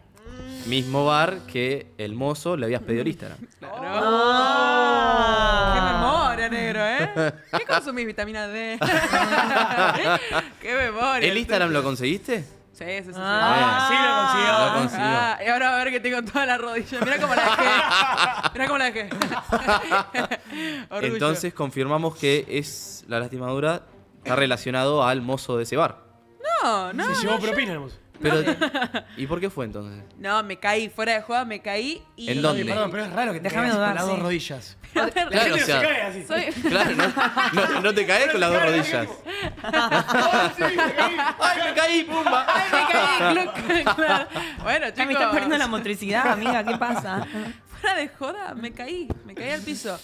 Mismo bar que el mozo le habías pedido el Instagram. Claro. Ah. ¡Qué memoria, negro, eh! ¿Qué consumís vitamina D? ¡Qué memoria! ¿El Instagram lo conseguiste? Sí, sí, sí. sí. Ah, sí lo consiguió. Lo consiguió. Ah, y ahora va a ver que tengo toda la rodilla. Mira cómo la dejé. Mira cómo la dejé. Entonces confirmamos que es la lastimadura está relacionado al mozo de ese bar. No, no. Se llevó no, yo- propina, hermoso. Pero, ¿Y por qué fue entonces? No, me caí fuera de juego, me caí y. ¿En dónde? Perdón, pero es raro que te Déjame caigas dudar, con las sí. dos rodillas. Claro, o Se sea, cae así. soy. claro, no, no- no te caes con las dos rodillas. ¡Ay, me caí, pumba! ¡Ay, me caí! claro. Bueno, chicos. me estás perdiendo la motricidad, amiga, ¿qué pasa? Fuera de joda, me caí. Me caí al piso.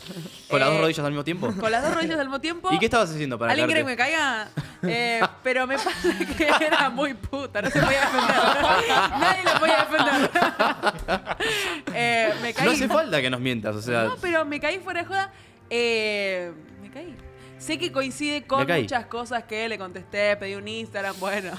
¿Con las dos Eh, rodillas al mismo tiempo? Con las dos rodillas al mismo tiempo. ¿Y qué estabas haciendo para ¿Alguien quiere que me caiga? Eh, pero me pasa que era muy puta, no se podía defender. Nadie la podía defender. eh, me caí. No hace falta que nos mientas, o sea... No, pero me caí fuera de joda. Eh, me caí. Sé que coincide con muchas cosas que le contesté, pedí un Instagram, bueno.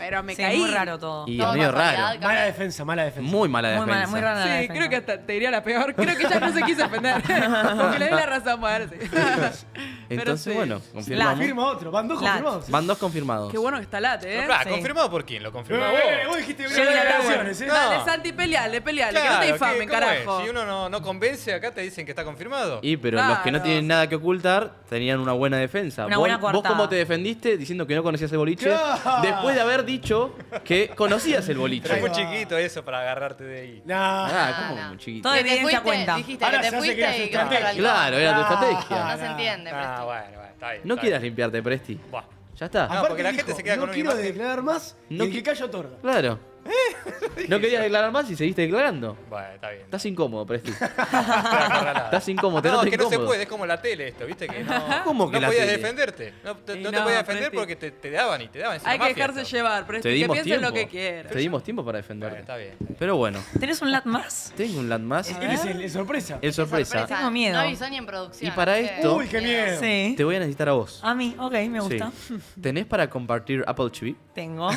Pero me Sí, caí. muy raro todo. Y es medio raro. Mala defensa, mala defensa. Muy mala Muy defensa. mala- muy rara la Sí, defensa. creo que hasta te diría la peor. Creo que ya no se quiso defender. Porque le di la razón, bueno, sí. Pero Entonces, sí. bueno, confirmamos. Firma otro, van dos Lat. confirmados. Van dos confirmados. Qué bueno que está Late, ¿eh? No, Sí. ¿confirmado por quién? ¿Lo confirmó Eh, vos? eh, vos dijiste ¿eh? No. Dale, Santi, peleale, peleale. que no te Claro, difamen, ¿qué- cómo es? carajo. Si uno no, no convence, acá te dicen que está confirmado. Y pero los que no Claro. tienen nada que ocultar tenían una buena defensa. Una ¿Vos, buena vos cómo te defendiste diciendo que no conocías el boliche? Claro. Después de haber dicho que conocías el boliche. Pero es muy chiquito eso para agarrarte de ahí. Nah. Ah, No, como no. muy chiquito. Te evidencia cuenta. Dijiste Ahora que te fuiste y que. Claro, era tu Ah, estrategia. No se entiende, Ah, Presti. bueno, bueno, está bien. No está quieras bien. limpiarte, Presti. Buah. Ya está. No, porque la dijo, gente se queda no con una quiero imagen. declarar más y No el qui- que calla otorga. Claro. No querías declarar más y seguiste declarando. Bueno, está bien. Estás incómodo, Presti. Estás Estás incómodo, te No, es que no se incómodo. puede, es como la tele esto, ¿viste? Que no, ¿Cómo que no la podías tele? defenderte. No, te, Y no te no, podías defender Presti. porque te, te daban y te daban. Es una Hay que mafia dejarse esto. llevar, Te Presti. Que dimos piensen tiempo. lo que quieran. Te dimos tiempo para Bueno, defenderte. está bien. está bien. Pero bueno, ¿Tenés un lat más? tengo un land más. Es el, el sorpresa. El sorpresa. Tengo miedo. No avisó ni en producción. Y para así que- esto- Uy, qué miedo. Sí. Te voy a necesitar a vos. A mí, ok, me gusta. Sí. ¿Tenés para compartir Apple TV? Tengo.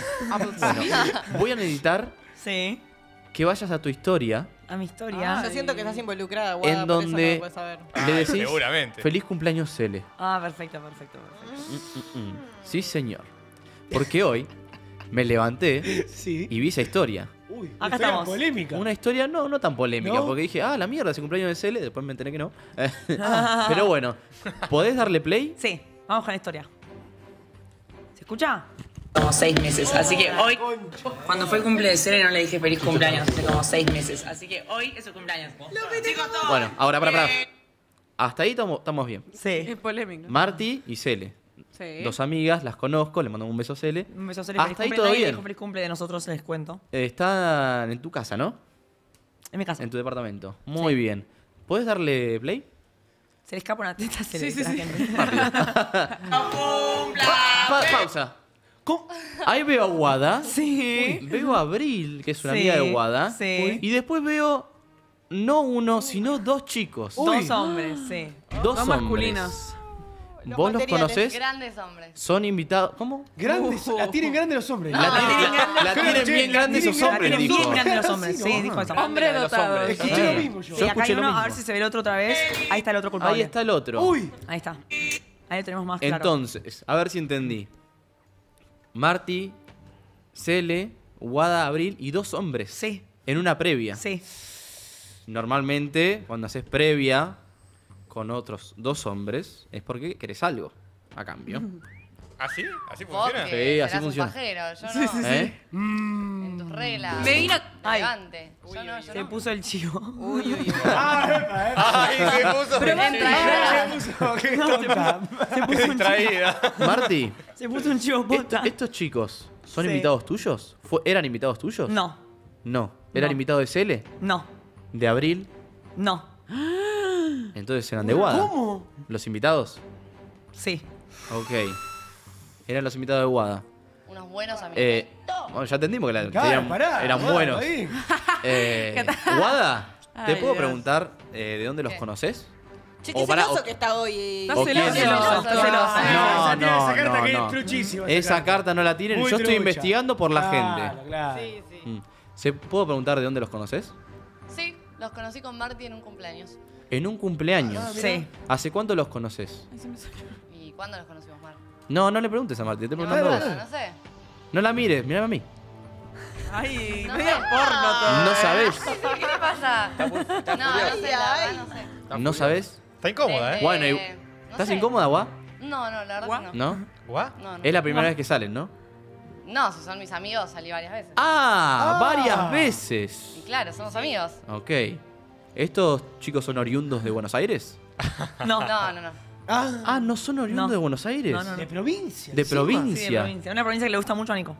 Voy a necesitar Sí. que vayas a tu historia A mi historia. Yo siento que estás involucrada, Guada, en por eso donde no puedes saber. le Ah, decís seguramente. feliz cumpleaños Cele. Ah, perfecto, perfecto, perfecto. Mm, mm. Sí, señor. Porque hoy me levanté Sí. y vi esa historia. Uy, Acá estamos. polémica. Una historia no, no tan polémica, ¿No? porque dije, ah, la mierda, ese cumpleaños de Cele, después me enteré que no. Pero bueno, ¿podés darle play? Sí, vamos con la historia. ¿Se escucha? Como seis meses, así que hoy, cuando fue el cumple de Cere, no le dije feliz cumpleaños hace como seis meses. Así que hoy es su cumpleaños. Bueno, ahora, para, para. Hasta ahí estamos bien. Sí. Es polémico. Marty y Cele. Sí. Dos amigas, las conozco, le mando un beso a Cele. Un beso a feliz Hasta ahí todo bien. dijo feliz cumple de nosotros, les cuento. Eh, Están en tu casa, ¿no? En mi casa. En tu departamento. Muy bien. ¿Puedes darle play? Se le escapa una teta, se le Sí, sí, sí. gente. Pa- pausa. Ahí veo a Guada. Sí. Veo a Abril, que es una Sí, amiga de Guada. sí. Y después veo no uno, sino dos chicos. Dos hombres, sí. Dos, Dos hombres. masculinos. ¿Vos los conocés? Grandes hombres. Son invitados. ¿Cómo? Grandes, la tienen grandes los hombres. La tienen, la Creo tienen bien la grandes esos hombres, La tienen bien grandes los hombres, Sí, sí, no. dijo eso. Hombres de los dotados. hombres. Escuché lo mismo yo. Yo acá hay uno, a ver si se ve el otro otra vez. Ahí está el otro culpable. Ahí está el otro. Uy, Ahí está. Ahí lo tenemos más claro. Entonces, a ver si entendí. Marty, Cele, Guada, Abril y dos hombres. Sí, En una previa. sí. Normalmente, cuando haces previa con otros dos hombres, es porque querés algo a cambio. ¿Así? ¿Así funciona? Sí, así serás un funciona. pajero, yo no. ¿Eh? En tus reglas. Me vino- Ay. Levante. Yo no, yo Se no. puso el chivo. Uy, uy, uy. Ah, epa, epa. Ay, se puso Pero entra. Se puso, qué tonta. Se puso un chivo. distraída. Marty, Se puso un chivo. ¿estos chicos son Sí. invitados tuyos? ¿Fue- ¿Eran invitados tuyos? No, No. ¿Eran No. invitados de Cele? no, ¿De Abril? no. Entonces eran de Guada. ¿Cómo? ¿Los invitados? Sí. Ok. Eran los invitados de Guada. Unos buenos amigos. Eh, bueno, ya entendimos que la- Claro, eran, pará, eran pará, buenos. Eh, Guada, ¿te Ay, puedo Dios. preguntar eh, de dónde los conoces? Che, O qué celoso o- que está hoy. Está ¿O celoso. celoso, está celoso. Ah, esa No, tiene no, esa carta no, que es no. truchísima, Esa carta. carta no la tienen. Muy Yo estoy trucha. investigando por la Claro, gente. claro. Sí, sí. Mm. ¿Se puedo preguntar de dónde los conoces? Sí, los conocí con Marty en un cumpleaños. En un cumpleaños. Sí. ¿Hace cuánto los conoces? ¿Y cuándo los conocimos, Marty? No, no le preguntes a Martín, te estoy No, preguntando a no, vos. no sé. No la mires, mirame a mí. Ay, No medio sé. porno todo. No sabes. ¿Qué le pasa? No, no sé, la verdad no sé. ¿No sabes? Está incómoda, ¿eh? Bueno, y- no ¿estás sé. incómoda, Gua? No, no, la verdad que no. ¿No? ¿Guá? No, no. Es la primera vez que salen, ¿no? No, si son mis amigos, salí varias veces. Ah, Ah. varias veces. Y claro, somos amigos. Ok. ¿Estos chicos son oriundos de Buenos Aires? No. No, no, no. Ah, Ah, ¿no son oriundos No. de Buenos Aires? No, no, no. de provincia. De provincia. Sí, de provincia. Una provincia que le gusta mucho a Nico.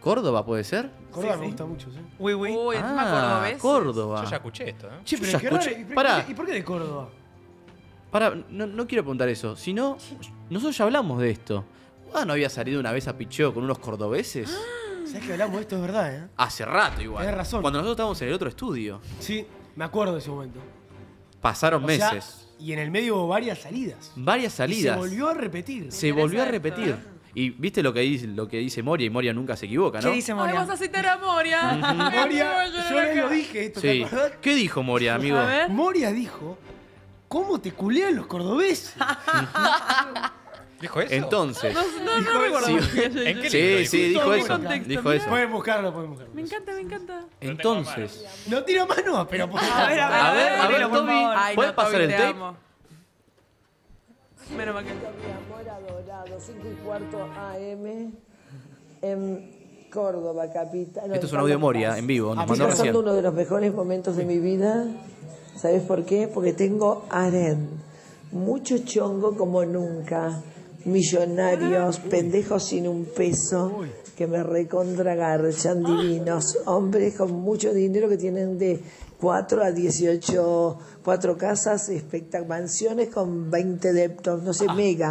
¿Córdoba puede ser? Córdoba Sí, me sí. gusta mucho, ¿sí? Uy, uy. Uy, Ah, cordobeses. Córdoba. Yo ya escuché esto, ¿eh? Che, Yo pero ya qué raro. escuché- ¿Y por- Pará. ¿Y por qué de Córdoba? Para, no, no quiero preguntar eso, sino nosotros ya hablamos de esto. Ah, ¿no había salido una vez a picheo con unos cordobeses? ¿Sabes que hablamos de esto? Es verdad, ¿eh? Hace rato igual. Tenés razón. Cuando nosotros estábamos en el otro estudio. Sí, me acuerdo de ese momento. Pasaron O sea, meses. Y en el medio hubo varias salidas. varias salidas. Y se volvió a repetir. Se volvió a repetir. Y viste lo que dice, lo que dice Moria, y Moria nunca se equivoca, ¿no? ¿Qué dice Ay, Moria? vas a citar a Moria. Yo les lo dije esto, Sí. ¿Qué dijo Moria, amigo? Moria dijo, ¿cómo te culean los cordobeses? ¿Dijo eso? Entonces. No, no, Dijo no recuerdo. Sí. ¿En qué Sí, libro sí, dijo dijo eso. contexto, Dijo mirá. eso. Pueden buscarlo, pueden buscarlo. Me encanta, me encanta. Entonces. No tira mano, pero... A ver, a ver, A ver, a ver, ponelo, por Toby. favor. Ay, ¿Puedes no, pasar Toby, el te tape? amo. Menos mal que... Mi amor adorado, 5 y cuarto AM en Córdoba, capital. Esto es un audio de Moria, en vivo, nos Estoy mandó pasando recién. uno de los mejores momentos de mi vida. ¿Sabes por qué? Porque tengo harén. Mucho chongo como nunca. Millonarios, pendejos sin un peso, que me recontragarchan divinos. Hombres con mucho dinero que tienen de 4 a 18, cuatro casas, espectac- mansiones con 20 deptos, no sé, mega.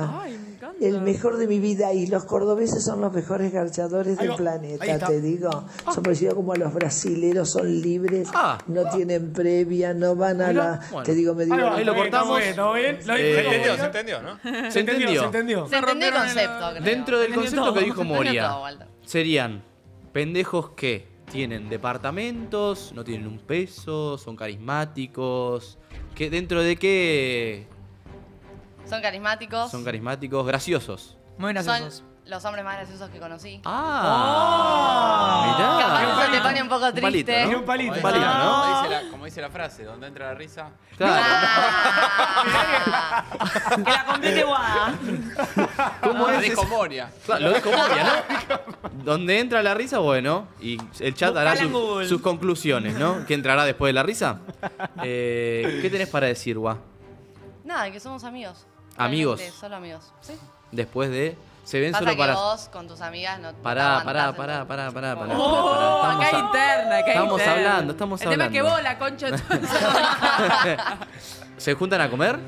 El mejor de mi vida y los cordobeses son los mejores garchadores del planeta, te digo. Son parecidos como a los brasileros, son libres, Ah. no tienen previa, no van a la... bueno. Te digo, me digo... Ahí lo cortamos. ¿Todo bien? ¿Todo bien? ¿Lo Eh, Se entendió, se entendió, ¿no? Se entendió, se entendió. Se entendió el concepto, creo. Dentro del concepto todo. que dijo Moria, todo, serían pendejos que tienen departamentos, no tienen un peso, son carismáticos. Que ¿Dentro de qué Son carismáticos. son carismáticos? Graciosos. Muy Son graciosos. los hombres más graciosos que conocí. Ah, Capaz mirá. eso te pone un poco Un palito, triste. ¿no? Tiene un palito. Un palito, Como ¿no? dice, la, como dice la frase, donde entra la risa. Claro. Que la complete Guada. ¿Cómo Lo es dijo eso? Moria. Claro, lo dijo Moria, ¿no? Donde entra la risa, bueno, y el chat hará Buscala sus- Google. sus conclusiones, ¿no? ¿Qué entrará después de la risa? Eh, ¿Qué tenés para decir, Gua? Nada, que somos amigos. Amigos. Solo amigos. Sí. Después de. Se ven Pasa solo que para. vos con tus amigas no no te Pará, pará, pará, pará, pará, pará. Oh, pará. acá hay Estamos, interna, acá hay estamos interna. hablando, estamos El tema es que hablando. vos, la concha. ¿Se juntan a comer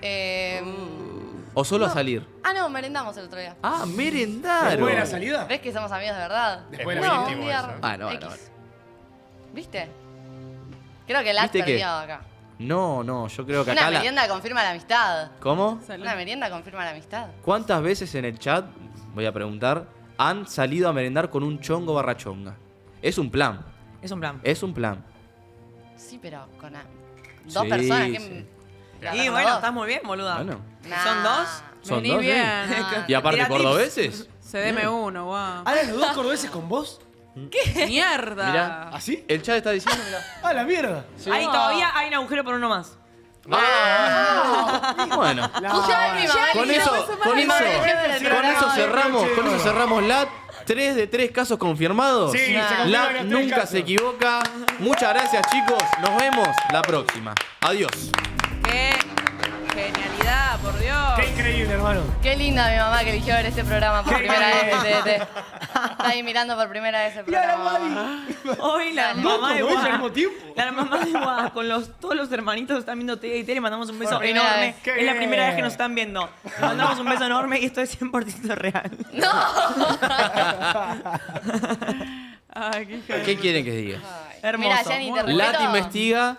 Eh, o solo a salir? ah, no, merendamos el otro día. Ah, merendaron. ¿Después de la salida? ¿Ves que somos amigos de verdad? Después no, salida. un día. Ah, no, bueno, X. bueno. ¿Viste? Creo que la has ¿Viste qué? perdido acá. No, no, yo creo que Una acá la... merienda confirma la amistad. ¿Cómo? Una merienda confirma la amistad. ¿Cuántas veces en el chat, voy a preguntar, han salido a merendar con un chongo barra chonga? Es un plan, Es un plan. es un plan. Sí, pero con a- dos Sí, personas que. sí. Y bueno, está muy bien, boluda. Bueno. ¿Son dos? Son Vení dos, ¿eh? bien. Y aparte Tira tips. cordobeses. CDM uno, guau. ¿Ahora los dos cordobeses con vos? ¿Qué? ¡Mierda! Mirá, ¿Así? el chat está diciendo, mirá. ¡Ah, la mierda! Ahí todavía hay un agujero por uno más. Bueno, Escuchá, mi mamá con eso, con eso, del con programa. cerramos, con eso cerramos la 3 de 3 casos confirmados. Sí, se Nah. confirman La los tres nunca casos. se equivoca. Muchas gracias, chicos. Nos vemos la próxima. Adiós. ¡Qué por Dios! ¡Qué increíble, hermano! Qué linda mi mamá que eligió ver este programa por Qué primera vez. Está ahí mirando por primera vez el ¡Mira la programa. Wadi! Hoy la mamá de ¿Cordobés al Guada. mismo tiempo? La mamá de con los, todos los hermanitos están viendo y tele. Mandamos un beso Por primera enorme. vez. Qué Es la bien. primera vez que nos están viendo. Mandamos un beso enorme y esto es 100% real. ¡No! Ay, qué hija de- ¿Qué quieren que diga? Hermoso. Mira, Jenny, te Muy- Lat respeto. investiga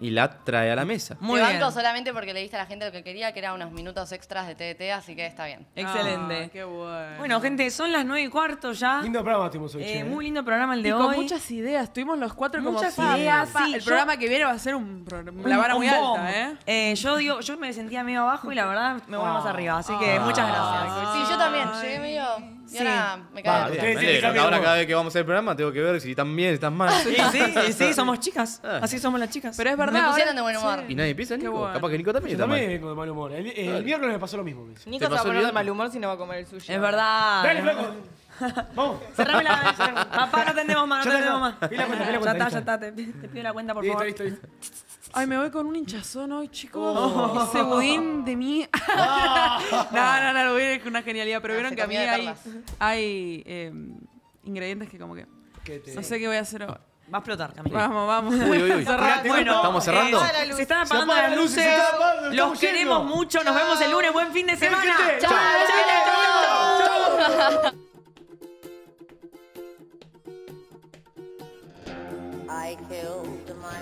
y Lat trae a la mesa. Muy Te bien. banco solamente porque le diste a la gente lo que quería, que era unos minutos extras de TDT, así que está bien. Excelente. Ah, qué bueno. Bueno, gente, son las 9 y cuarto ya. Lindo programa tuvimos hoy, Eh, che. muy lindo programa el de y con hoy. muchas ideas. Tuvimos los cuatro Muchas como ideas, pa, sí, El yo- programa que viene va a ser un programa, la vara muy alta, ¿eh? Eh, yo digo, yo me sentía medio abajo y la verdad me voy más arriba. Así que Ah. muchas gracias. Sí, yo también. Llegué medio. Y Sí. ahora me Ah, cae. ustedes tienen que alegro. cambiar Ahora de cada vez que vamos a hacer el programa tengo que ver si están bien, si están mal. Sí, sí, sí, sí, somos chicas. Así somos las chicas. Pero es Me verdad. pusieron de ahora- buen humor. Y nadie piensa en Qué Nico. bueno. Capaz que Nico también Yo está también mal. vengo de mal humor. El, el viernes me pasó lo mismo. me dice. Nico ¿Te se va a pasó poner de mal humor si no va a comer el sushi. Es verdad. Dale, flaco. Vamos. Cerrame la. Papá, no tendemos más, no Ya está, tendemos más. Pide la cuenta, pide la Ya está, ya listo. está. Te, te pido la cuenta, por Listo, favor. listo, listo. Ay, me voy con un hinchazón hoy, chicos. Oh. Ese budín de mí. no, no, no, lo budín es una genialidad. Pero No, vieron que a mí hay, hay eh, ingredientes que como que... te- No sé qué voy a hacer ahora. Va a explotar, Camila. Vamos, vamos. Uy, uy, uy. Cerrá- Bueno, ¿Estamos cerrando? eh, luz. se están apagando apagan las luces, se apagando, Los queremos yendo. mucho. Nos vemos el lunes. Buen fin de semana. Chao, chao, chao. I killed my